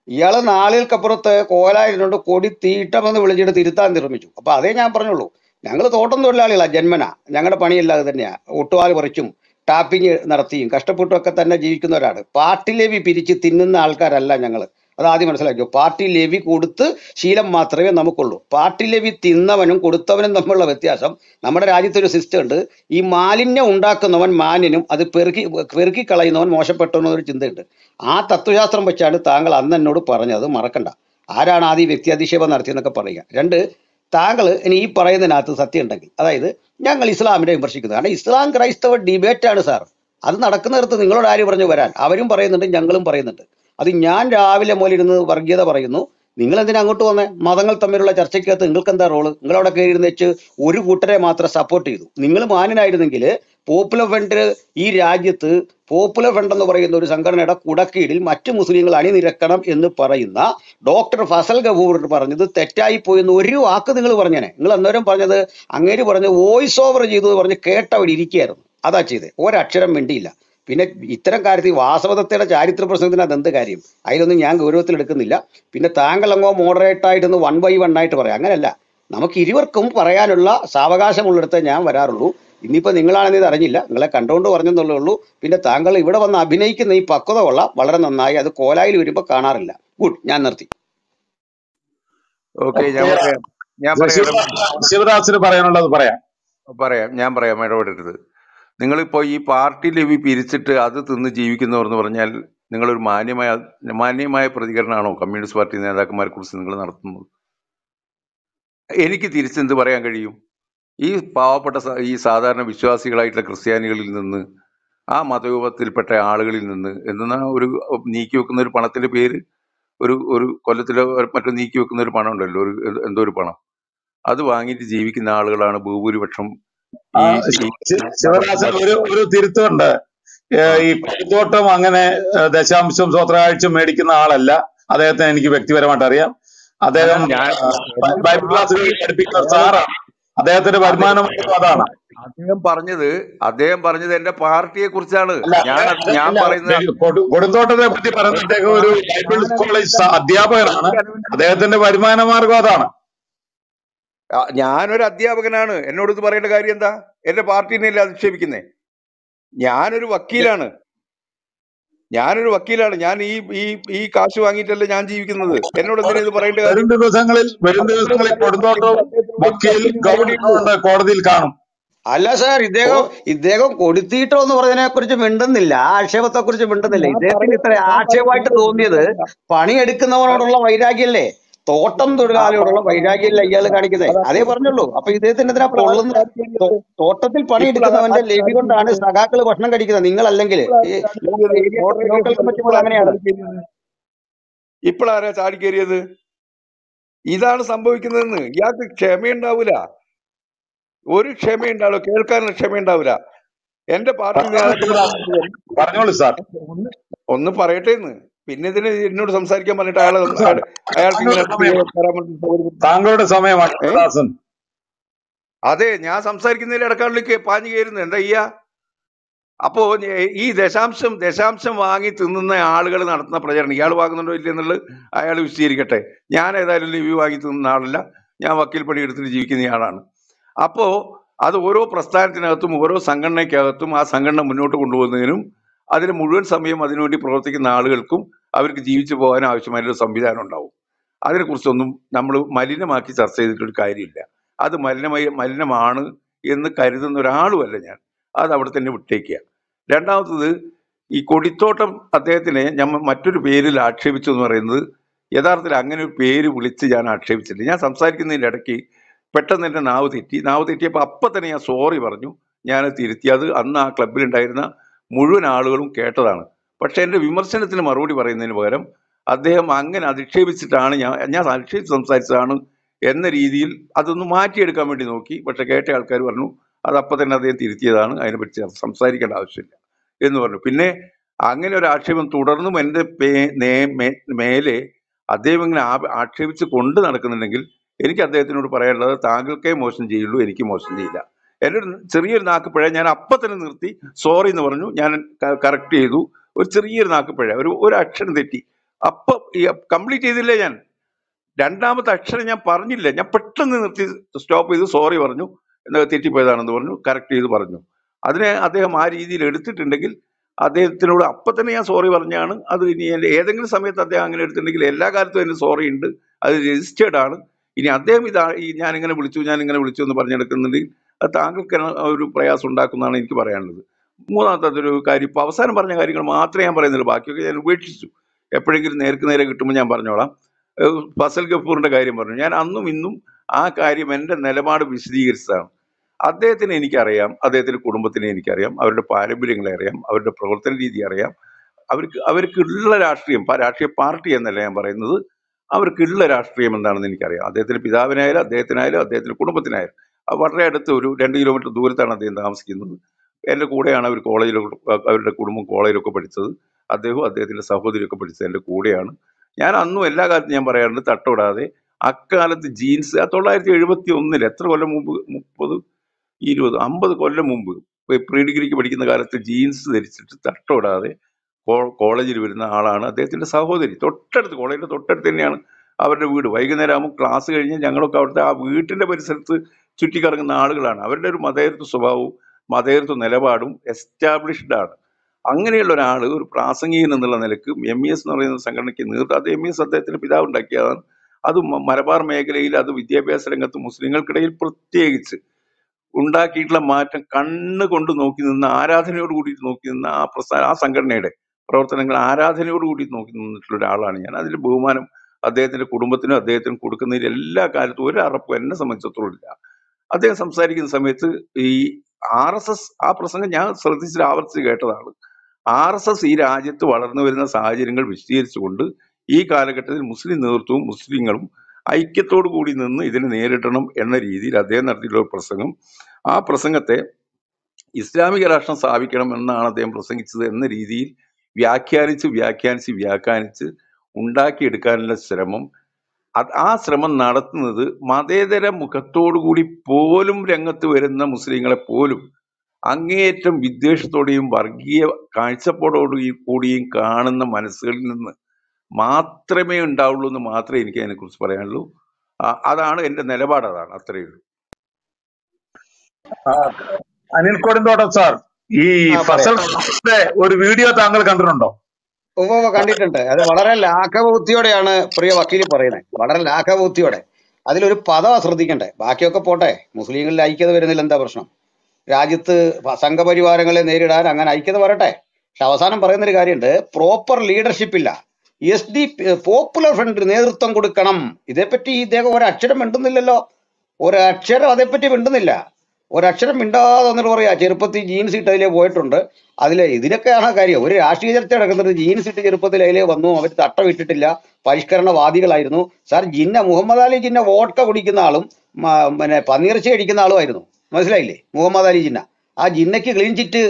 ഇയാൾ നാളുകൾക്കപ്പുറത്ത് കോലായിരുന്നോണ്ട് കൊടി തീട്ടമെന്ന് വിളിച്ചിട്ട് തിരുത്താൻ നിർമ്മിച്ചു. അപ്പൊ അതേ ഞാൻ പറഞ്ഞുള്ളൂ. ഞങ്ങൾ തോട്ടം തൊഴിലാളികളാ ജന്മന. ഞങ്ങളുടെ പണിയല്ലാതെ തന്നെയാ. ഒട്ടുപാൽ പറിച്ചും ടാപ്പിംഗ് നടത്തിയും കഷ്ടപ്പെട്ടും ഒക്കെ തന്നെ ജീവിക്കുന്നവരാണ്. പാട്ടിലേവി പിരിച്ച് തിന്നുന്ന ആൾക്കാരല്ല ഞങ്ങൾ അത് ആദ്യം മനസ്സിലാക്കിയോ? പാർട്ടി ലെവി കൊടുത്ത് ശീലം മാത്രമേ നമുക്കുള്ളൂ. പാർട്ടി ലെവി തിന്നവനും കൊടുത്തവനും തമ്മിലുള്ള വ്യത്യാസം നമ്മുടെ രാജ്യത്തൊരു സിസ്റ്റം ഉണ്ട് ഈ മാലിന്യം ഉണ്ടാക്കുന്നവൻ മാന്യനും അത് പെറുക്കി പെറുക്കി കളയുന്നവൻ മോശപ്പെട്ടവനും എന്നൊരു ചിന്തയുണ്ട്. ആ തത്വശാസ്ത്രം വെച്ചാണ് താങ്കൾ അന്ന് എന്നോട് പറഞ്ഞത്. മറക്കണ്ട. ആരാണ് ആദ്യം വ്യക്തി അധിക്ഷേപം നടത്തിയെന്നൊക്കെ പറയുക. രണ്ട് താങ്കൾ ഇനി ഈ പറയുന്നതിനകത്ത് സത്യം ഉണ്ടെങ്കിൽ അതായത് ഞങ്ങൾ ഇസ്ലാമിനെ വിമർശിക്കുന്നത് കാരണം ഇസ്ലാം ക്രൈസ്തവ ഡിബേറ്റ് ആണ് സാർ. അത് നടക്കുന്നിടത്ത് നിങ്ങളോട് ആര് പറഞ്ഞു വരാൻ? അവരും പറയുന്നുണ്ട് ഞങ്ങളും പറയുന്നുണ്ട്. അത് ഞാൻ രാവിലെ മുതൽ ഇരുന്ന് വർഗീയത പറയുന്നു. നിങ്ങൾ എന്തിനാ അങ്ങോട്ട് വന്നേ? മതങ്ങൾ തമ്മിലുള്ള ചർച്ചയ്ക്കകത്ത് നിങ്ങൾക്ക് എന്താ റോൾ നിങ്ങളവിടെ കയറി ഇരുന്ന് വെച്ച് ഒരു കൂട്ടരെ മാത്രം സപ്പോർട്ട് ചെയ്തു. നിങ്ങൾ മാന്യനായിരുന്നെങ്കിൽ പോപ്പുലർ ഫ്രണ്ട് ഈ രാജ്യത്ത് പോപ്പുലർ ഫ്രണ്ട് എന്ന് പറയുന്ന ഒരു സംഘടനയുടെ കുടക്കീഴിൽ മറ്റു മുസ്ലിങ്ങൾ അണിനിരക്കണം എന്ന് പറയുന്ന ഡോക്ടർ ഫസൽ ഗഫൂർ പറഞ്ഞത് തെറ്റായി പോയെന്ന് ഒരു വാക്ക് നിങ്ങൾ പറഞ്ഞേനെ. നിങ്ങൾ അന്നേരം പറഞ്ഞത് അങ്ങേര് പറഞ്ഞ് വോയിസ് ഓവർ ചെയ്തു പറഞ്ഞ് കേട്ടവിടെ ഇരിക്കുകയായിരുന്നു അതാ ചെയ്തത് ഒരക്ഷരം വേണ്ടിയില്ല പിന്നെ ഇത്തരം കാര്യത്തിൽ വാസവദത്തയുടെ ചാരിത്ര പ്രസംഗത്തിന് അത് എന്ത് കാര്യം അതിലൊന്നും ഞാൻ ഗൗരവത്തിൽ എടുക്കുന്നില്ല പിന്നെ താങ്കൾ അങ്ങോ മോഡറേറ്റ് ആയിട്ടൊന്ന് വൺ ബൈ വൺ ആയിട്ട് പറയാം അങ്ങനെയല്ല നമുക്ക് ഇരുവർക്കും പറയാനുള്ള സാവകാശമുള്ളിടത്ത് ഞാൻ വരാറുള്ളൂ ഇനിയിപ്പോ നിങ്ങളാണെന്ന് ഇത് അറിഞ്ഞില്ല നിങ്ങളെ കണ്ടുകൊണ്ട് പറഞ്ഞെന്നുള്ളേ ഉള്ളൂ പിന്നെ താങ്കൾ ഇവിടെ വന്ന് അഭിനയിക്കുന്ന ഈ പക്വത ഉള്ള വളരെ നന്നായി അത് കോലായിൽ വരുമ്പോൾ കാണാറില്ല ഗുഡ് ഞാൻ നിർത്തി ഓക്കെ ഞാൻ പറയാം ഞാൻ പറയാം ശിവദാസിന് പറയാനുള്ളത് പറയാം പറയാം ഞാൻ പറയാം ഇടപെടരുത് നിങ്ങളിപ്പോൾ ഈ പാർട്ടി ലെവി പിരിച്ചിട്ട് അത് തിന്ന് ജീവിക്കുന്നവർ എന്ന് പറഞ്ഞാൽ നിങ്ങളൊരു മാന്യമായ മാന്യമായ പ്രതികരണമാണോ കമ്മ്യൂണിസ്റ്റ് പാർട്ടി നേതാക്കന്മാരെ കുറിച്ച് നിങ്ങൾ നടത്തുന്നത്? എനിക്ക് തിരിച്ചെന്ത് പറയാൻ കഴിയും? ഈ പാവപ്പെട്ട ഈ സാധാരണ വിശ്വാസികളായിട്ടുള്ള ക്രിസ്ത്യാനികളിൽ നിന്ന് ആ മതരൂപത്തിൽപ്പെട്ട ആളുകളിൽ നിന്ന് എന്തെന്നാ ഒരു നീക്കി വെക്കുന്ന ഒരു പണത്തിന്റെ പേര്? ഒരു ഒരു കൊല്ലത്തിലോ മറ്റോ നീക്കി വെക്കുന്ന ഒരു പണം ഉണ്ടല്ലോ ഒരു എന്തോ ഒരു പണം. അത് വാങ്ങിയിട്ട് ജീവിക്കുന്ന ആളുകളാണ് ഭൂഭൂരിപക്ഷം ശിവദാസൻ ഒരു ഒരു തിരുത്തുണ്ട്. ഈ പൂന്തോട്ടം അങ്ങനെ ദശാംശം സ്വത്രാഴ്ച മേടിക്കുന്ന ആളല്ല. അദ്ദേഹത്തെ എനിക്ക് വ്യക്തിപരമായിട്ട് അറിയാം. അദ്ദേഹം ബൈബിൾ ക്ലാസ്സുകളിൽ പാർട്ടി പഠിപ്പിക്കുന്ന സാറാണ്. അദ്ദേഹത്തിന്റെ വരുമാനം അതാണ്. അദ്ദേഹം പറഞ്ഞത് അദ്ദേഹം പറഞ്ഞത് എന്റെ പാർട്ടിയെ കുറിച്ചാണ് ഞാൻ ഞാൻ പറയുന്നത് കൊടുന്തോട്ടത്തെ പറ്റി പറഞ്ഞ അദ്ദേഹം ഒരു ബൈബിൾ കോളേജ് അധ്യാപകരാണ് അധ്യാപകനാണ് അദ്ദേഹത്തിന്റെ വരുമാന മാർഗം അതാണ്. ഞാനൊരു അധ്യാപകനാണ്. എന്നോട് ഇത് പറയേണ്ട കാര്യം എന്താ? എന്റെ പാർട്ടീനെയല്ലേ അധിക്ഷേപിക്കുന്നേ ഞാനൊരു വക്കീലാണ്. ഞാനൊരു വക്കീലാണ്. ഞാൻ ഈ ഈ ഈ കാശ് വാങ്ങിയിട്ടല്ലേ ഞാൻ ജീവിക്കുന്നത്? എന്നോട് എന്തിനാ ഇത് പറയേണ്ട വരും കാര്യം ദിവസങ്ങളിൽ വരും ദിവസങ്ങളിൽ വക്കീൽ കോടതിയിൽ കാണും. അല്ല സാർ ഇദ്ദേഹം ഇദ്ദേഹം കൊടുത്തിട്ടോ എന്ന് പറഞ്ഞതിനെ കുറിച്ച് മിണ്ടുന്നില്ല. ആക്ഷേപത്തെ കുറിച്ച് മിണ്ടുന്നില്ല. ഇദ്ദേഹത്തിന് ഇത്ര ആക്ഷേപമായിട്ട് തോന്നിയത് പണിയെടുക്കുന്നവനോടുള്ള വൈരാഗ്യല്ലേ തോട്ടം തൊഴിലാളിയോടുള്ള വൈരാഗ്യമല്ല ഇയാൾ കാണിക്കുന്നത് അതേ പറഞ്ഞുള്ളൂ. അപ്പൊ ഇദ്ദേഹത്തിന് എന്തിനാ പൊള്ളുന്ന തോട്ടത്തിൽ പണിയെടുക്കുന്നവന്റെ ലവി കൊണ്ടാണ് സഖാക്കൾ ഭക്ഷണം കഴിക്കുന്നത്. നിങ്ങൾ അല്ലെങ്കിൽ അങ്ങനെയാണ്. ചാടി കയറിയത് ഇപ്പോഴാരാ ചാടി കയറിയത് ഇതാണ് സംഭവിക്കുന്നതെന്ന്. ഇയാൾക്ക് ക്ഷമയുണ്ടാവൂല. ഒരു ക്ഷമയുണ്ടാവില്ല. കേൾക്കാനുള്ള ക്ഷമയുണ്ടാവില്ല. എന്റെ പാർട്ടി പറഞ്ഞോളൂ പറഞ്ഞോളൂ സാർ. ഒന്ന് ഒന്ന് പറയട്ടെ എന്ന്. പിന്നെ ഇതിന് എന്നോട് സംസാരിക്കാൻ പറഞ്ഞിട്ട് അയാളെ അയാൾ- അയാൾക്ക് ഇങ്ങനെ താങ്കളുടെ സമയമാണ് അതെ ഞാൻ സംസാരിക്കുന്നതിൽ ഇടക്കാളിലേക്ക് പാഞ്ഞു കയറുന്നു. എന്താ ചെയ്യാ? അപ്പോ ഈ ദശാംശം ദശാംശം വാങ്ങി തിന്നുന്ന ആളുകൾ നടത്തുന്ന പ്രചരണം ഇയാൾ വാങ്ങുന്നുണ്ടോ ഇല്ല എന്നുള്ളത് അയാൾ വിശദീകരിക്കട്ടെ. ഞാൻ ഏതായാലും ലിവി വാങ്ങി തിന്നുന്ന ആളല്ല. ഞാൻ വക്കീൽ പണി എടുത്തിട്ട് ജീവിക്കുന്ന ആളാണ് അപ്പോ അത് ഓരോ പ്രസ്ഥാനത്തിനകത്തും ഓരോ സംഘടനയ്ക്കകത്തും ആ സംഘടന മുന്നോട്ട് കൊണ്ടുപോകുന്നതിനും അതിന് മുഴുവൻ സമയം അതിനുവേണ്ടി പ്രവർത്തിക്കുന്ന ആളുകൾക്കും അവർക്ക് ജീവിച്ചു പോകാൻ ആവശ്യമായൊരു സംവിധാനം ഉണ്ടാവും. അതിനെക്കുറിച്ചൊന്നും നമ്മൾ മലിനമാക്കി ചർച്ച ചെയ്തിട്ടൊരു കാര്യമില്ല. അത് മലിനമായി മലിനമാണ് എന്ന് കരുതുന്ന ഒരാളുമല്ല ഞാൻ. അത് അവിടെ തന്നെ വിട്ടേക്കുക. രണ്ടാമത്തത് ഈ കൊടിത്തോട്ടം അദ്ദേഹത്തിനെ ഞാൻ മറ്റൊരു പേരിൽ ആക്ഷേപിച്ചു എന്ന് പറയുന്നത് യഥാർത്ഥത്തിൽ അങ്ങനെ ഒരു പേര് വിളിച്ച് ഞാൻ ആക്ഷേപിച്ചില്ല ഞാൻ സംസാരിക്കുന്നതിന്റെ ഇടയ്ക്ക് പെട്ടെന്ന് എന്റെ നാവ് തെറ്റി. നാവ് തെറ്റിയപ്പോൾ അപ്പം തന്നെ ഞാൻ സോറി പറഞ്ഞു. ഞാൻ തിരുത്തി. അത് അന്ന് ആ ക്ലബിലുണ്ടായിരുന്ന മുഴുവൻ ആളുകളും കേട്ടതാണ്. പക്ഷേ എന്റെ വിമർശനത്തിന് മറുപടി പറയുന്നതിന് പകരം അദ്ദേഹം അങ്ങനെ അധിക്ഷേപിച്ചിട്ടാണ് ഞാൻ ഞാൻ അധിക്ഷേപിച്ച് സംസാരിച്ചതാണ് എന്ന രീതിയിൽ അതൊന്ന് മാറ്റിയെടുക്കാൻ വേണ്ടി നോക്കി. പക്ഷെ കേട്ട ആൾക്കാർ പറഞ്ഞു അത് അപ്പം തന്നെ അദ്ദേഹം തിരുത്തിയതാണ് അതിനെപ്പറ്റി സംസാരിക്കേണ്ട ആവശ്യമില്ല എന്ന് പറഞ്ഞു. പിന്നെ അങ്ങനെ ഒരു ആക്ഷേപം തുടർന്നും എന്റെ മേലെ അദ്ദേഹം ഇങ്ങനെ ആക്ഷേപിച്ച് കൊണ്ട് നടക്കുന്നുണ്ടെങ്കിൽ എനിക്ക് അദ്ദേഹത്തിനോട് പറയാനുള്ളത് താങ്കൾക്കേ മോശം ചെയ്യുള്ളൂ എനിക്ക് മോശം ചെയ്യില്ല. എന്റെ ഒരു ചെറിയൊരു നാക്കുപഴ ഞാൻ അപ്പം തന്നെ നിർത്തി സോറി എന്ന് പറഞ്ഞു. ഞാൻ കറക്റ്റ് ചെയ്തു. ഒരു ചെറിയൊരു നാക്കുപഴ ഒരു ഒരു അക്ഷരം തെറ്റി. അപ്പൊ കംപ്ലീറ്റ് ചെയ്തില്ല ഞാൻ? രണ്ടാമത്തെ അക്ഷരം ഞാൻ പറഞ്ഞില്ല. ഞാൻ പെട്ടെന്ന് നിർത്തി സ്റ്റോപ്പ് ചെയ്ത് സോറി പറഞ്ഞു. എന്താ തെറ്റിപ്പോയതാണെന്ന് പറഞ്ഞു കറക്റ്റ് ചെയ്ത് പറഞ്ഞു. അതിനെ അദ്ദേഹം ആ രീതിയിൽ എടുത്തിട്ടുണ്ടെങ്കിൽ അദ്ദേഹത്തിനോട് അപ്പം തന്നെ ഞാൻ സോറി പറഞ്ഞാണ്. അത് ഇനി എന്റെ ഏതെങ്കിലും സമയത്ത് അദ്ദേഹം അങ്ങനെ എടുത്തിട്ടുണ്ടെങ്കിൽ എല്ലാ കാലത്തും എന്റെ സോറി ഉണ്ട്. അത് രജിസ്റ്റേർഡ് ആണ്. ഇനി അദ്ദേഹം ഇതാ ഈ ഞാനിങ്ങനെ വിളിച്ചു ഞാനിങ്ങനെ വിളിച്ചു എന്ന് പറഞ്ഞെടുക്കുന്നുണ്ടെങ്കിൽ താങ്കൾക്ക് ഒരു പ്രയാസം ഉണ്ടാക്കുന്നതാണ് എനിക്ക് പറയാനുള്ളത്. മൂന്നാമത്തെ ഒരു കാര്യം. ഇപ്പോൾ അവസാനം പറഞ്ഞ കാര്യങ്ങൾ മാത്രമേ ഞാൻ പറയുന്നുള്ളൂ. ബാക്കിയൊക്കെ ഞാൻ ഉപേക്ഷിച്ചു. എപ്പോഴെങ്കിലും നേർക്ക് നേരെ കിട്ടുമ്പോൾ ഞാൻ പറഞ്ഞോളാം. ഫസൽ ഗഫൂറിന്റെ കാര്യം പറഞ്ഞു. ഞാൻ അന്നും ഇന്നും ആ കാര്യം എന്റെ നിലപാട് വിശദീകരിച്ചതാണ്. അദ്ദേഹത്തിന് എനിക്കറിയാം. അദ്ദേഹത്തിന്റെ കുടുംബത്തിനെ എനിക്കറിയാം. അവരുടെ പാരമ്പര്യങ്ങളെ അറിയാം. അവരുടെ പ്രവർത്തന രീതി അറിയാം. അവർക്ക് അവർക്കുള്ള രാഷ്ട്രീയം രാഷ്ട്രീയ പാർട്ടി എന്നല്ല ഞാൻ പറയുന്നത്. അവർക്കുള്ള രാഷ്ട്രീയം എന്താണെന്ന് എനിക്കറിയാം. അദ്ദേഹത്തിന്റെ പിതാവിനായാലും അദ്ദേഹത്തിനായാലും അദ്ദേഹത്തിന്റെ കുടുംബത്തിനായാലും വളരെ അടുത്ത് ഒരു രണ്ട് കിലോമീറ്റർ ദൂരത്താണ് അദ്ദേഹം താമസിക്കുന്നത്. എന്റെ കൂടെയാണ് അവർ കോളേജിലൊക്കെ അവരുടെ കുടുംബം കോളേജിലൊക്കെ പഠിച്ചത്. അദ്ദേഹവും അദ്ദേഹത്തിന്റെ സഹോദരിയൊക്കെ പഠിച്ചത് എന്റെ കൂടെയാണ്. ഞാൻ അന്നും എല്ലാ കാലത്തും ഞാൻ പറയാറുണ്ട് തട്ടോടാതെ അക്കാലത്ത് ജീൻസ് ആ തൊള്ളായിരത്തി എഴുപത്തി ഒന്നിൽ എത്ര കൊല്ലം മുമ്പ്? മുപ്പത് ഇരുപത് അമ്പത് കൊല്ലം മുമ്പ് പ്രീ ഡിഗ്രിക്ക് പഠിക്കുന്ന കാലത്ത് ജീൻസ് ധരിച്ചിട്ട് തട്ടോടാതെ കോളേജിൽ വരുന്ന ആളാണ് അദ്ദേഹത്തിന്റെ സഹോദരി. തൊട്ടടുത്ത് കോളേജിന്റെ തൊട്ടടുത്ത് തന്നെയാണ് അവരുടെ വീട്. വൈകുന്നേരം ആകുമ്പോൾ ക്ലാസ് കഴിഞ്ഞ് ഞങ്ങളൊക്കെ അവിടുത്തെ ആ വീട്ടിന്റെ പരിസരത്ത് ചുറ്റിക്കറങ്ങുന്ന ആളുകളാണ്. അവരുടെ ഒരു മതേതൃത്വ സ്വഭാവവും മതേതൃത്വ നിലപാടും എസ്റ്റാബ്ലിഷ്ഡ് ആണ്. അങ്ങനെയുള്ള ഒരാൾ ഒരു പ്രാസംഗികൻ എന്നുള്ള നിലയ്ക്ക് എം ഇ എസ് എന്ന് പറയുന്ന സംഘടനയ്ക്ക് നേതൃത്വം അത് എം ഇ എസ് അദ്ദേഹത്തിന്റെ പിതാവ് ഉണ്ടാക്കിയതാണ്. അത് മലബാർ മേഖലയിൽ അത് വിദ്യാഭ്യാസ രംഗത്ത് മുസ്ലിങ്ങൾക്കിടയിൽ പ്രത്യേകിച്ച് ഉണ്ടാക്കിയിട്ടുള്ള മാറ്റം കണ്ണ് കൊണ്ട് നോക്കി നിന്ന് ആരാധനയോട് കൂടി നോക്കി നിന്ന് ആ പ്രസ്ഥാന ആ സംഘടനയുടെ പ്രവർത്തനങ്ങൾ ആരാധനയോട് കൂടി നോക്കി നിന്നിട്ടുള്ള ഒരാളാണ് ഞാൻ. അതിൽ ബഹുമാനം അദ്ദേഹത്തിന്റെ കുടുംബത്തിനും അദ്ദേഹത്തിനും കൊടുക്കുന്നതിൽ എല്ലാ കാലത്തും ഒരു അറപ്പും എന്നെ സംബന്ധിച്ചിടത്തോളം ഇല്ല. അദ്ദേഹം സംസാരിക്കുന്ന സമയത്ത് ഈ ആർ എസ് എസ് ആ പ്രസംഗം ഞാൻ ശ്രദ്ധിച്ച് ആവർത്തിച്ച് കേട്ടതാണ്. ആർ എസ് എസ് ഈ രാജ്യത്ത് വളർന്നു വരുന്ന സാഹചര്യങ്ങൾ വിശദീകരിച്ചുകൊണ്ട് ഈ കാലഘട്ടത്തിൽ മുസ്ലിം നേതൃത്വവും മുസ്ലിങ്ങളും ഐക്യത്തോടു കൂടി നിന്ന് ഇതിനെ നേരിടണം എന്ന രീതിയിൽ അദ്ദേഹം നടത്തിയിട്ടുള്ള ഒരു പ്രസംഗം. ആ പ്രസംഗത്തെ ഇസ്ലാമിക രാഷ്ട്രം സ്ഥാപിക്കണം എന്നാണ് അദ്ദേഹം പ്രസംഗിച്ചത് എന്ന രീതിയിൽ വ്യാഖ്യാനിച്ച് വ്യാഖ്യാനിച്ച് വ്യാഖ്യാനിച്ച് ഉണ്ടാക്കിയെടുക്കാനുള്ള ശ്രമം ആ ശ്രമം നടത്തുന്നത് മതേതര മുഖത്തോടുകൂടി പോലും രംഗത്ത് വരുന്ന മുസ്ലിങ്ങളെ പോലും അങ്ങേയറ്റം വിദ്വേഷത്തോടെയും വർഗീയ കാഴ്ചപ്പാടോടുകൂടി കൂടിയും കാണുന്ന മനസ്സുകളിൽ നിന്ന് മാത്രമേ ഉണ്ടാവുള്ളൂ എന്ന് മാത്രമേ എനിക്ക് അതിനെക്കുറിച്ച് പറയാനുള്ളൂ. അതാണ് എന്റെ നിലപാട്. അതാണ് അത്രയേ ഉള്ളൂ. ആ, അനിൽ കൊടുന്തോട്ടം സാർ ഈ ഫസൽ ഒരു വീഡിയോ താങ്കൾ കണ്ടിട്ടുണ്ടോ? ഉവ്വ് കണ്ടിട്ടുണ്ട്. അത് വളരെ ലാഘവബുദ്ധിയോടെയാണ് പ്രിയ വക്കീൽ പറയുന്നത്. വളരെ ലാഘവബുദ്ധിയോടെ. അതിലൊരു പദം ശ്രദ്ധിക്കണ്ടേ ബാക്കിയൊക്കെ പോട്ടെ. മുസ്ലിങ്ങളിൽ ഐക്യത വരുന്നില്ല എന്താ പ്രശ്നം? രാജ്യത്ത് സംഘപരിവാരങ്ങളെ നേരിടാൻ അങ്ങനെ ഐക്യത വരട്ടെ. പക്ഷെ അവസാനം പറയുന്നൊരു കാര്യമുണ്ട്. പ്രോപ്പർ ലീഡർഷിപ്പ് ഇല്ല. എസ് ഡി പോപ്പുലർ ഫ്രണ്ട് നേതൃത്വം കൊടുക്കണം. ഇതേപ്പറ്റി ഇദ്ദേഹം ഒരക്ഷരം മിണ്ടുന്നില്ലല്ലോ. ഒരക്ഷരം അതേപ്പറ്റി മിണ്ടുന്നില്ല. ഒരക്ഷരം മിണ്ടാതെ എന്നിട്ട് പറയാ ചെറുപ്പത്തിൽ ജീൻസ് ഇട്ട് അതിലേ പോയിട്ടുണ്ട്. അതിലെ ഇതിനൊക്കെയാണ് കാര്യം. ഒരു രാഷ്ട്രീയ ചർച്ച നടക്കുന്നത് ജീൻസ് ഇട്ട് ചെറുപ്പത്തിൽ അതിലേ വന്നു. അവർ തട്ടം ഇട്ടിട്ടില്ല പരിഷ്കരണവാദികളായിരുന്നു. സാർ ജിന്ന മുഹമ്മദ് അലി ജിന്ന വോട്ട കുടിക്കുന്ന ആളും പിന്നെ പിന്നെ പന്നിയിറച്ചി കഴിക്കുന്ന ആളുമായിരുന്നു മനസ്സിലായില്ലേ? മുഹമ്മദ് അലി ജിന്ന. ആ ജിന്നയ്ക്ക് ക്ലീൻ ചിറ്റ്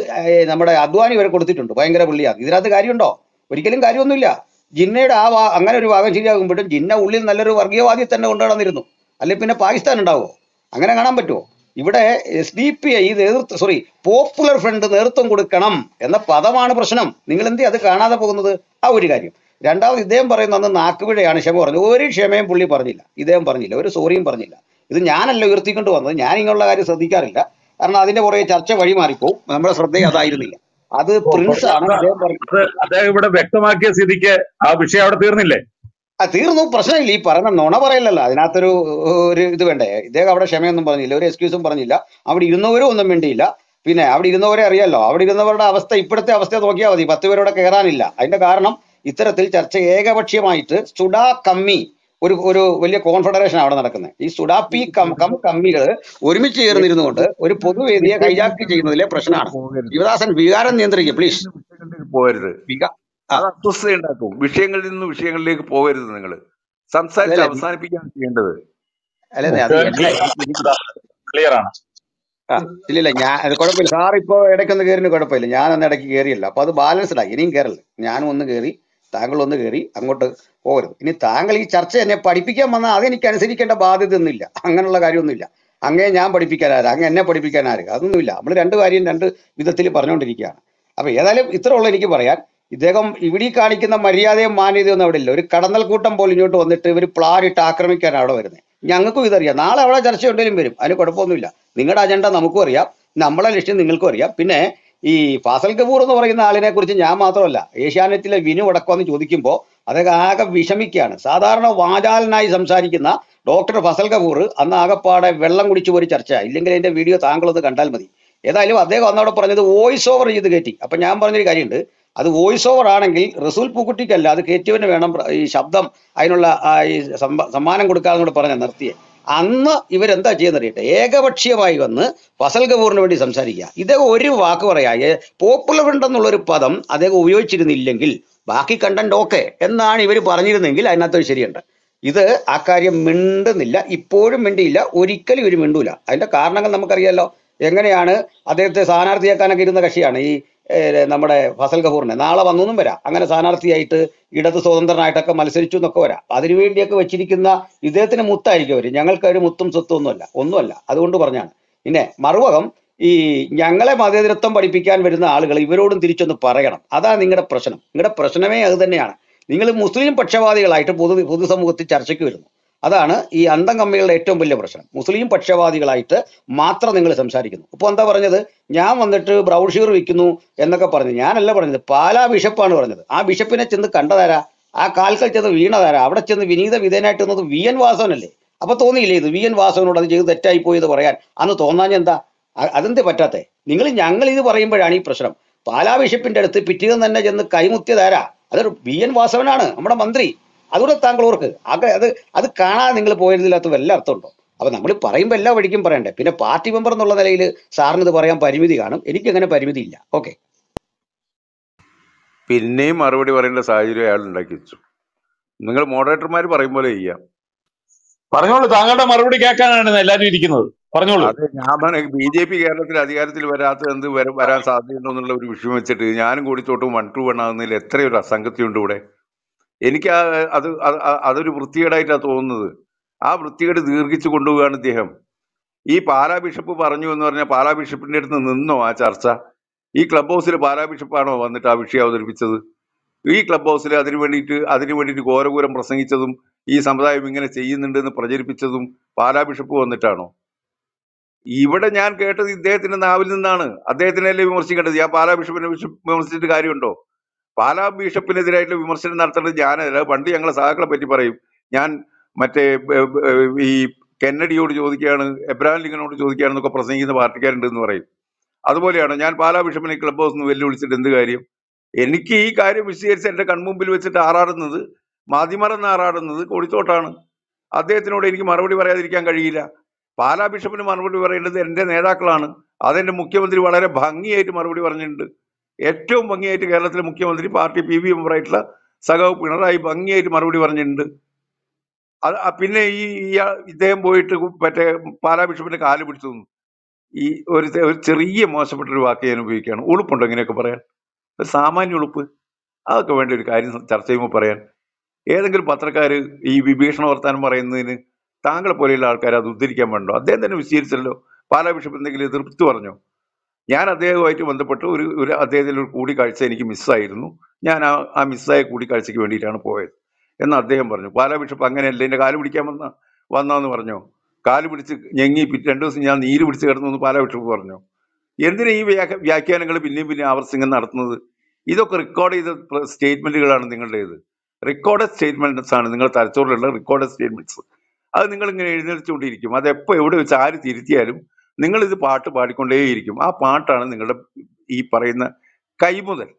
നമ്മുടെ അദ്വാനി വരെ കൊടുത്തിട്ടുണ്ട്. ഭയങ്കര പുള്ളിയാണ്. ഇതിനകത്ത് കാര്യമുണ്ടോ? ഒരിക്കലും കാര്യമൊന്നുമില്ല. ജിന്നയുടെ ആ അങ്ങനെ ഒരു ഭാഗം ശരിയാകുമ്പോഴും ജിന്ന ഉള്ളിൽ നല്ലൊരു വർഗീയവാദി തന്നെ കൊണ്ടുനടന്നിരുന്നു. അല്ലെ പിന്നെ പാകിസ്ഥാൻ ഉണ്ടാവോ അങ്ങനെ കാണാൻ പറ്റുമോ ഇവിടെ എസ് ഡി പി ഐ നേതൃത്വം സോറി പോപ്പുലർ ഫ്രണ്ട് നേതൃത്വം കൊടുക്കണം എന്ന പദമാണ് പ്രശ്നം. നിങ്ങൾ എന്തി അത് കാണാതെ പോകുന്നത്? ആ ഒരു കാര്യം. രണ്ടാമത് ഇദ്ദേഹം പറയുന്ന അന്ന് നാക്കുപിഴയാണ് ക്ഷമ പറഞ്ഞു. ഒരു ക്ഷമയും പുള്ളി പറഞ്ഞില്ല. ഇദ്ദേഹം പറഞ്ഞില്ല. ഒരു സോറിയും പറഞ്ഞില്ല. ഇത് ഞാനല്ല ഉയർത്തിക്കൊണ്ട് വന്നത്. ഞാൻ ഇങ്ങനെയുള്ള കാര്യം ശ്രദ്ധിക്കാറില്ല. കാരണം അതിന്റെ പുറകെ ചർച്ച വഴി മാറിപ്പോവും നമ്മുടെ ശ്രദ്ധ അതായിരുന്നില്ല. അത് പ്രിൻസ് ആണ് അദ്ദേഹം ഇവിടെ വ്യക്തമാക്കിയ സ്ഥിതിക്ക് ആ വിഷയം അവിടെ തീർന്നില്ലേ? തീർന്നു. പ്രശ്നമില്ല. ഈ പറഞ്ഞ നുണ പറയില്ലല്ലോ. അതിനകത്തൊരു ഒരു ഇത് വേണ്ടേ? ഇദ്ദേഹം അവിടെ ക്ഷമയൊന്നും പറഞ്ഞില്ല. ഒരു എക്സ്ക്യൂസും പറഞ്ഞില്ല. അവിടെ ഇരുന്നവരും ഒന്നും വേണ്ടിയില്ല പിന്നെ അവിടെ ഇരുന്നവരെ അറിയാലോ? അവിടെ ഇരുന്നവരുടെ അവസ്ഥ ഇപ്പോഴത്തെ അവസ്ഥ നോക്കിയാൽ മതി. പത്ത് പേരോടെ കയറാനില്ല അതിന്റെ കാരണം ഇത്തരത്തിൽ ചർച്ച ഏകപക്ഷീയമായിട്ട് സുഡാ കമ്മി ഒരു ഒരു വലിയ കോൺഫെഡറേഷൻ അവിടെ നടക്കുന്നത്. ഈ സുഡാപ്പി കം കം കമ്മികൾ ഒരുമിച്ച് ചേർന്നിരുന്നു കൊണ്ട് ഒരു പൊതുവേദിയെ കൈയാക്കി ചെയ്യുന്നതിലെ പ്രശ്നമാണ്. യുവദാസൻ ശിവദാസൻ വികാരം നിയന്ത്രിക്കുക പ്ലീസ് പോകരുത്. അത് അസ്വസ്ഥത ഉണ്ടാക്കും വിഷയങ്ങളിൽ നിന്ന് വിഷയങ്ങളിലേക്ക് പോകരുത് നിങ്ങൾ സംസാരിച്ച് അവസാനിപ്പിക്കാൻ അവസാനിപ്പിക്കുകയാണ് ചെയ്യേണ്ടത്. ക്ലിയർ ആണ്. ഇല്ല ഇല്ലില്ല ഞാൻ അത് കുഴപ്പമില്ല. സാർ ഇപ്പോ ഇടയ്ക്കൊന്ന് കയറിന് കുഴപ്പമില്ല. ഞാൻ അന്ന് ഇടയ്ക്ക് കയറിയില്ല അപ്പൊ അത് ബാലൻസ്ഡ് ആയി. ഇനിയും കയറില്ല ഞാനും ഒന്ന് കയറി താങ്കൾ ഒന്ന് കയറി അങ്ങോട്ട് പോകരുത്. ഇനി താങ്കൾ ഈ ചർച്ച എന്നെ പഠിപ്പിക്കാൻ വന്നാൽ അതെനിക്ക് അനുസരിക്കേണ്ട ബാധ്യത ഒന്നുമില്ല അങ്ങനെയുള്ള കാര്യമൊന്നുമില്ല. അങ്ങേ ഞാൻ പഠിപ്പിക്കാനാര് അങ്ങ് എന്നെ പഠിപ്പിക്കാനാര് അതൊന്നുമില്ല. നമ്മൾ രണ്ട് കാര്യം രണ്ട് വിധത്തിൽ പറഞ്ഞുകൊണ്ടിരിക്കുകയാണ്. അപ്പൊ ഏതായാലും ഇത്രയുള്ള ഉള്ള എനിക്ക് പറയാൻ. ഇദ്ദേഹം ഇവിടെ കാണിക്കുന്ന മര്യാദയും മാന്യതയും ഒന്നും അവിടെ ഇല്ല. ഒരു കടന്നൽ കൂട്ടം പോലും ഇങ്ങോട്ട് വന്നിട്ട് ഇവർ പ്ലാനിട്ട് ആക്രമിക്കാൻ അവിടെ വരുന്നത് ഞങ്ങൾക്കും ഇതറിയാം. നാളെ അവിടെ ചർച്ച ഉണ്ടെങ്കിലും വരും. അതിന് കുഴപ്പമൊന്നുമില്ല. നിങ്ങളുടെ അജണ്ട നമുക്കും അറിയാം. നമ്മളെ ലക്ഷ്യം നിങ്ങൾക്കും അറിയാം. പിന്നെ ഈ ഫാസൽ കപൂർ എന്ന് പറയുന്ന ആളിനെ കുറിച്ച് ഞാൻ മാത്രമല്ല ഏഷ്യാനെറ്റിലെ വിനു അടക്കമെന്ന് ചോദിക്കുമ്പോൾ അദ്ദേഹം ആകെ വിഷമിക്കുകയാണ്. സാധാരണ വാചാലനായി സംസാരിക്കുന്ന ഡോക്ടർ ഫസൽ കപൂർ അന്ന് ആകെപ്പാടെ വെള്ളം കുടിച്ചു ഒരു ചർച്ച. ഇല്ലെങ്കിൽ അതിന്റെ വീഡിയോ താങ്കളൊന്ന് കണ്ടാൽ മതി. ഏതായാലും അദ്ദേഹം അന്നവിടെ പറഞ്ഞത് വോയിസ് ഓവർ ചെയ്ത് കയറ്റി അപ്പൊ ഞാൻ പറഞ്ഞൊരു കാര്യമുണ്ട്. അത് വോയിസ് ഓവർ ആണെങ്കിൽ റസൂൽ പൂക്കുട്ടിക്കല്ല അത് കയറ്റിയവന് വേണം ഈ ശബ്ദം അതിനുള്ള ഈ സമ്മ- സമ്മാനം കൊടുക്കാന്ന് കൂടെ പറഞ്ഞ നിർത്തിയെ. അന്ന് ഇവരെന്താ ചെയ്യുന്നറിയട്ടെ? ഏകപക്ഷീയമായി വന്ന് ഫസൽ കപൂറിന് വേണ്ടി സംസാരിക്കുക. ഇദ്ദേഹം ഒരു വാക്ക് പറയാ പോപ്പുലർ ഫ്രണ്ട് എന്നുള്ളൊരു പദം അദ്ദേഹം ഉപയോഗിച്ചിരുന്നില്ലെങ്കിൽ ബാക്കി കണ്ടന്റ് ഓക്കെ എന്നാണ് ഇവർ പറഞ്ഞിരുന്നെങ്കിൽ അതിനകത്തൊരു ശരിയുണ്ട്. ഇത് ആ കാര്യം മിണ്ടുന്നില്ല ഇപ്പോഴും മിണ്ടിയില്ല ഒരിക്കലും ഇവർ മിണ്ടൂല. അതിന്റെ കാരണങ്ങൾ നമുക്കറിയാലോ. എങ്ങനെയാണ് അദ്ദേഹത്തെ സ്ഥാനാർത്ഥിയാക്കാനൊക്കെ ഇരുന്ന കക്ഷിയാണ്. ഈ നമ്മുടെ ഫസൽ കപൂറിനെ. നാളെ വന്നൊന്നും വരാം. അങ്ങനെ സ്ഥാനാർത്ഥിയായിട്ട് ഇടത് സ്വതന്ത്രനായിട്ടൊക്കെ മത്സരിച്ചു എന്നൊക്കെ വരാം. അതിനുവേണ്ടിയൊക്കെ വെച്ചിരിക്കുന്ന ഇദ്ദേഹത്തിന് മുത്തായിരിക്കും അവർ ഞങ്ങൾക്ക് ഒരു മുത്തും സ്വത്തും ഒന്നുമല്ല. ഒന്നുമല്ല. അതുകൊണ്ട് പറഞ്ഞാണ്. പിന്നെ മറുവകം ഈ ഞങ്ങളെ മതേതരത്വം പഠിപ്പിക്കാൻ വരുന്ന ആളുകൾ ഇവരോടും തിരിച്ചൊന്ന് പറയണം. അതാ നിങ്ങളുടെ പ്രശ്നം. നിങ്ങളുടെ പ്രശ്നമേ അത് തന്നെയാണ്. നിങ്ങൾ മുസ്ലിം പക്ഷപാതികളായിട്ട് പൊതു പൊതുസമൂഹത്തിൽ ചർച്ചയ്ക്ക് വരുന്നു. അതാണ് ഈ അന്തം കമ്മികളുടെ ഏറ്റവും വലിയ പ്രശ്നം. മുസ്ലിം പക്ഷവാദികളായിട്ട് മാത്രം നിങ്ങൾ സംസാരിക്കുന്നു. ഇപ്പോൾ എന്താ പറഞ്ഞത്? ഞാൻ വന്നിട്ട് ബ്രൗഷീർ വിൽക്കുന്നു എന്നൊക്കെ പറഞ്ഞു. ഞാനല്ല പറഞ്ഞത്. പാലാ ബിഷപ്പാണ് പറഞ്ഞത്. ആ ബിഷപ്പിനെ ചെന്ന് കണ്ടതാരാ? ആ കാൽക്കൽ ചെന്ന് വീണതാരാ? അവിടെ ചെന്ന് വിനീത വിധേയനായിട്ട് നിന്നത് വി എൻ വാസവനല്ലേ? അപ്പൊ തോന്നിയില്ലേ ഇത്? വി എൻ വാസവനോട് അത് ചെയ്ത് തെറ്റായി പോയി എന്ന് പറയാൻ അന്ന് അ- അതെന്തേ പറ്റാത്തെ? നിങ്ങൾ ഞങ്ങൾ ഇത് പറയുമ്പോഴാണ് ഈ പ്രശ്നം. പാലാ ബിഷപ്പിന്റെ അടുത്ത് പിറ്റേന്ന് തന്നെ ചെന്ന് കൈമുത്തിയതാരാ അതൊരു വി എൻ വാസവനാണ് നമ്മുടെ മന്ത്രി. അതുകൂടെ താങ്കൾ ഓർക്ക്. അത് അത് അത് കാണാതെ നിങ്ങൾ പോയതില്ലാത്ത വല്ല അർത്ഥമുണ്ടോ? അപ്പൊ നമ്മൾ പറയുമ്പോൾ എല്ലാ വഴിക്കും പറയണ്ടേ. പിന്നെ പാർട്ടി മെമ്പർ എന്നുള്ള നിലയിൽ സാറിന് ഇത് പറയാൻ പരിമിതി കാണും. എനിക്ക് അങ്ങനെ പരിമിതി ഇല്ല. ഓക്കെ. പിന്നെയും മറുപടി പറയേണ്ട സാഹചര്യം അയാൾ ഉണ്ടാക്കി വെച്ചു. നിങ്ങൾ മോഡറേറ്റർമാർ പറയും പോലെ ചെയ്യാം. പറഞ്ഞോളൂ താങ്കളുടെ മറുപടി കേൾക്കാനാണ് എല്ലാവരും ഇരിക്കുന്നത്. പറഞ്ഞോളൂ. അതെ ഞാൻ ബി ജെ പി കേരളത്തിൽ അധികാരത്തിൽ വരാത്തത് എന്ത് വരാൻ സാധ്യതയുണ്ടോ എന്നുള്ള ഒരു വിഷയം വെച്ചിട്ട് ഞാനും കൂടി തൊട്ടും വൺ ടു വൺ ആകുന്നതിൽ എത്രയൊരു അസംഗതിയുണ്ട് ഇവിടെ. എനിക്ക് ആ അത് അത് അതൊരു വൃത്തികേടായിട്ടാണ് തോന്നുന്നത്. ആ വൃത്തികേട് ദീർഘിച്ചു കൊണ്ടുപോവുകയാണ് ഇദ്ദേഹം. ഈ പാലാ ബിഷപ്പ് പറഞ്ഞു എന്ന് പറഞ്ഞാൽ പാലാ ബിഷപ്പിന്റെ അടുത്ത് നിന്നോ ആ ചർച്ച? ഈ ക്ലബ് ഹൗസിൽ പാലാ ബിഷപ്പാണോ വന്നിട്ട് ആ വിഷയം അവതരിപ്പിച്ചത്? ഈ ക്ലബ് ഹൗസിൽ അതിനു വേണ്ടിയിട്ട് അതിനു വേണ്ടിയിട്ട് ഘോരഘോരം പ്രസംഗിച്ചതും ഈ സമുദായം ഇങ്ങനെ ചെയ്യുന്നുണ്ട് എന്ന് പ്രചരിപ്പിച്ചതും പാലാ ബിഷപ്പ് വന്നിട്ടാണോ? ഇവിടെ ഞാൻ കേട്ടത് ഇദ്ദേഹത്തിന്റെ നാവിൽ നിന്നാണ്. അദ്ദേഹത്തിനല്ലേ വിമർശിക്കേണ്ടത്? ഞാൻ പാലാ ബിഷപ്പിനെ വിമർശിച്ചിട്ട് കാര്യമുണ്ടോ? പാലാ ബിഷപ്പിനെതിരായിട്ടുള്ള വിമർശനം നടത്തേണ്ടത് ഞാനല്ല. പണ്ട് ഞങ്ങളെ സഹാക്കളെ പറ്റി പറയും. ഞാൻ മറ്റേ ഈ കെന്നഡിയോട് ചോദിക്കുകയാണ് എബ്രഹാം ലിങ്കനോട് ചോദിക്കുകയാണെന്നൊക്കെ പ്രസംഗിക്കുന്ന പാർട്ടിക്കാരുണ്ട് എന്ന് പറയും. അതുപോലെയാണ് ഞാൻ പാലാ ബിഷപ്പിനെ ക്ലബ് ഹൗസ് നിന്ന് വെല്ലുവിളിച്ചിട്ട് എന്ത് കാര്യം? എനിക്ക് ഈ കാര്യം വിശദീകരിച്ച് എന്റെ കൺമുമ്പിൽ വെച്ചിട്ട് ആറാടുന്നത് മാധ്യമറന്ന് ആറാടുന്നത് കൊടിത്തോട്ടാണ് അദ്ദേഹത്തിനോട് എനിക്ക് മറുപടി പറയാതിരിക്കാൻ കഴിയില്ല. പാലാ ബിഷപ്പിന് മറുപടി പറയേണ്ടത് എന്റെ നേതാക്കളാണ്. അതെന്റെ മുഖ്യമന്ത്രി വളരെ ഭംഗിയായിട്ട് മറുപടി പറഞ്ഞിട്ടുണ്ട്. ഏറ്റവും ഭംഗിയായിട്ട് കേരളത്തിലെ മുഖ്യമന്ത്രി പാർട്ടി പി വി മെമ്പറായിട്ടുള്ള സഖാവ് പിണറായി ഭംഗിയായിട്ട് മറുപടി പറഞ്ഞിട്ടുണ്ട്. അത് പിന്നെ ഈ ഇദ്ദേഹം പോയിട്ട് മറ്റേ പാലാ ബിഷപ്പിന്റെ കാൽ പിടിച്ചു നിന്നു. ഈ ഒരു ഒരു ചെറിയ മോശപ്പെട്ട ഒരു വാക്ക് ഞാൻ ഉപയോഗിക്കുകയാണ്. ഉളുപ്പുണ്ടോ ഇങ്ങനെയൊക്കെ പറയാൻ? ഒരു സാമാന്യ ഉളുപ്പ്. അതൊക്കെ വേണ്ട ഒരു കാര്യം ചർച്ച ചെയ്യുമ്പോൾ പറയാൻ. ഏതെങ്കിലും പത്രക്കാർ ഈ വിഭീഷണ വർത്താനം പറയുന്നതിന് താങ്കളെ പോലെയുള്ള ആൾക്കാർ അത് ഉദ്ധരിക്കാൻ വേണ്ടോ? അദ്ദേഹം തന്നെ വിശദീകരിച്ചല്ലോ. പാലാ ബിഷപ്പ് എന്തെങ്കിലും എതിർത്ത് പറഞ്ഞോ? ഞാൻ അദ്ദേഹവുമായിട്ട് ബന്ധപ്പെട്ട് ഒരു ഒരു അദ്ദേഹത്തിൽ ഒരു കൂടിക്കാഴ്ച എനിക്ക് മിസ്സായിരുന്നു. ഞാൻ ആ ആ മിസ്സായ കൂടിക്കാഴ്ചയ്ക്ക് വേണ്ടിയിട്ടാണ് പോയത്. എന്ന് അദ്ദേഹം പറഞ്ഞു. പാലാ ബിഷപ്പ് അങ്ങനെയല്ല എന്റെ കാൽ പിടിക്കാൻ വന്ന വന്നാന്ന് പറഞ്ഞു. കാൽ പിടിച്ച് ഞെങ്ങി രണ്ടു ദിവസം ഞാൻ നീര് പിടിച്ച് കിടന്നു പാലാ ബിഷപ്പ് പറഞ്ഞു. എന്തിനാ ഈ വ്യാഖ്യ വ്യാഖ്യാനങ്ങൾ പിന്നെയും പിന്നെ ആവർത്തിങ്ങനെ നടത്തുന്നത്? ഇതൊക്കെ റെക്കോർഡ് ചെയ്ത സ്റ്റേറ്റ്മെന്റുകളാണ് നിങ്ങളുടേത്. റെക്കോർഡഡ് സ്റ്റേറ്റ്മെന്റ്സ് ആണ് നിങ്ങൾ തലച്ചോറിലുള്ള റെക്കോർഡഡ് സ്റ്റേറ്റ്മെന്റ്സ് അത് നിങ്ങൾ ഇങ്ങനെ എഴുന്നേൽച്ചുകൊണ്ടിരിക്കും. അത് എപ്പോൾ എവിടെ വെച്ച് ആര് തിരുത്തിയാലും നിങ്ങൾ ഇത് പാട്ട് പാടിക്കൊണ്ടേയിരിക്കും. ആ പാട്ടാണ് നിങ്ങളുടെ ഈ പറയുന്ന കൈമുതൽ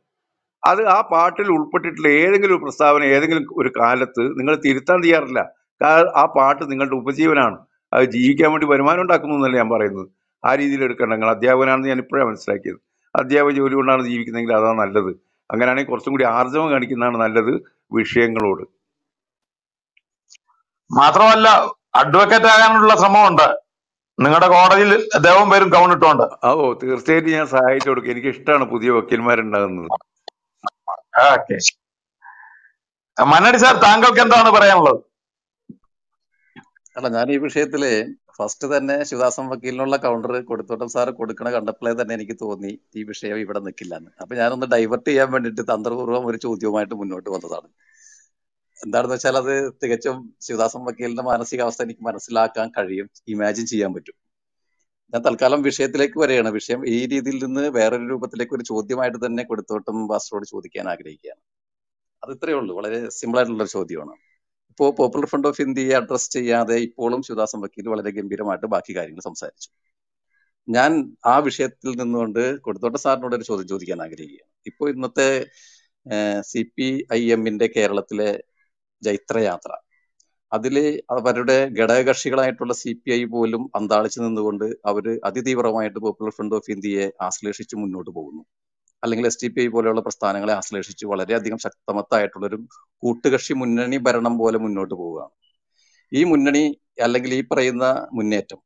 അത് ആ പാട്ടിൽ ഉൾപ്പെട്ടിട്ടുള്ള ഏതെങ്കിലും ഒരു പ്രസ്താവന ഏതെങ്കിലും ഒരു കാലത്ത് നിങ്ങൾ തിരുത്താൻ തയ്യാറില്ല. ആ പാട്ട് നിങ്ങളുടെ ഉപജീവനാണ്. അത് ജീവിക്കാൻ വേണ്ടി വരുമാനം ഉണ്ടാക്കുന്നു എന്നല്ല ഞാൻ പറയുന്നത്. ആ രീതിയിൽ എടുക്കേണ്ട. നിങ്ങൾ അധ്യാപകനാണെന്ന് ഞാൻ ഇപ്പോഴാണ് മനസ്സിലാക്കിയത്. അധ്യാപക ജോലി കൊണ്ടാണ് ജീവിക്കുന്നതെങ്കിൽ അതാണ് നല്ലത്. അങ്ങനെയാണെങ്കിൽ കുറച്ചും കൂടി ആർജവം കാണിക്കുന്നതാണ് നല്ലത് വിഷയങ്ങളോട്. മാത്രമല്ല അഡ്വക്കേറ്റ് ആകാനുള്ള ശ്രമമുണ്ട്. നിങ്ങളുടെ കോടതിയിൽ ദേവം പേരും കൗണിട്ടുണ്ട് ആ ഓ തീർച്ചയായിട്ടും ഞാൻ സഹായിച്ചു കൊടുക്കും. എനിക്ക് ഇഷ്ടമാണ് പുതിയ വക്കീൽമാരുണ്ടാകുന്നത്. ഓക്കെ. മന്നടി സാർ താങ്കൾക്ക് എന്താണ് പറയാനുള്ളത്? അല്ല ഞാൻ ഈ വിഷയത്തിൽ ഫസ്റ്റ് തന്നെ ശിവദാസൻ വക്കീലിനുള്ള കൗണ്ടർ കൊടുത്തോട്ടം സാർ കൊടുക്കണ കണ്ടപ്പോഴേ തന്നെ എനിക്ക് തോന്നി ഈ വിഷയം ഇവിടെ നിൽക്കില്ലെന്ന് അപ്പൊ ഞാനൊന്ന് ഡൈവേർട്ട് ചെയ്യാൻ വേണ്ടിയിട്ട് തന്ത്രപൂർവം ഒരു ചോദ്യവുമായിട്ട് മുന്നോട്ട് വന്നതാണ്. എന്താണെന്ന് വെച്ചാൽ അത് തികച്ചും ശിവദാസൻ വക്കീലിന്റെ മാനസികാവസ്ഥ എനിക്ക് മനസ്സിലാക്കാൻ കഴിയും. ഇമാജിൻ ചെയ്യാൻ പറ്റും. ഞാൻ തൽക്കാലം വിഷയത്തിലേക്ക് വരികയാണ്. വിഷയം ഈ രീതിയിൽ നിന്ന് വേറൊരു രൂപത്തിലേക്ക് ഒരു ചോദ്യമായിട്ട് തന്നെ കൊടുത്തോട്ടം പാസ്റ്ററോട് ചോദിക്കാൻ ആഗ്രഹിക്കുകയാണ്. അത് ഇത്രയേ ഉള്ളൂ. വളരെ സിമ്പിൾ ആയിട്ടുള്ള ഒരു ചോദ്യമാണ്. ഇപ്പോ പോപ്പുലർ ഫ്രണ്ട് ഓഫ് ഇന്ത്യയെ അഡ്രസ് ചെയ്യാതെ ഇപ്പോഴും ശിവദാസൻ വക്കീൽ വളരെ ഗംഭീരമായിട്ട് ബാക്കി കാര്യങ്ങൾ സംസാരിച്ചു. ഞാൻ ആ വിഷയത്തിൽ നിന്നുകൊണ്ട് കൊടുത്തോട്ട സാറിനോട് ഒരു ചോദ്യം ചോദിക്കാൻ ആഗ്രഹിക്കുകയാണ്. ഇപ്പോൾ ഇന്നത്തെ സി പി ഐ എമ്മിന്റെ കേരളത്തിലെ ജൈത്രയാത്ര. അതിൽ അവരുടെ ഘടകകക്ഷികളായിട്ടുള്ള സി പി ഐ പോലും അന്താളിച്ചു നിന്നുകൊണ്ട് അവർ അതിതീവ്രമായിട്ട് പോപ്പുലർ ഫ്രണ്ട് ഓഫ് ഇന്ത്യയെ ആശ്ലേഷിച്ച് മുന്നോട്ട് പോകുന്നു. അല്ലെങ്കിൽ എസ് ടി പി ഐ പോലെയുള്ള പ്രസ്ഥാനങ്ങളെ ആശ്ലേഷിച്ച് വളരെയധികം ശക്തമത്തായിട്ടുള്ളൊരു കൂട്ടുകക്ഷി മുന്നണി ഭരണം പോലെ മുന്നോട്ട് പോവുകയാണ്. ഈ മുന്നണി അല്ലെങ്കിൽ ഈ പറയുന്ന മുന്നേറ്റം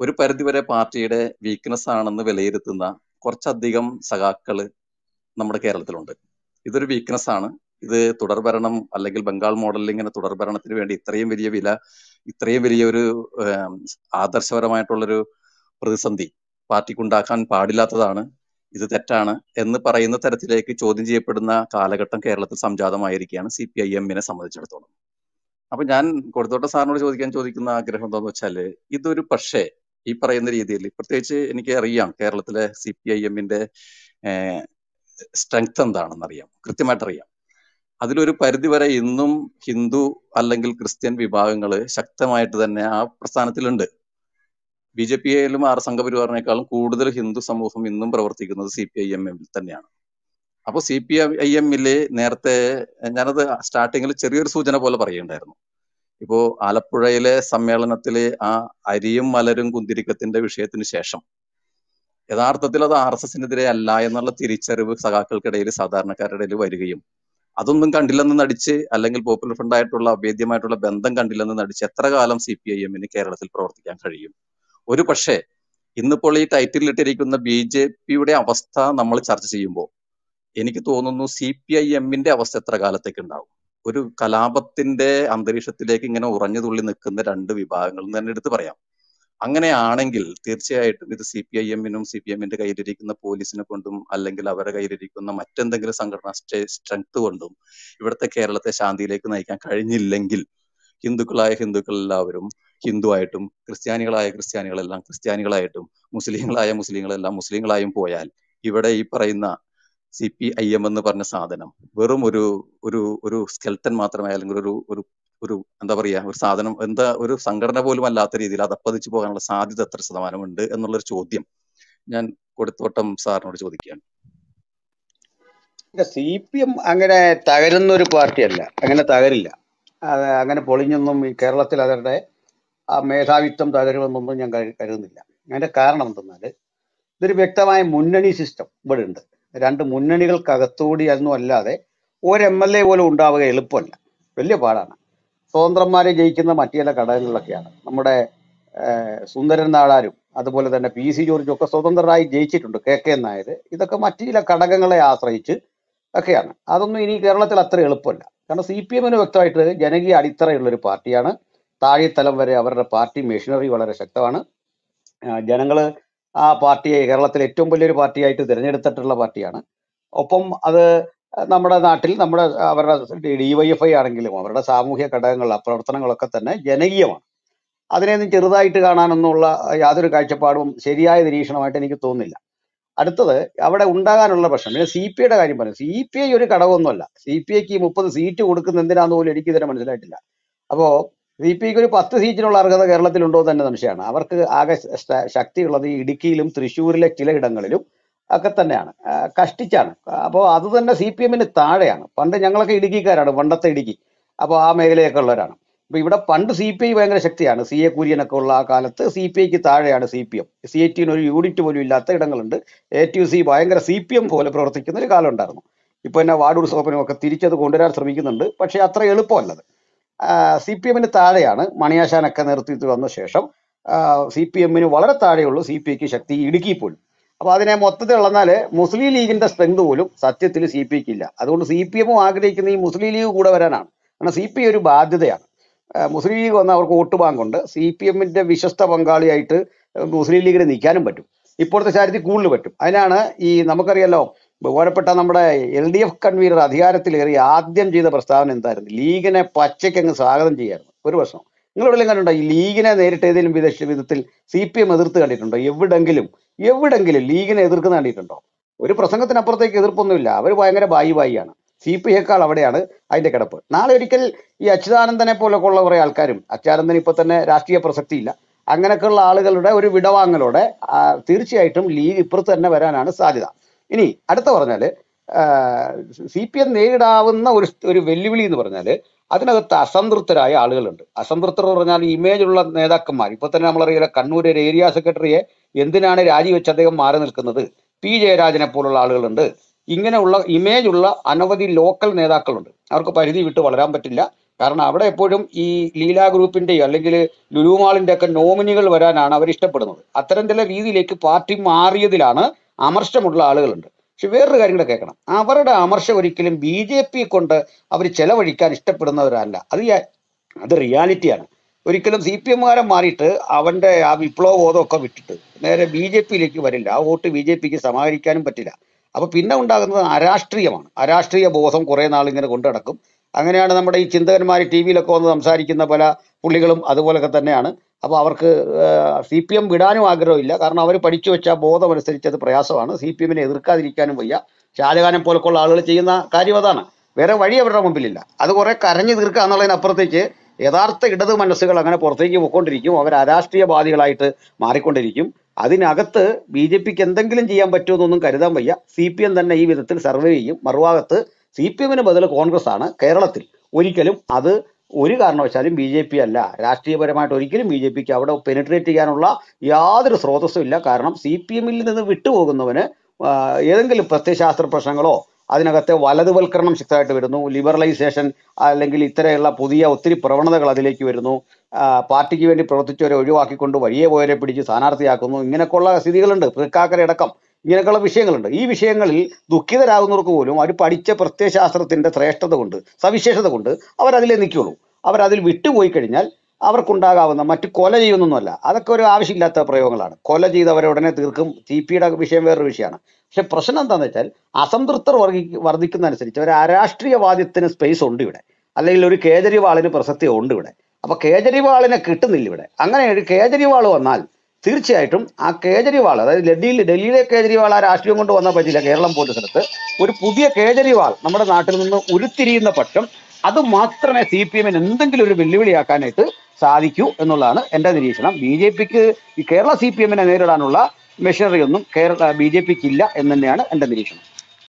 ഒരു പരിധിവരെ പാർട്ടിയുടെ വീക്ക്നെസ് ആണെന്ന് വിലയിരുത്തുന്ന കുറച്ചധികം സഖാക്കൾ നമ്മുടെ കേരളത്തിലുണ്ട്. ഇതൊരു വീക്ക്നെസ് ആണ്. ഇത് തുടർഭരണം അല്ലെങ്കിൽ ബംഗാൾ മോഡലിൽ ഇങ്ങനെ തുടർഭരണത്തിന് വേണ്ടി ഇത്രയും വലിയ വില ഇത്രയും വലിയ ഒരു ആദർശപരമായിട്ടുള്ളൊരു പ്രതിസന്ധി പാർട്ടിക്കുണ്ടാക്കാൻ പാടില്ലാത്തതാണ്. ഇത് തെറ്റാണ് എന്ന് പറയുന്ന തരത്തിലേക്ക് ചോദ്യം ചെയ്യപ്പെടുന്ന കാലഘട്ടം കേരളത്തിൽ സംജാതമായിരിക്കുകയാണ് സി പി ഐ എമ്മിനെ സംബന്ധിച്ചിടത്തോളം. അപ്പൊ ഞാൻ കൊടുത്തോട്ട സാറിനോട് ചോദിക്കാൻ ചോദിക്കുന്ന ആഗ്രഹം എന്താന്ന് വെച്ചാൽ ഇതൊരു പക്ഷേ ഈ പറയുന്ന രീതിയിൽ പ്രത്യേകിച്ച് എനിക്ക് അറിയാം കേരളത്തിലെ സി പി ഐ എമ്മിന്റെ സ്ട്രെങ്ത് എന്താണെന്ന് അറിയാം കൃത്യമായിട്ട് അറിയാം അതിലൊരു പരിധിവരെ ഇന്നും ഹിന്ദു അല്ലെങ്കിൽ ക്രിസ്ത്യൻ വിഭാഗങ്ങൾ ശക്തമായിട്ട് തന്നെ ആ പ്രസ്ഥാനത്തിലുണ്ട്. ബി ജെ പിയിലും ആർ സംഘപരിവാറിനേക്കാളും കൂടുതൽ ഹിന്ദു സമൂഹം ഇന്നും പ്രവർത്തിക്കുന്നത് സി പി ഐ എമ്മിൽ തന്നെയാണ്. അപ്പോൾ സി പി ഐ എമ്മിൽ നേരത്തെ ഞാനത് സ്റ്റാർട്ടിങ്ങിൽ ചെറിയൊരു സൂചന പോലെ പറയുണ്ടായിരുന്നു ഇപ്പോ ആലപ്പുഴയിലെ സമ്മേളനത്തിലെ ആ അരിയും മലരും കുന്തിരിക്കത്തിന്റെ വിഷയത്തിന് ശേഷം യഥാർത്ഥത്തിൽ അത് ആർ എസ് എസിനെതിരെ അല്ല എന്നുള്ള തിരിച്ചറിവ് സഖാക്കൾക്കിടയിൽ സാധാരണക്കാരുടെ ഇടയിൽ വരികയും അതൊന്നും കണ്ടില്ലെന്ന് നടിച്ച് അല്ലെങ്കിൽ പോപ്പുലർ ഫ്രണ്ട് ആയിട്ടുള്ള അഭേദ്യമായിട്ടുള്ള ബന്ധം കണ്ടില്ലെന്ന് നടിച്ച് എത്ര കാലം സി പി ഐ എമ്മിന് കേരളത്തിൽ പ്രവർത്തിക്കാൻ കഴിയും? ഒരു പക്ഷേ ഇന്നിപ്പോൾ ഈ ടൈറ്റിൽ ഇട്ടിരിക്കുന്ന ബി ജെ പിയുടെ അവസ്ഥ നമ്മൾ ചർച്ച ചെയ്യുമ്പോൾ എനിക്ക് തോന്നുന്നു സി പി ഐ എമ്മിന്റെ അവസ്ഥ എത്ര കാലത്തേക്ക് ഉണ്ടാവും? ഒരു കലാപത്തിന്റെ അന്തരീക്ഷത്തിലേക്ക് ഇങ്ങനെ ഉറഞ്ഞു തുള്ളി നിൽക്കുന്ന രണ്ട് വിഭാഗങ്ങൾ തന്നെ എടുത്ത് പറയാം. അങ്ങനെയാണെങ്കിൽ തീർച്ചയായിട്ടും ഇത് സി പി ഐ എമ്മിനും സി പി എമ്മിന്റെ കയ്യിലിരിക്കുന്ന പോലീസിനെ കൊണ്ടും അല്ലെങ്കിൽ അവരുടെ കയ്യിലിരിക്കുന്ന മറ്റെന്തെങ്കിലും സംഘടനാ സ്ട്രെങ്ത് കൊണ്ടും ഇവിടുത്തെ കേരളത്തെ ശാന്തിയിലേക്ക് നയിക്കാൻ കഴിഞ്ഞില്ലെങ്കിൽ ഹിന്ദുക്കളായ ഹിന്ദുക്കൾ എല്ലാവരും ഹിന്ദുവായിട്ടും ക്രിസ്ത്യാനികളായ ക്രിസ്ത്യാനികളെല്ലാം ക്രിസ്ത്യാനികളായിട്ടും മുസ്ലിങ്ങളായ മുസ്ലിങ്ങളെല്ലാം മുസ്ലിങ്ങളായും പോയാൽ ഇവിടെ ഈ പറയുന്ന സി പി ഐ എം എന്ന് പറഞ്ഞ സാധനം വെറും ഒരു ഒരു ഒരു സ്കെൽട്ടൻ മാത്രമായി അല്ലെങ്കിൽ ഒരു ഒരു ഒരു എന്താ പറയാ ഒരു സാധനം എന്താ ഒരു സംഘടന പോലും അല്ലാത്ത രീതിയിൽ അതപ്പതിച്ചു പോകാനുള്ള സാധ്യത എത്ര ശതമാനമുണ്ട് എന്നുള്ളൊരു ചോദ്യം ഞാൻ കൊടുത്തോട്ടം സാറിനോട് ചോദിക്കുകയാണ്. സി പി എം അങ്ങനെ തകരുന്ന ഒരു പാർട്ടിയല്ല. അങ്ങനെ തകരില്ല. അങ്ങനെ പൊളിഞ്ഞൊന്നും ഈ കേരളത്തിൽ അവരുടെ ആ മേധാവിത്വം തകരുമെന്നൊന്നും ഞാൻ കരുതുന്നില്ല. അതിന്റെ കാരണം എന്തെന്നാൽ ഇതൊരു വ്യക്തമായ മുന്നണി സിസ്റ്റം ഇവിടെ ഉണ്ട് രണ്ട് മുന്നണികൾക്കകത്തുകൂടി ഒന്നും അല്ലാതെ ഒരു എം എൽ എ പോലും ഉണ്ടാവുക എളുപ്പമല്ല. വലിയ പാടാണ്. സ്വതന്ത്രന്മാരെ ജയിക്കുന്ന മറ്റു ചില ഘടകങ്ങളിലൊക്കെയാണ്. നമ്മുടെ സുന്ദരൻ നാടാരും അതുപോലെ തന്നെ പി സി ജോർജും ഒക്കെ സ്വതന്ത്രരായി ജയിച്ചിട്ടുണ്ട് കെ കെ നായർ ഇതൊക്കെ മറ്റു ചില ഘടകങ്ങളെ ആശ്രയിച്ച് ഒക്കെയാണ്. അതൊന്നും ഇനി കേരളത്തിൽ അത്ര എളുപ്പമല്ല. കാരണം സി പി എമ്മിന് വ്യക്തമായിട്ട് ജനകീയ അടിത്തറയുള്ള ഒരു പാർട്ടിയാണ് താഴെത്തലം വരെ അവരുടെ പാർട്ടി മെഷീനറി വളരെ ശക്തമാണ്. ജനങ്ങൾ ആ പാർട്ടിയെ കേരളത്തിലെ ഏറ്റവും വലിയൊരു പാർട്ടിയായിട്ട് തിരഞ്ഞെടുത്തിട്ടുള്ള പാർട്ടിയാണ്. ഒപ്പം അത് നമ്മുടെ നാട്ടിൽ നമ്മുടെ അവരുടെ ഡി വൈ എഫ് ഐ ആണെങ്കിലും അവരുടെ സാമൂഹ്യ ഘടകങ്ങൾ പ്രവർത്തനങ്ങളൊക്കെ തന്നെ ജനകീയമാണ്. അതിനെയൊന്നും ചെറുതായിട്ട് കാണാനൊന്നുള്ള യാതൊരു കാഴ്ചപ്പാടും ശരിയായ നിരീക്ഷണമായിട്ട് എനിക്ക് തോന്നുന്നില്ല. അടുത്തത് അവിടെ ഉണ്ടാകാനുള്ള പ്രശ്നം. പിന്നെ സി പി ഐയുടെ കാര്യം പറഞ്ഞു സി പി ഐ ഒരു ഘടകമൊന്നുമല്ല. സി പി ഐക്ക് മുപ്പത് സീറ്റ് കൊടുക്കുന്ന എന്തിനാന്ന് പോലും എനിക്ക് ഇതുവരെ മനസ്സിലായിട്ടില്ല. അപ്പോൾ സി പി ഐക്ക് ഒരു പത്ത് സീറ്റിനുള്ള അർഹത കേരളത്തിലുണ്ടോ എന്ന് തന്നെ സംശയമാണ്. അവർക്ക് ആകെ ശക്തിയുള്ളത് ഇടുക്കിയിലും തൃശ്ശൂരിലെ ചിലയിടങ്ങളിലും ഒക്കെ തന്നെയാണ്. കഷ്ടിച്ചാണ്. അപ്പോൾ അത് തന്നെ സി പി എമ്മിന് താഴെയാണ്. പണ്ട് ഞങ്ങളൊക്കെ ഇടുക്കിക്കാരാണ് പണ്ടത്തെ ഇടുക്കി. അപ്പോൾ ആ മേഖലയൊക്കെ ഉള്ളവരാണ്. അപ്പൊ ഇവിടെ പണ്ട് സി പി ഐ ഭയങ്കര ശക്തിയാണ്. സി എ കുര്യനൊക്കെ ഉള്ള ആ കാലത്ത് സി പി ഐക്ക് താഴെയാണ് C P M. C A ടിന് ഒരു യൂണിറ്റ് പോലും ഇല്ലാത്ത ഇടങ്ങളുണ്ട്. എ ടി യു സി ഭയങ്കര സി പി എം പോലെ പ്രവർത്തിക്കുന്ന ഒരു കാലം ഉണ്ടായിരുന്നു. ഇപ്പൊ തന്നെ വാർഡ് സോപ്പനും ഒക്കെ തിരിച്ചത് കൊണ്ടുവരാൻ ശ്രമിക്കുന്നുണ്ട്. പക്ഷേ അത്ര എളുപ്പമല്ലത്. സി പി എമ്മിന് താഴെയാണ്. മണിയാശാനൊക്കെ നേതൃത്വത്തിൽ വന്ന ശേഷം സി പി എമ്മിന് വളരെ താഴെയുള്ളൂ സി പി ഐക്ക് ശക്തി ഇടുക്കി പോലും. അപ്പൊ അതിനെ മൊത്തത്തിൽ ഇളന്നാൽ മുസ്ലിം ലീഗിന്റെ സ്ട്രെങ്ത് പോലും സത്യത്തിൽ സി പി ഇല്ല. അതുകൊണ്ട് സി പി എമ്മും ആഗ്രഹിക്കുന്ന ഈ മുസ്ലിം ലീഗ് കൂടെ വരാനാണ്. കാരണം സി പി ഒരു ബാധ്യതയാണ്. മുസ്ലിം ലീഗ് വന്ന അവർക്ക് വോട്ട് ബാങ്കുണ്ട്. സി പി എമ്മിന്റെ വിശ്വസ്ത പങ്കാളിയായിട്ട് മുസ്ലിം ലീഗിന് നിൽക്കാനും പറ്റും. ഇപ്പോഴത്തെ ചാരിറ്റി കൂടുതൽ പറ്റും. അതിനാണ് ഈ നമുക്കറിയാലോ ബഹുമാനപ്പെട്ട നമ്മുടെ എൽ ഡി എഫ് കൺവീനർ അധികാരത്തിലേറി ആദ്യം ചെയ്ത പ്രസ്താവന എന്തായിരുന്നു? ലീഗിനെ പച്ചയ്ക്ക് അങ്ങ് സ്വാഗതം ചെയ്യായിരുന്നു. ഒരു പ്രശ്നം. നിങ്ങൾ എവിടെയെങ്കിലും കണ്ടിട്ടുണ്ടോ? ഈ ലീഗിനെ നേരിട്ട് ഏതെങ്കിലും വിദേശ വിധത്തിൽ സി പി എം എതിർത്ത് കണ്ടിട്ടുണ്ടോ? എവിടെങ്കിലും എവിടെങ്കിലും ലീഗിനെ എതിർക്കുന്ന കണ്ടിട്ടുണ്ടോ? ഒരു പ്രസംഗത്തിനപ്പുറത്തേക്ക് എതിർപ്പൊന്നുമില്ല. അവർ ഭയങ്കര ബായി ബായിയാണ് സി പി ഐക്കാൾ അവിടെയാണ് അതിന്റെ കിടപ്പ്. നാളെ ഒരിക്കൽ ഈ അച്യുതാനന്ദനെ പോലൊക്കെ ഉള്ള കുറെ ആൾക്കാരും അച്യുതാനന്ദൻ ഇപ്പൊ തന്നെ രാഷ്ട്രീയ പ്രസക്തിയില്ല. അങ്ങനെയൊക്കെയുള്ള ആളുകളുടെ ഒരു വിടവാങ്ങലോടെ തീർച്ചയായിട്ടും ലീഗ് ഇപ്പുറത്ത് തന്നെ വരാനാണ് സാധ്യത. ഇനി അടുത്ത പറഞ്ഞാൽ സി പി എം നേരിടാവുന്ന ഒരു ഒരു വെല്ലുവിളി എന്ന് പറഞ്ഞാൽ അതിനകത്ത് അസംതൃപ്തരായ ആളുകളുണ്ട്. അസംതൃപ്തർ പറഞ്ഞാൽ ഇമേജുള്ള നേതാക്കന്മാർ. ഇപ്പൊ തന്നെ നമ്മളറിയില്ല കണ്ണൂർ ഏരിയ സെക്രട്ടറിയെ എന്തിനാണ് രാജിവെച്ച് അദ്ദേഹം മാറി നിൽക്കുന്നത്? പി. ജയരാജനെ പോലുള്ള ആളുകളുണ്ട്. ഇങ്ങനെയുള്ള ഇമേജ് ഉള്ള അനവധി ലോക്കൽ നേതാക്കളുണ്ട്. അവർക്ക് പരിധി വിട്ട് വളരാൻ പറ്റില്ല. കാരണം അവിടെ എപ്പോഴും ഈ ലീല ഗ്രൂപ്പിന്റെയോ അല്ലെങ്കിൽ ലുലുമാളിന്റെ ഒക്കെ നോമിനികൾ വരാനാണ് അവർ ഇഷ്ടപ്പെടുന്നത് അത്തരം ചില രീതിയിലേക്ക് പാർട്ടി മാറിയതിലാണ് അമർഷമുള്ള ആളുകളുണ്ട്. പക്ഷെ വേറൊരു കാര്യം കൂടെ കേൾക്കണം. അവരുടെ അമർഷ ഒരിക്കലും ബി ജെ പി കൊണ്ട് അവർ ചെലവഴിക്കാൻ ഇഷ്ടപ്പെടുന്നവരല്ല. അത് അത് റിയാലിറ്റിയാണ്. ഒരിക്കലും സി പി എമ്മുകാരൻ മാറിയിട്ട് അവന്റെ ആ വിപ്ലവ ബോധമൊക്കെ വിട്ടിട്ട് നേരെ ബി ജെ പിയിലേക്ക് വരില്ല. ആ വോട്ട് ബി ജെ പിക്ക് സമാഹരിക്കാനും പറ്റില്ല. അപ്പൊ പിന്നെ ഉണ്ടാകുന്നത് അരാഷ്ട്രീയമാണ്. അരാഷ്ട്രീയ ബോധം കുറെ നാൾ ഇങ്ങനെ കൊണ്ടു നടക്കും. അങ്ങനെയാണ് നമ്മുടെ ഈ ചിന്തകന്മാർ ടി വിയിലൊക്കെ വന്ന് സംസാരിക്കുന്ന പല പുള്ളികളും അതുപോലൊക്കെ തന്നെയാണ്. അപ്പോൾ അവർക്ക് സി പി എം വിടാനും ആഗ്രഹമില്ല. കാരണം അവർ പഠിച്ചു വെച്ച ബോധം അനുസരിച്ച് അത് പ്രയാസമാണ്. സി പി എമ്മിനെ എതിർക്കാതിരിക്കാനും വയ്യ. ഷാജഹാനെ പോലൊക്കെയുള്ള ആളുകൾ ചെയ്യുന്ന കാര്യം അതാണ്. വേറെ വഴി അവരുടെ മുമ്പിലില്ല. അത് കുറെ കരഞ്ഞു തീർക്കുക എന്നുള്ളതിനപ്പുറത്തേക്ക് യഥാർത്ഥ ഇടത് മനസ്സുകൾ അങ്ങനെ പുറത്തേക്ക് പോയിക്കൊണ്ടിരിക്കും. അവർ അരാഷ്ട്രീയവാദികളായിട്ട് മാറിക്കൊണ്ടിരിക്കും. അതിനകത്ത് ബി ജെ പിക്ക് എന്തെങ്കിലും ചെയ്യാൻ പറ്റുമെന്നൊന്നും കരുതാൻ വയ്യ. സി പി എം തന്നെ ഈ വിധത്തിൽ സർവേ ചെയ്യും. മറുഭാഗത്ത് സി പി എമ്മിന് ബദൽ കോൺഗ്രസ് ആണ് കേരളത്തിൽ. ഒരിക്കലും അത് ഒരു കാരണവശാലും ബി ജെ പി അല്ല. രാഷ്ട്രീയപരമായിട്ട് ഒരിക്കലും ബി ജെ പിക്ക് അവിടെ പെനിട്രേറ്റ് ചെയ്യാനുള്ള യാതൊരു സ്രോതസ്സും ഇല്ല. കാരണം സി പി എമ്മിൽ നിന്ന് വിട്ടുപോകുന്നവന് ഏതെങ്കിലും പ്രത്യയശാസ്ത്ര പ്രശ്നങ്ങളോ അതിനകത്തെ വലതുവൽക്കരണം ശക്തമായിട്ട് വരുന്നു. ലിബറലൈസേഷൻ അല്ലെങ്കിൽ ഇത്തരമുള്ള പുതിയ ഒത്തിരി പ്രവണതകൾ അതിലേക്ക് വരുന്നു. പാർട്ടിക്ക് വേണ്ടി പ്രവർത്തിച്ചവരെ ഒഴിവാക്കിക്കൊണ്ട് വഴിയെ പോയവരെ പിടിച്ച് സ്ഥാനാർത്ഥിയാക്കുന്നു. ഇങ്ങനെയൊക്കെയുള്ള സ്ഥിതികളുണ്ട്. തൃക്കാക്കരയടക്കം ഇങ്ങനെയൊക്കെയുള്ള വിഷയങ്ങളുണ്ട്. ഈ വിഷയങ്ങളിൽ ദുഃഖിതരാകുന്നവർക്ക് പോലും അവർ പഠിച്ച പ്രത്യയശാസ്ത്രത്തിന്റെ ശ്രേഷ്ഠത കൊണ്ട് സവിശേഷത കൊണ്ട് അവർ അതിലേ നിൽക്കുള്ളൂ. അവർ അതിൽ വിട്ടുപോയി കഴിഞ്ഞാൽ അവർക്കുണ്ടാകാവുന്ന മറ്റ് കൊല ചെയ്യുന്നൊന്നുമല്ല. അതൊക്കെ ഒരു ആവശ്യമില്ലാത്ത പ്രയോഗങ്ങളാണ്. കൊല ചെയ്തവരെ ഉടനെ തീർക്കും. ടി പിയുടെ വിഷയം വേറൊരു വിഷയമാണ്. പക്ഷെ പ്രശ്നം എന്താണെന്ന് വെച്ചാൽ അസംതൃപ്തർ വർഗി വർദ്ധിക്കുന്നതനുസരിച്ച് ഒരു അരാഷ്ട്രീയവാദ്യത്തിന് സ്പേസ് ഉണ്ട് ഇവിടെ. അല്ലെങ്കിൽ ഒരു കേജരിവാളിന് പ്രസക്തി ഉണ്ട് ഇവിടെ. അപ്പൊ കേജരിവാളിനെ കിട്ടുന്നില്ല ഇവിടെ. അങ്ങനെ ഒരു കേജരിവാൾ വന്നാൽ തീർച്ചയായിട്ടും ആ കേജരിവാൾ അതായത് ഡൽഹിയിൽ ഡൽഹിയിലെ കേജരിവാൾ ആ രാഷ്ട്രീയം കൊണ്ട് വന്ന പറ്റില്ല കേരളം പോലത്തെ സ്ഥലത്ത്. ഒരു പുതിയ കേജരിവാൾ നമ്മുടെ നാട്ടിൽ നിന്ന് ഉരുത്തിരിയുന്ന പക്ഷം അത് മാത്രമേ സി പി എമ്മിന് എന്തെങ്കിലും ഒരു വെല്ലുവിളിയാക്കാനായിട്ട് സാധിക്കൂ എന്നുള്ളതാണ് എന്റെ നിരീക്ഷണം. ബി ജെ പിക്ക് കേരള സി പി എമ്മിനെ നേരിടാനുള്ള മെഷീനറി ഒന്നും കേരള ബി ജെ പിക്ക് ഇല്ല എന്ന് തന്നെയാണ് എന്റെ നിരീക്ഷണം.